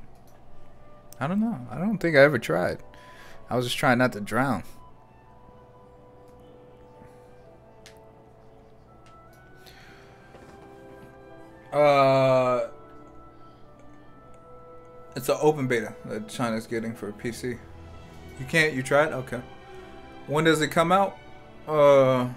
I don't know. I don't think I ever tried. I was just trying not to drown. Uh, it's an open beta that China's getting for PC. You can't. You tried? Okay. When does it come out? Uh.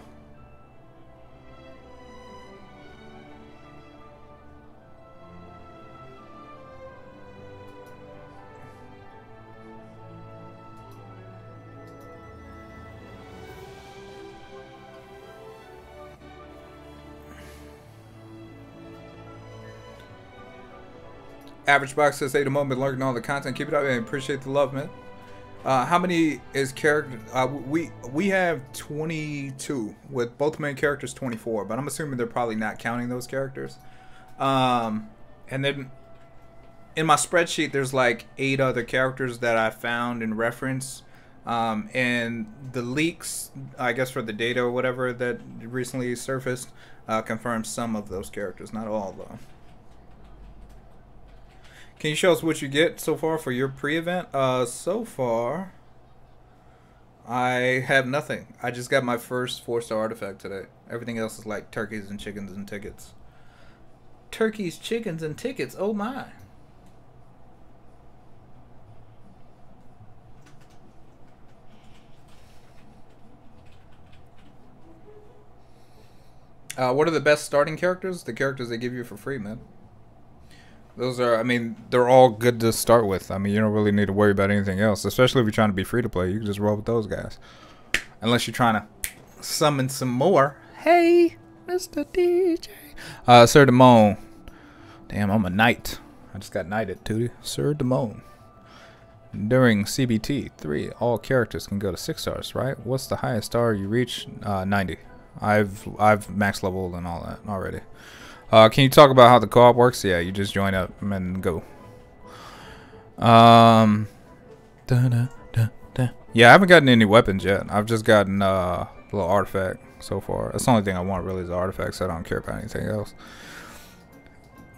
Average box says, "Hey, the moment learning all the content. Keep it up and appreciate the love, man." Uh, how many is character? Uh, we we have 22 with both main characters 24, but I'm assuming they're probably not counting those characters. Um, and then in my spreadsheet, there's like eight other characters that I found in reference. Um, and the leaks, I guess for the data or whatever that recently surfaced, uh, confirms some of those characters, not all though. Can you show us what you get so far for your pre-event? Uh, so far, I have nothing. I just got my first four star artifact today. Everything else is like turkeys and chickens and tickets. Turkeys, chickens, and tickets. Oh my. Uh, what are the best starting characters? The characters they give you for free, man. Those are, I mean, they're all good to start with. I mean, you don't really need to worry about anything else, especially if you're trying to be free to play. You can just roll with those guys. Unless you're trying to summon some more. Hey, Mr. DJ. Uh, Sir Demone. Damn, I'm a knight. I just got knighted, too. Sir Demone. During CBT 3, all characters can go to 6 stars, right? What's the highest star you reach? Uh, 90. I've I've max leveled and all that already. Uh, can you talk about how the co-op works? Yeah, you just join up and go. Um, da, da, da, yeah, I haven't gotten any weapons yet. I've just gotten uh, a little artifact so far. That's the only thing I want really is artifacts. I don't care about anything else.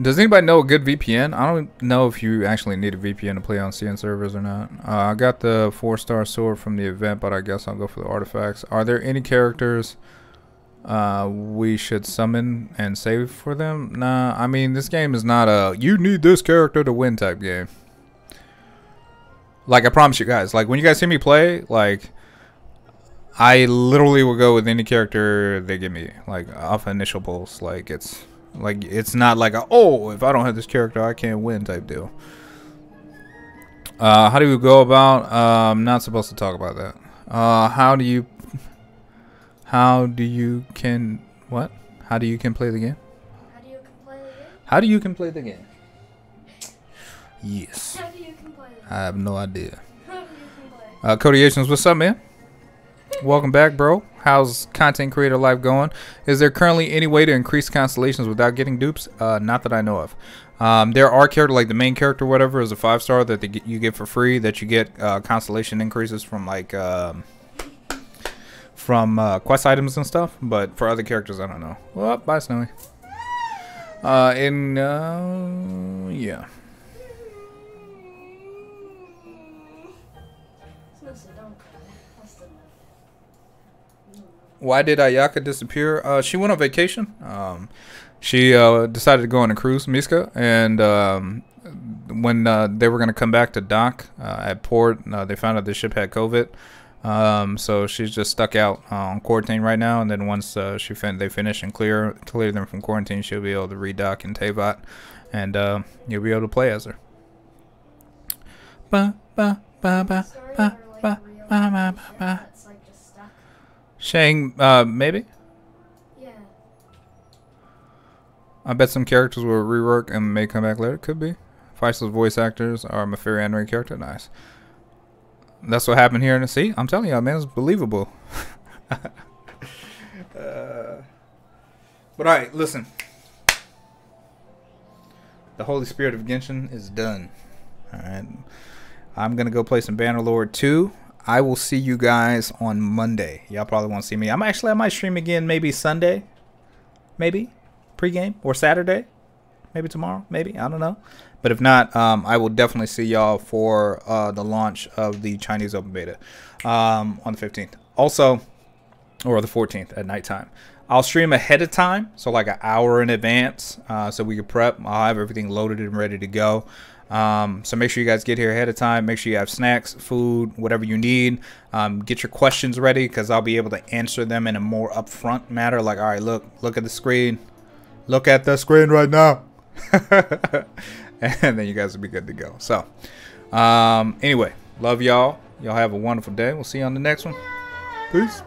Does anybody know a good VPN? I don't know if you actually need a VPN to play on CN servers or not. Uh, I got the four-star sword from the event, but I guess I'll go for the artifacts. Are there any characters uh, we should summon and save for them? Nah, I mean, this game is not a you need this character to win type game. Like, I promise you guys, like, when you guys see me play, like, I literally will go with any character they give me, like, off initial pulse. Like, it's, like, it's not like, a, oh, if I don't have this character, I can't win type deal. Uh, how do you go about, uh, I'm not supposed to talk about that. Uh, how do you how do you can what? How do you can play the game? How do you can play the game? How do you can play the game? Yes. How do you can play the game? I have no idea. How do you can play? Uh, Codiations, what's up, man? Welcome back, bro. How's content creator life going? Is there currently any way to increase constellations without getting dupes? Uh, not that I know of. Um, there are character like the main character, whatever, is a five star that they get, you get for free. That you get uh, constellation increases from like. Um, from uh, quest items and stuff, but for other characters, I don't know. Well, bye, Snowy. Uh, in, uh, yeah. Why did Ayaka disappear? Uh, she went on vacation. Um, she uh, decided to go on a cruise, Miska, and um, when uh, they were going to come back to dock uh, at port, uh, they found out the ship had COVID. Um, so she's just stuck out uh, on quarantine right now, and then once uh, she fin- they finish and clear clear them from quarantine, she'll be able to redock in Teyvat, and uh, you'll be able to play as her. Ba ba ba ba ba ba ba ba ba ba. that's like just stuck. Shang, uh, maybe. Yeah. I bet some characters will rework and may come back later. Could be. Faisal's voice actors are my favorite anime character. Nice. That's what happened here in the sea. I'm telling y'all, man, it's believable. uh, but all right, listen. The Holy Spirit of Genshin is done. All right, I'm gonna go play some Bannerlord 2. I will see you guys on Monday. Y'all probably won't see me. I'm actually I might stream again maybe Sunday, maybe pregame or Saturday, maybe tomorrow, maybe I don't know. But if not, um, I will definitely see y'all for uh, the launch of the Chinese Open Beta um, on the 15th. Also, or the 14th at nighttime. I'll stream ahead of time, so like an hour in advance, uh, so we can prep. I'll have everything loaded and ready to go. Um, so make sure you guys get here ahead of time. Make sure you have snacks, food, whatever you need. Um, get your questions ready because I'll be able to answer them in a more upfront matter. Like, all right, look, look at the screen. Look at the screen right now. and then you guys will be good to go. So, um, anyway, love y'all. Y'all have a wonderful day. We'll see you on the next one. Peace.